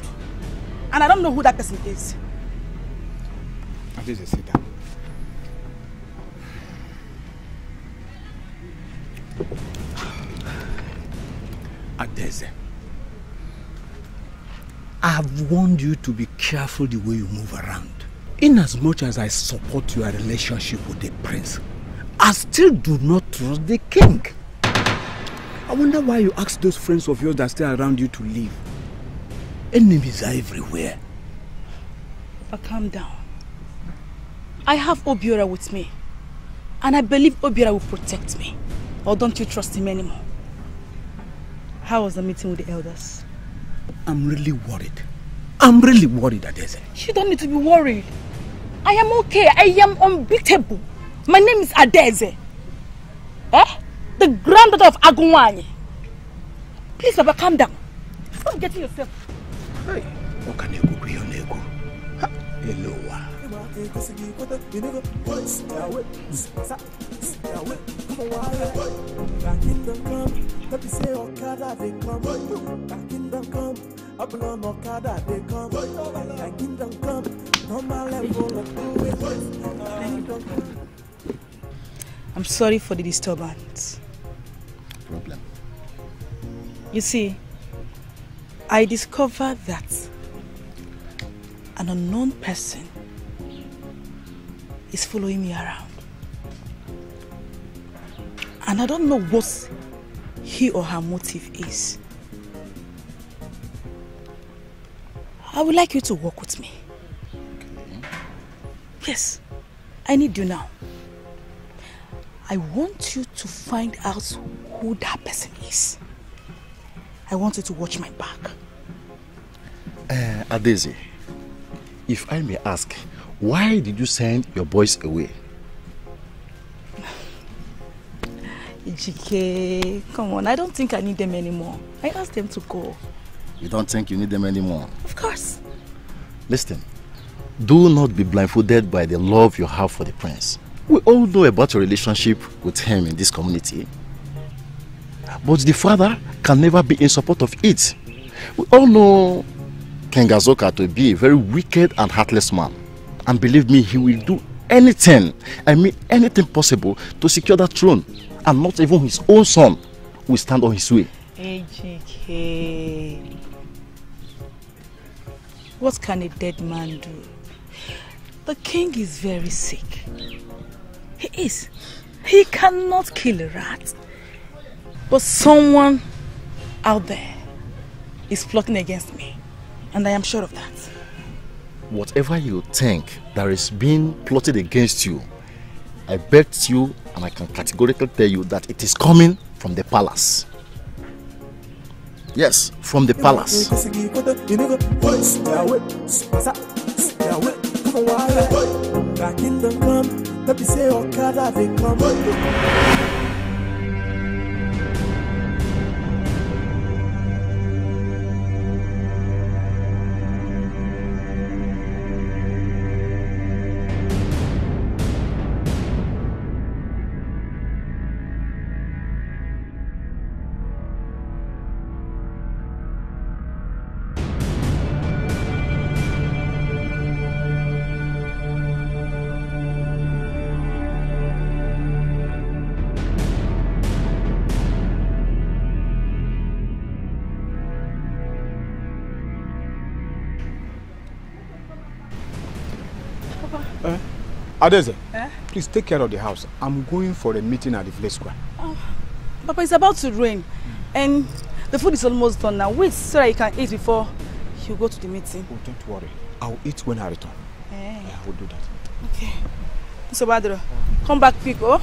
And I don't know who that person is. Adeze, sit down. Adeze. I have warned you to be careful the way you move around. In as much as I support your relationship with the prince, I still do not trust the king. I wonder why you asked those friends of yours that stay around you to leave. Enemies are everywhere. But calm down. I have Obiora with me. And I believe Obiora will protect me. Or don't you trust him anymore? How was the meeting with the elders? I'm really worried. I'm really worried, Adeze. You don't need to be worried. I am okay. I am unbeatable. My name is Adeze. Eh? The granddaughter of Agunwanyi. Please, Baba, calm down. Stop getting yourself. Hey, what can you go your nego? Hello. egosi gị kweta inigo stay away spasa stay away come on why that kingdom come say okada dey come that kingdom come up on okada dey come that kingdom come normal level of kingdom come. I'm sorry for the disturbance. Problem. You see, I discovered that an unknown person is following me around. And I don't know what he or her motive is. I would like you to work with me. Yes, I need you now. I want you to find out who that person is. I want you to watch my back. Uh, Adeze, if I may ask, why did you send your boys away? Ijike, come on, I don't think I need them anymore. I asked them to go. You don't think you need them anymore? Of course. Listen, do not be blindfolded by the love you have for the prince. We all know about your relationship with him in this community. But the father can never be in support of it. We all know King Azuka to be a very wicked and heartless man. And believe me, he will do anything, I mean anything possible to secure that throne. And not even his own son will stand on his way. Ijike. What can a dead man do? The king is very sick. He is. He cannot kill a rat. But someone out there is plotting against me. And I am sure of that. Whatever you think that is being plotted against you, I bet you and I can categorically tell you that it is coming from the palace. Yes, from the palace. Back in come, let me say, God, come. Adeze, Eh? please take care of the house. I'm going for a meeting at the village square. Oh, Papa, it's about to rain. And the food is almost done now. Wait so that you can eat before you go to the meeting. Oh, don't worry. I'll eat when I return. Eh. Yeah, I will do that. Okay. So Badro, come back quick, oh?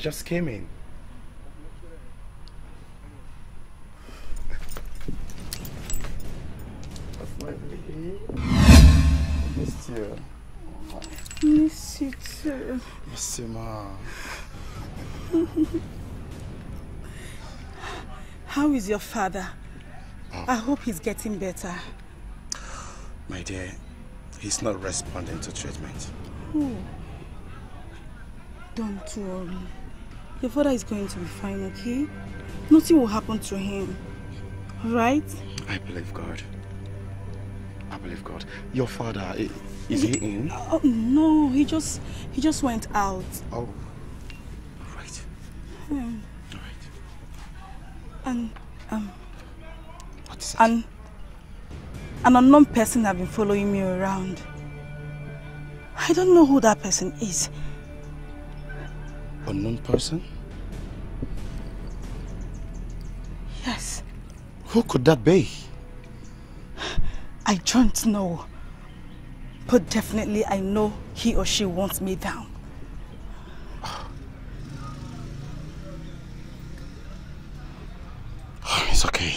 I just came in. That's my baby. Missed you. Miss you too. Miss you, ma. How is your father? Ah. I hope he's getting better. My dear, he's not responding to treatment. Oh. Don't worry. Your father is going to be fine, okay? Nothing will happen to him. Right? I believe God. I believe God. Your father, is he in? Oh no, he just he just went out. Oh, right. Hmm. And um What's and an unknown person have been following me around. I don't know who that person is. Unknown person? Yes, Who could that be? I don't know. But definitely I know he or she wants me down. Ah, it's okay.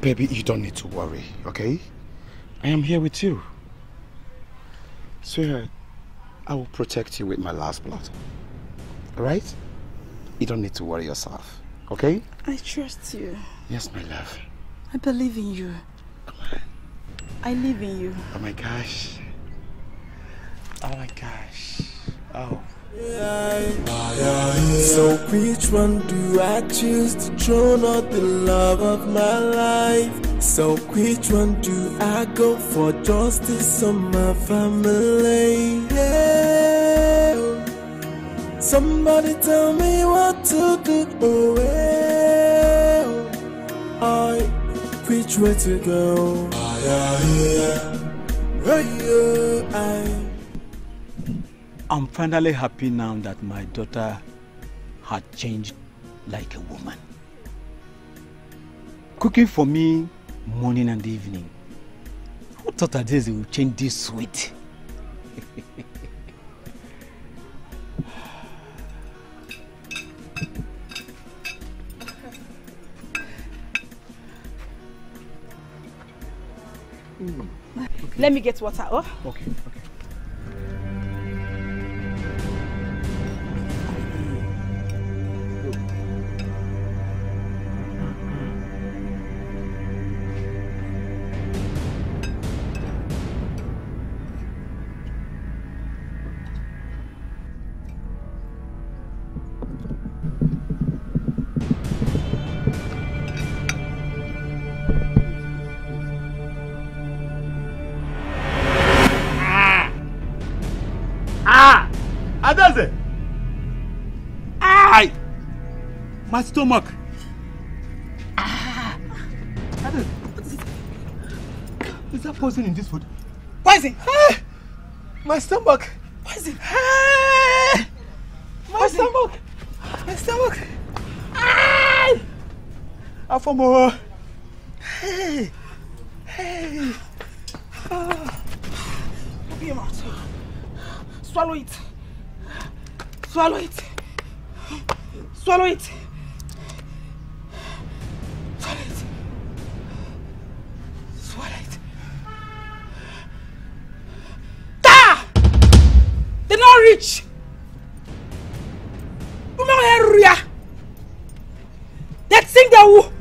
Baby, you don't need to worry, okay? I am here with you. Sweetheart, I will protect you with my last blood. Alright? You don't need to worry yourself, okay? I trust you. Yes, my love. I believe in you. Come on. I live in you. Oh my gosh. Oh my gosh. Oh. So which one do I choose to drown out the love of my life? So which one do I go for justice on my family? Yeah. Somebody tell me what to do. Oh, well. I, which way to go? Hey, I. I'm finally happy now that my daughter had changed like a woman. cooking for me morning and evening. Who thought that this will change this sweet? Hmm. Let me get water. Oh. Okay, Adaze! Ai! My stomach! Ah! What is that poison in this food? Poison! Ah! My stomach! Poison! Ah! My stomach! My stomach! Ah! Afomo! Hey! Hey! Ah. Open your mouth. Swallow it. Swallow it. Swallow it. Swallow it. Swallow it. Ta! They not reach. Women area. They think they will.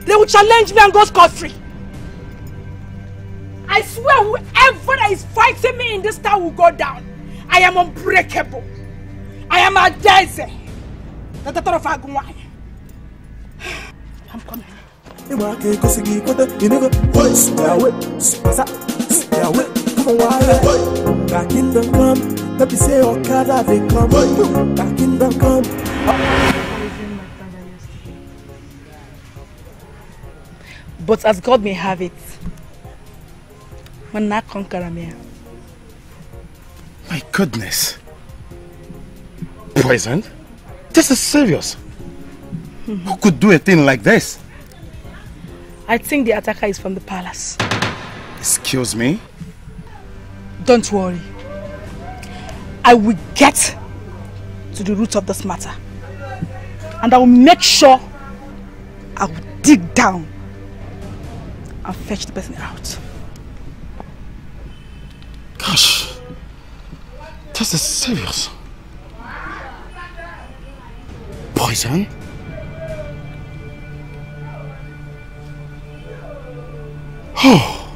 They will challenge me and go scot free. I swear whoever that is fighting me in this town will go down. I am unbreakable. I am a desert. The daughter of Agumwai. I'm coming. yawe yawe come kingdom come let me say okada come kingdom come. But as God may have it, man not conquer me. My goodness. Poison? This is serious. Who could do a thing like this? I think the attacker is from the palace. Excuse me? Don't worry. I will get to the root of this matter. And I will make sure I will dig down and fetch the person out. Gosh. This is serious. Poison? Oh.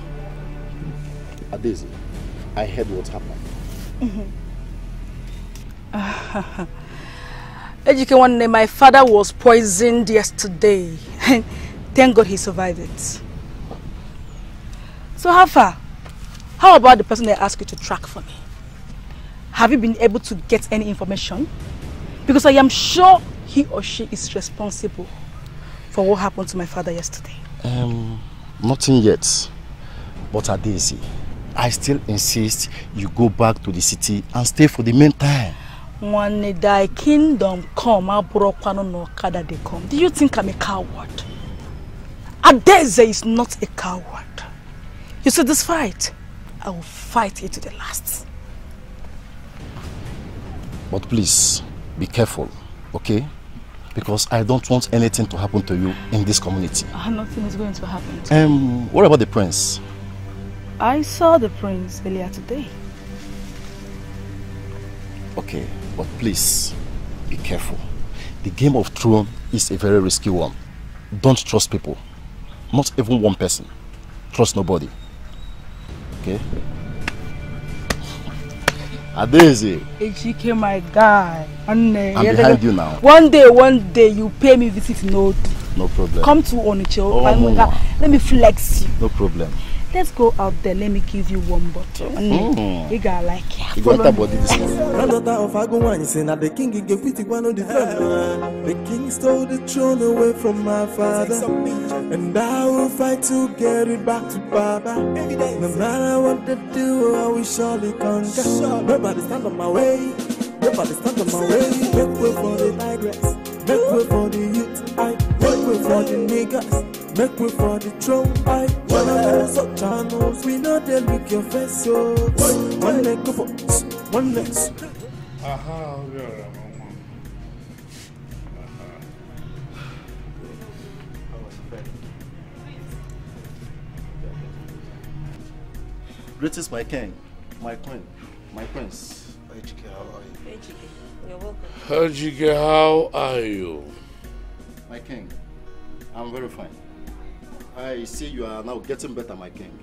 Adeze, I heard what happened. Ijike one day, my father was poisoned yesterday. Thank God he survived it. So how far? How about the person I asked you to track for me? Have you been able to get any information? Because I am sure he or she is responsible for what happened to my father yesterday. Um, nothing yet. But Adeze, I still insist you go back to the city and stay for the meantime. When thy kingdom come, Aburokwano no Okada they come. Do you think I'm a coward? Adeze is not a coward. You see this fight? I will fight it to the last. But please, be careful, okay? Because I don't want anything to happen to you in this community. Nothing is going to happen. To Um, what about the prince? I saw the prince earlier today. Okay, but please, be careful. The game of throne is a very risky one. Don't trust people. Not even one person. Trust nobody. Okay? Adeze, Ejike, my guy. I'm behind you now. One day, one day, you pay me visit in Odu. No problem. Come to Oniche. Oh. Let me flex you. No problem. Let's go out there. Let me give you one bottle. Mm. You got like it. You got that body this. Granddaughter of Agunwanyi say na the king he get one on the throne. The king stole the throne away from my father, and I will fight to get it back to Baba. No matter what they do, I will surely conquer. Nobody stand on my way. Nobody stand on my way. Make way for the tigress. Make way for the youth. I wait. way for the niggas, make way for the throne. I wanna lose up channels, we know they look your face, yo. One leg go for, one leg. Aha, obiora, mama. Greetings, my king, my queen, my prince. Ijike, how are you? Ijike, you're welcome. Ijike, how are you? My king, I'm very fine. I see you are now getting better, my king.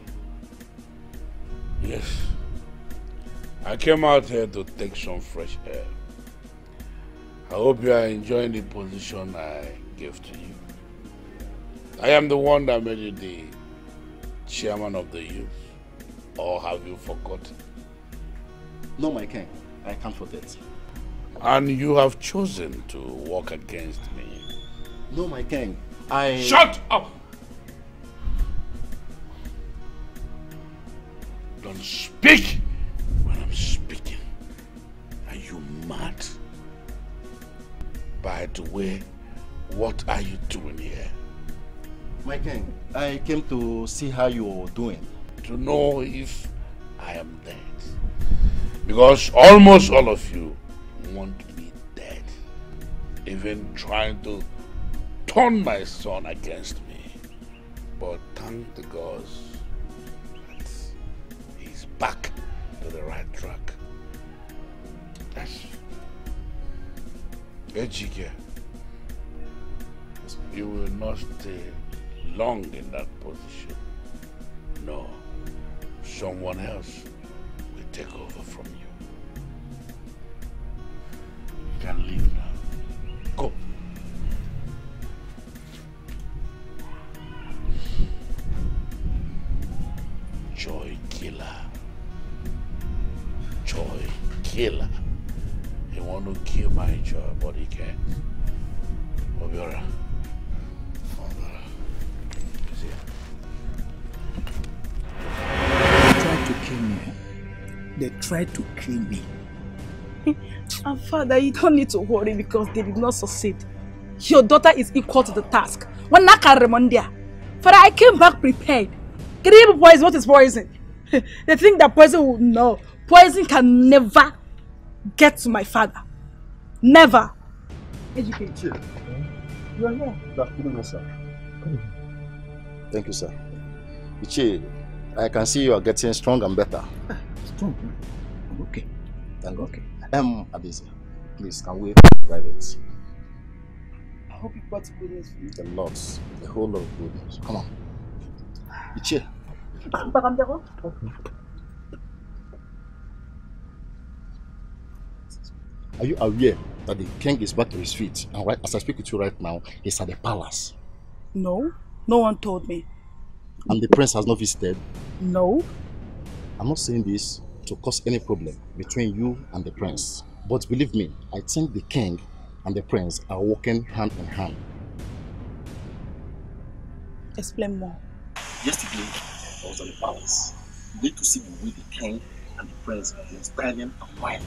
Yes. I came out here to take some fresh air. I hope you are enjoying the position I gave to you. I am the one that made you the chairman of the youth. Or have you forgotten? No, my king, I can't forget. And you have chosen to work against me. No, my king, I... Shut up! Don't speak when I'm speaking. Are you mad? By the way, what are you doing here? My king, I came to see how you're doing. To know if I am dead. Because almost all of you want me dead. Even trying to turn my son against me. But thank the gods back to the right track. That's Ijike. You will not stay long in that position. No. Someone else will take over from you. You tried to kill me. And father, you don't need to worry because they did not succeed. Your daughter is equal to the task. When Nakaremondia. Father, I came back prepared. Can you poison? What is poison? they think that poison will know. Poison can never get to my father. Never. Educate. You You are here. Thank you, sir. Ichie, I can see you are getting strong and better. Ah, strong? I'm okay. Thank God. Okay. Um, Adeze, please, can we private? I hope you brought good news for me. A lot, a whole lot of good news. Come on. Ichie, Bakamdero? are you aware that the king is back to his feet? And right as I speak with you right now, he's at the palace. No, no one told me. And the prince has not visited. No. I'm not saying this to cause any problem between you and the prince. But believe me, I think the king and the prince are working hand in hand. Explain more. Yesterday, I was at the palace. Need to see the way the king and the prince were standing and wine.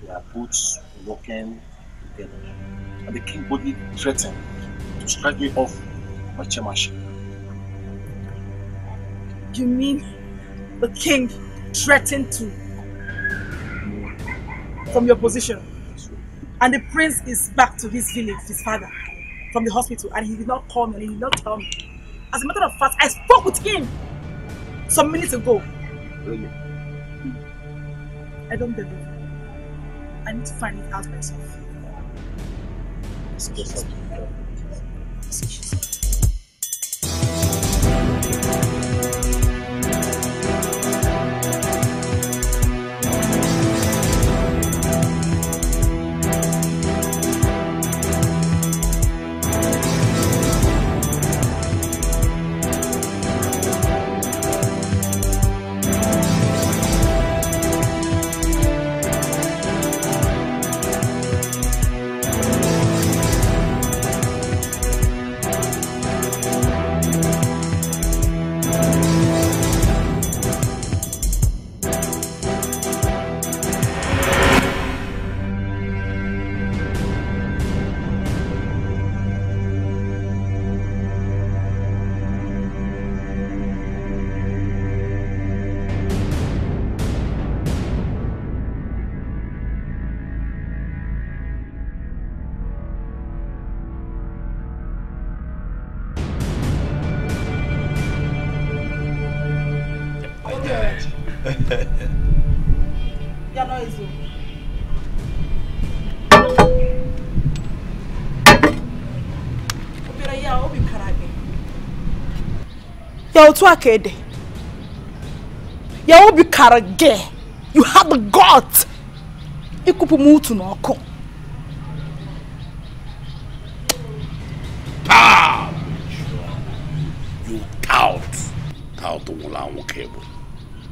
They are both walking together. And the king boldly threatened to strike me off my chairmanship. You mean the king threatened to from your position? And the prince is back to his village, his father, from the hospital, and he did not call me and he did not tell me. As a matter of fact, I spoke with him some minutes ago. Really? I don't believe you. I need to find it out myself. Yes, Ya You're otu akede. You're obi karage. You have the guts. Ikupu to no ko. Pow! You tout. Tout wula wukebo.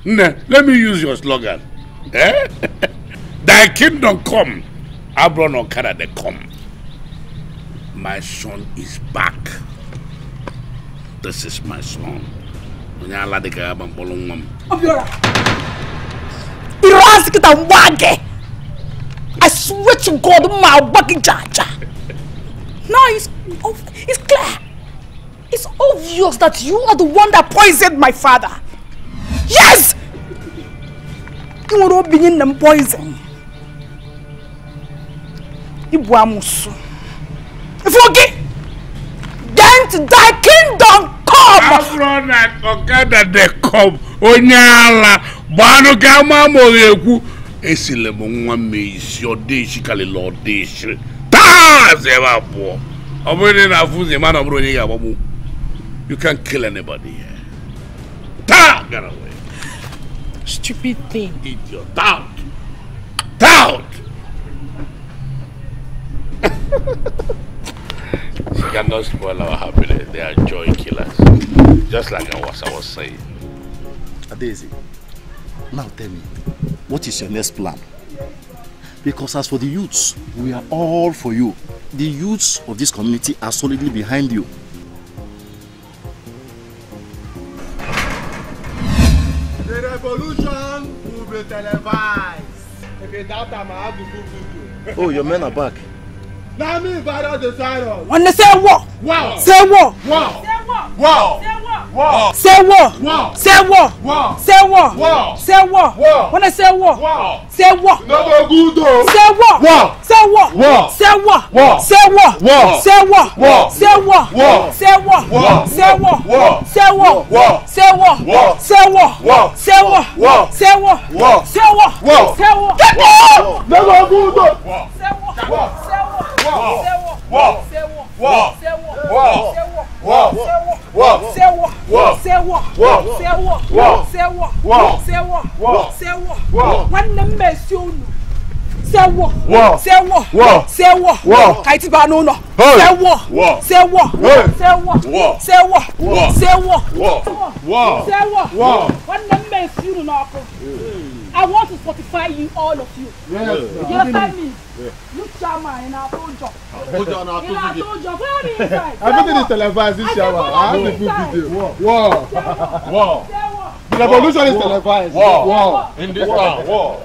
Ne, let me use your slogan. Eh? Thy kingdom come. Abron Okada, they come. My son is back. This is my song. Nyala de ka bang bolong mam. Abiola. Iras kita wage. I swear to God, my fucking jaja. Now it's it's clear. It's obvious that you are the one that poisoned my father. Yes. You were all them poison. Ibu amusu. Ifoke. Then thy kingdom come Abro na Okada they come. Onye ala gbanụ ka ama ma ọ ekwu. Esile m nwa m isi ọ dị isi kalịla ọ dị isi. Taa sị ebe abụọ. Ọ bụrụ na ị na-afụ ụzọ ịma na ọ bụrụ onye ga-agbagbu. You can't kill anybody here. Taa gara away. Stupid thing. Idiot. Tout. Tout. She cannot spoil our happiness. They are joy killers. Just like I was, I was saying. Daisy, now tell me, what is your next plan? Because as for the youths, we are all for you. The youths of this community are solidly behind you. The revolution will be televised. If you doubt I have the full. Oh, your men are back. Na me virus dey sign us. Nwanne say war. Wow. Say war. Wow. Wow. Wow. Say war. Wow. Say war. Wow. Say war. Wow. Say war. Wow. Wanna say war. Wow. Say war. No go good o. Say war. Wow. Say war. Wow. Say war. Wow. Say war. Wow. Say war. Wow. Say war. Wow. Say war. Wow. Say war. Wow. Say war. Wow. Say war. Wow. wannan mai siyo nu sẹwọ sẹwọ sẹwọ kaiti ba nu nọ sẹwọ sẹwọ sẹwọ sẹwọ sẹwọ sẹwọ wannan mai siyo nu nọ ko. Say war. Wow. Wow. Say war. Wow. Nwanne m mesi unu n'ọkụ. I want to fortify you, all of you. Yes. You understand me? You chairman in our job. Ụjọ na-atụ In our gị. job. Where are you inside? Everything is televised this shower. I have the full video. Wow. Wow. The revolution is televised. Wow. Wow. In this town. Wow.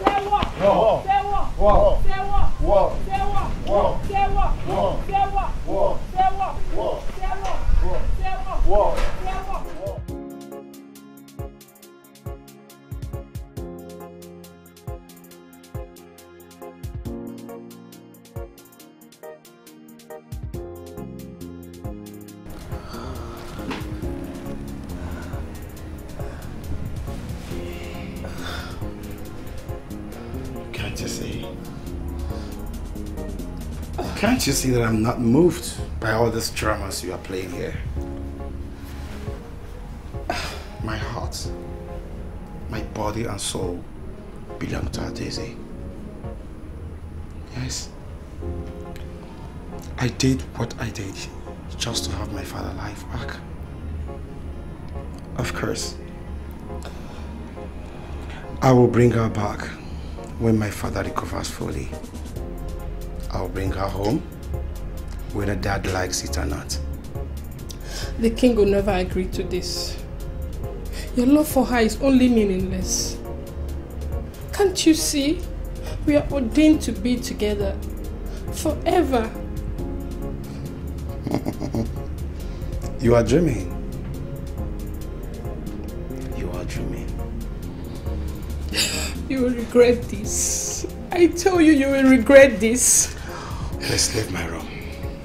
Wow. Wow. Wow. Wow. Can't You see that I'm not moved by all these dramas you are playing here? My heart, my body and soul belong to Daisy. Yes. I did what I did just to have my father life back. Of course, I will bring her back when my father recovers fully. I'll bring her home, whether dad likes it or not. The king will never agree to this. Your love for her is only meaningless. Can't you see? We are ordained to be together forever. you are dreaming. You are dreaming. You will regret this. I tell you, you will regret this. Let's leave my room.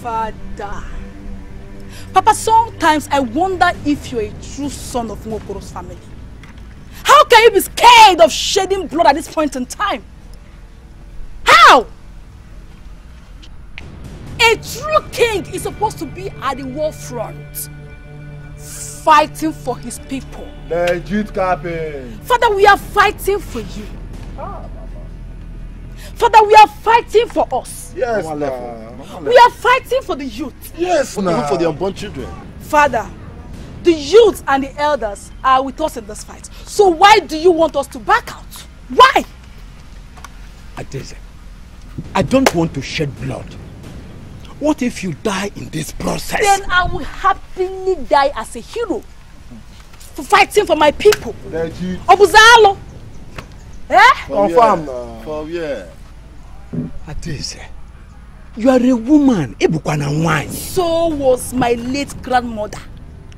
Father. Papa, sometimes I wonder if you're a true son of Ngokoro's family. How can you be scared of shedding blood at this point in time? How? A true king is supposed to be at the war front, fighting for his people. Legit captain. Father, we are fighting for you. Father, we are fighting for us. Yes, Mama na. We are fighting for the youth. Yes, Even na. for the unborn children. Father, the youth and the elders are with us in this fight. So why do you want us to back out? Why? Adeze, I don't want to shed blood. What if you die in this process? Then I will happily die as a hero for fighting for my people. Obuzalo. Eh? Confirm na. For Adeze, you are a woman. Ebukwa na nwanyị. So was my late grandmother,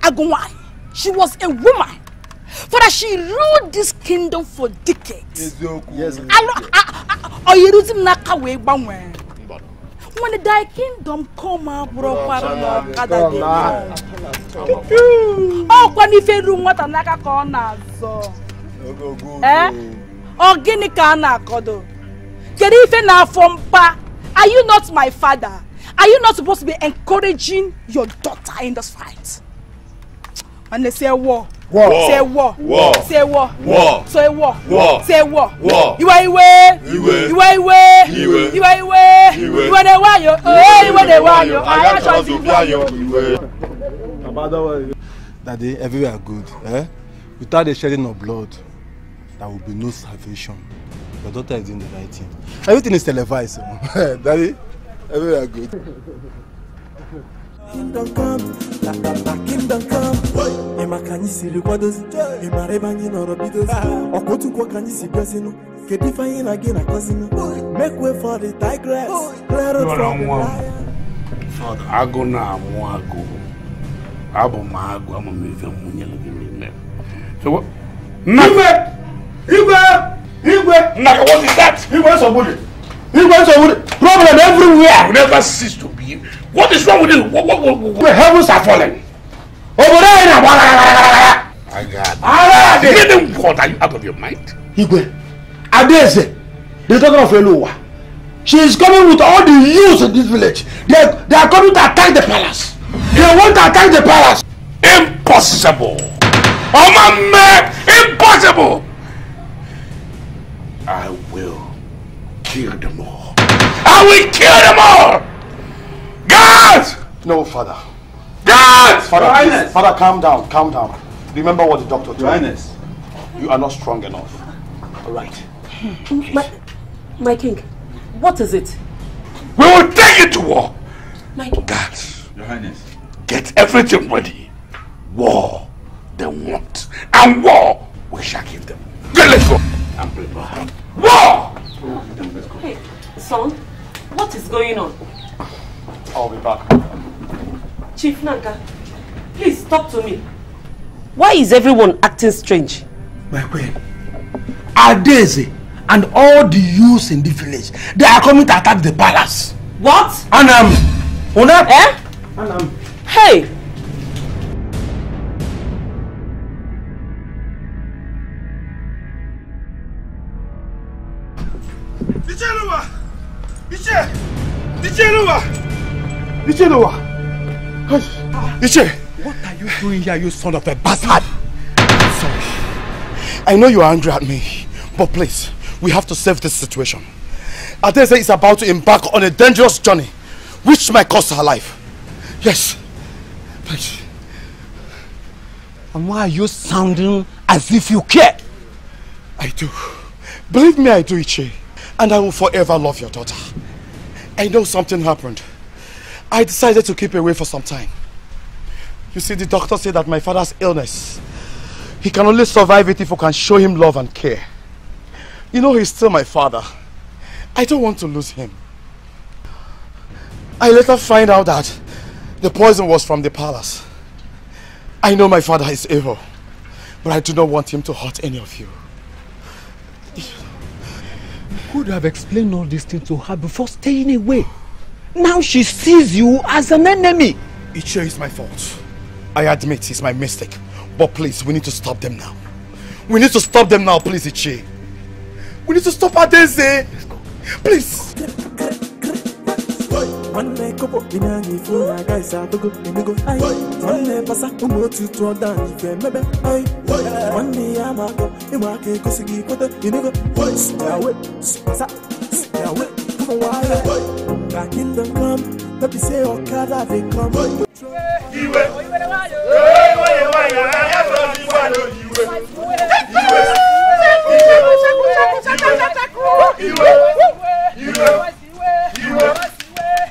Agunwai. She was a woman. Father, she ruled this kingdom for decades. Yes. Alo- a- a- a- oyiruzi m n'aka wee gbanwee. When thy kingdom come, abụrụkwa na ọkada dị ọkwa n'ife ru nwata n'aka ka ọ na-azọ ee ọ gịnị ka a na-akọdo kedu ife na-afọ mpa are you not my father are you not supposed to be encouraging your daughter in this fight nwanne say war War. say war War. say war War. say war War. say war War. iwe iwe Iwe. iwe iwe Iwe. iwe iwe Iwe. iwe na-ewe ayo ee iwe na-ewe ayo anyị achọghịzi iwe ayo Baba, don't worry. Daddy, everywhere good. Eh? Without the shedding of blood, there will be no salvation. Your daughter is doing the right thing. Everything is televised. oh. Daddy, everywhere good. Kingdom come, la la la kingdom come. Ịma ka anyị siri kwadozi, ị mara ebe anyị nọrọ bidozi. Ọkwa otu kwa ka anyị si ife anyị na gị na-akọzinụ? Make way for the tigress, clear road from the lion. agụ na-amụ agụ abụ m agụ ama m nyere gị n'ime So Igwe! Igwe! Igwe! gị what is that Igwe nsogbu dị. Igwe nsogbu dị. Problem everywhere. you never cease to be what is wrong with you what, what, what, what? The heavens are falling. Obodo anyị na-agba Agha dị. Meaning what are you out of your mind Igwe, Adaeze, the daughter of Eluwa, she is coming with all the youths in this village. They, they are coming to attack the palace. They want to attack the palace. impossible oh my man impossible I will kill them all I will kill them all guards No, Father. guards Father, please. Father, calm down, calm down. Remember what the doctor told Your you. Highness. You are not strong enough. all right My, my king, what is it? we will take it to war My king. guards Your Highness get everything ready war they want and war we shall give them get let's go and prepare war Hey, son, what is going on? I'll be back. Chief Nanka, please talk to me. Why is everyone acting strange? My queen, Adaeze and all the youths in the village, they are coming to attack the palace. What? And um, Una, Eh? and um, Hey! Ichie Eluwa! Icheluwa! Ichie! What are you doing here, you son of a bastard? Sorry. I know you are angry at me, but please, we have to save this situation. Adeze is about to embark on a dangerous journey, which might cost her life. Yes. Please. And why are you sounding as if you care? I do. Believe me, I do, Ichie. And I will forever love your daughter. I know something happened. I decided to keep away for some time. You see, the doctor said that my father's illness, he can only survive it if we can show him love and care. You know, he's still my father. I don't want to lose him. I later find out that the poison was from the palace. I know my father is evil, but I do not want him to hurt any of you. Could have explained all these things to her before staying away. Now she sees you as an enemy. It sure is my fault. I admit it's my mistake. But please, we need to stop them now. We need to stop them now, please, Ichie. We need to stop Adeze. Please. nwanne kobo dị n'anya ife ụlọ agaghịzi adọgo emego nwanne basa ụmụ otu tụọ dan ife emebe nwanne ya ma akọ ịma aka egosi gị kweta emego ka kingdom come no be say ọkada dey come. iwe iwe nwanyị anya fọrọ iwe ala oyiwe iwe iwe iwe iwe iwe.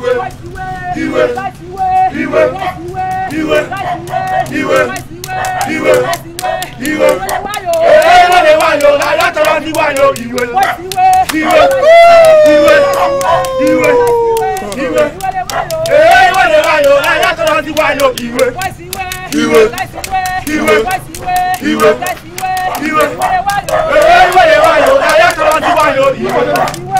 ìwé ìwé ìwé ìwé ìwé ìwé ìwé èyí wọ́n lè wáyò alátọ́rọ́ ní wáyò ìwé ìwé ìwé ìwé ìwé èyí wọ́n lè wáyò alátọ́rọ́ ní wáyò ìwé ìwé ìwé ìwé ìwé èyí wọ́n lè wáyò alátọ́rọ́ ní wáyò ìwé.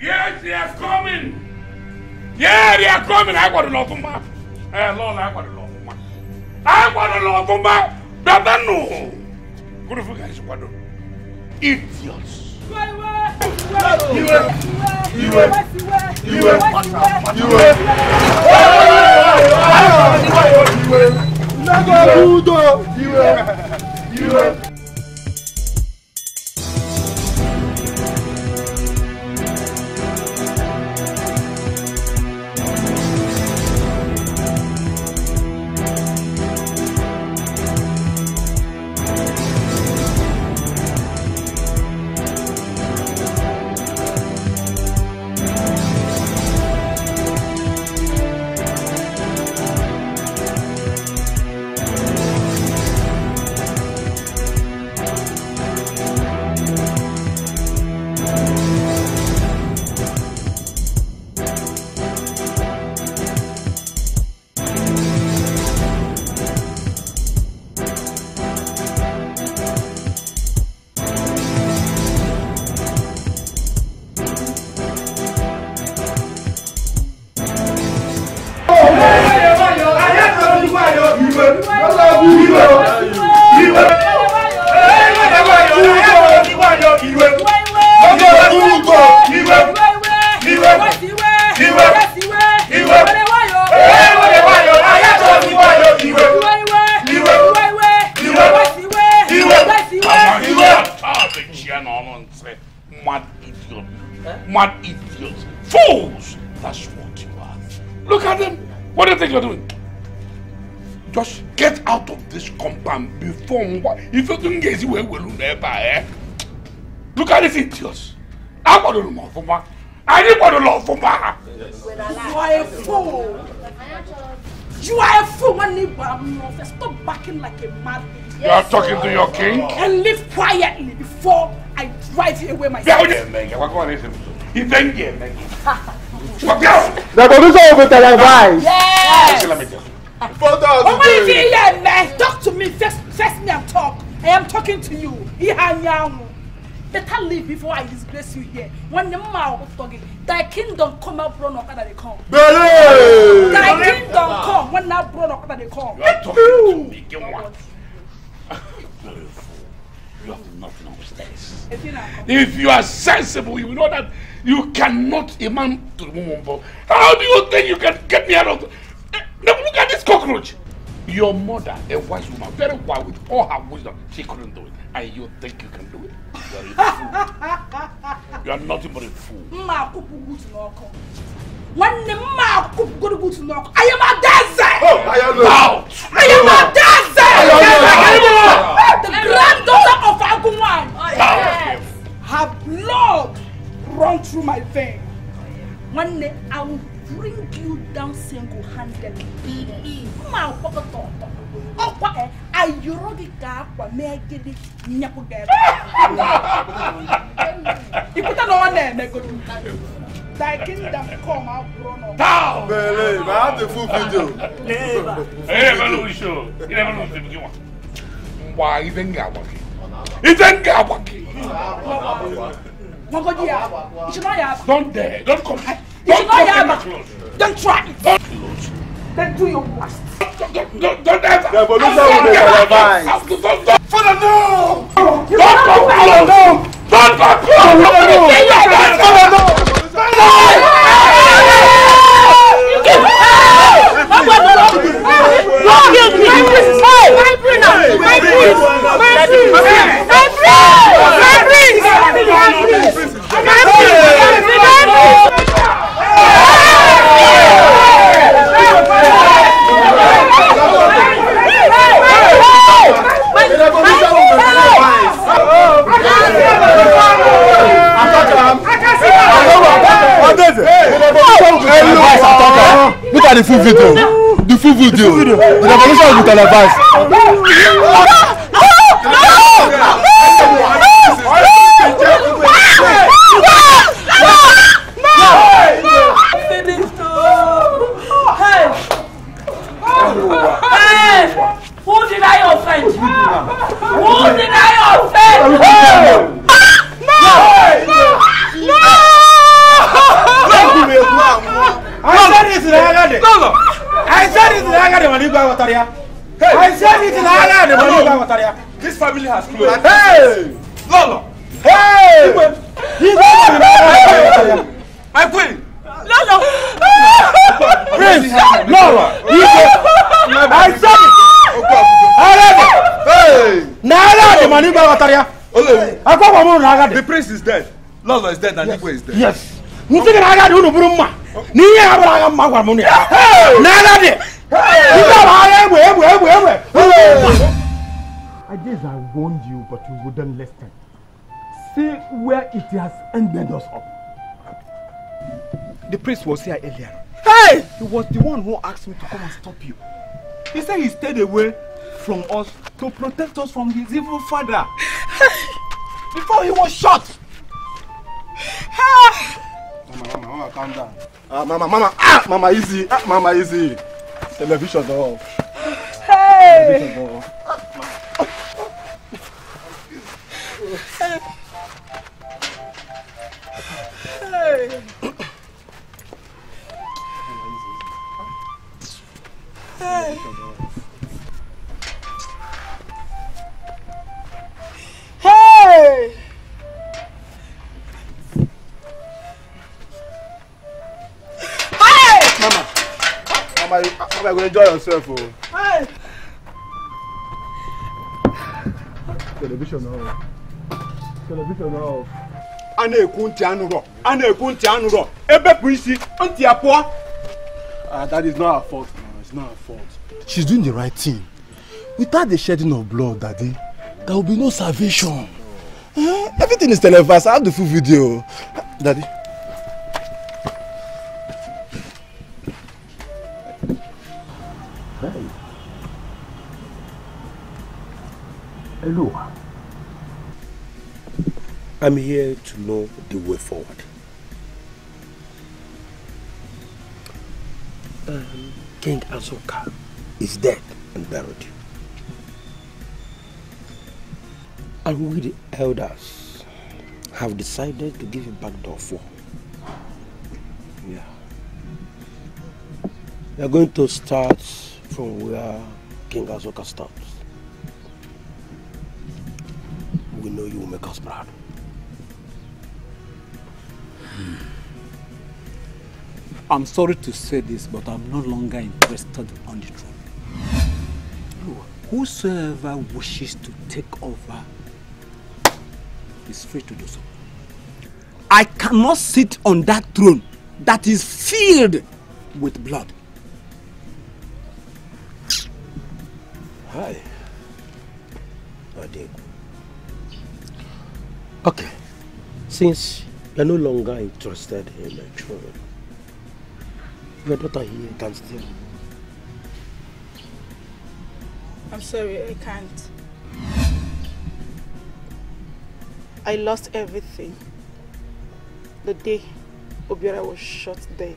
Yes, they are coming. Yeah, they are coming. I got an open never eh? Look at these idiots. I want to know for ma. I didn't want to love for ma. You are a fool. You are a fool. One neighbor, I'm not. Stop backing like a mad idiot. You are talking to your king? And live quietly before I drive you away Bẹ́ẹ̀ myself. o yẹ mẹ́gẹ̀ wá kọ́ ọ́ ní sẹ́mi. Ìfẹ́ ń yẹ mẹ́gẹ̀. The producer Leave before I disgrace you here. When the mouth of talking, thy kingdom come out, bro, no kada they come. Bele! Thy kingdom come when that bro, no kada they come. You are talking to me. Get what? You have nothing upstairs. If you you are sensible, you will know that you cannot a man to the woman. How do you think you can get me out of? Eh, Now look at this cockroach. Your mother, a wise woman, very wise with all her buutu n'ọkụ. Nwanne m mma akwụkwọ buutu n'ọkụ. I am video. Hey, never lose show. You never lose the beginning. Why even get waki? Even get waki. Nwagoji ya. Ichino ya. Don't dare. Don't come. Don't come ya. any close. Don't try it. Don't close. Then do your worst. Don't, don't, don't ever. The producer will be televised. Full video. The full video. The revolution will be televised. Said it in Agade when you go out there. I said it in Agade when you go out there. This family has closed. Hey! Lolo! Hey! You go out there. I quit. Lolo! Prince! No! You go. I said it. Agade. Hey! Na Agade when you go out there. I go from Agade. The prince is dead. Lolo is dead and Igwe is dead. Yes. Ntị na agadi unu bụrụ mma n'ihe ha bụrụ agha mma gwara m unu ya na agadi ndị ọrụ agha egbe egbe egbe egbe I guess I warned you, but you wouldn't listen. See where it has ended us up. The priest was here earlier. Hey! He was the one who asked me to come and stop you. He said he stayed away from us to protect us from his evil father. Before he was shot. Mama, mama, mama, calm down. Ah, mama, mama, ah, mama, easy, ah, mama, easy. Television's off. Hey! Television's off. hey! Hey! Hey! hey. Go enjoy yourself o. Hey. television off television off. a na-ekwu ntị anụrọ a na-ekwu ntị anụrọ ebepụ isi ntị ya pụọ ah that is not her fault na it's not her fault. she's doing the right thing without the shedding of blood daddy there will be no salvation. Eh, everything is televised i have the full video daddy. Hello. I'm here to know the way forward. Um, King Azuka is dead and buried. And we the elders have decided to give him back door four. Yeah. We are going to start from where King Azuka stops. We know you will make us proud. I'm sorry to say this, but I'm no longer interested on the throne. Whosoever wishes to take over is free to do so. I cannot sit on that throne that is filled with blood. Hi. Ade. Okay. Since you're no longer interested in the throne, your daughter here can still. I'm sorry, I can't. I lost everything the day Obiora was shot dead.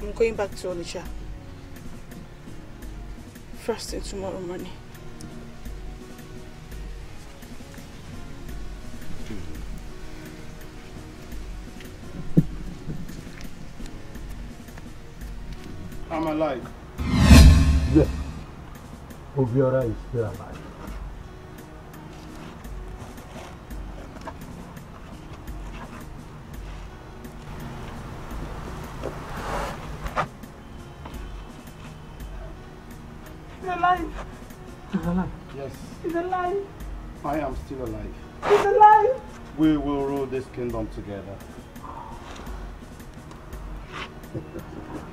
I'm going back to Onitsha. First thing tomorrow morning. I'm alive. Yes. Obiora is still alive. He's alive. He's alive. Yes. He's alive. I am still alive. He's alive. We will rule this kingdom together.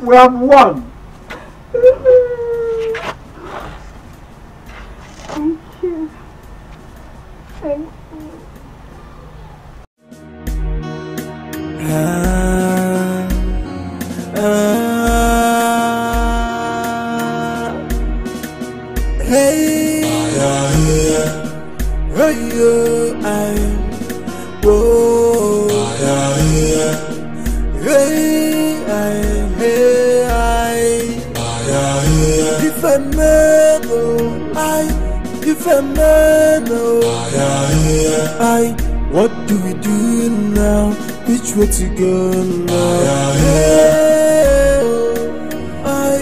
We have won. Thank you. Thank you. If I what do we do now? Which way to go now? Hey, I,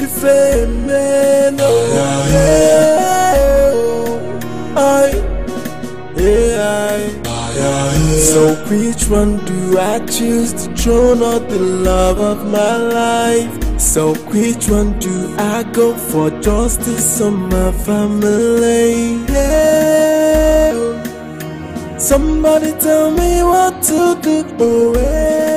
if I know, I, yeah, I. So which one do I choose to throne or the love of my life? So which one do I go for justice on my family? Yeah. Somebody tell me what to do. Oh, yeah.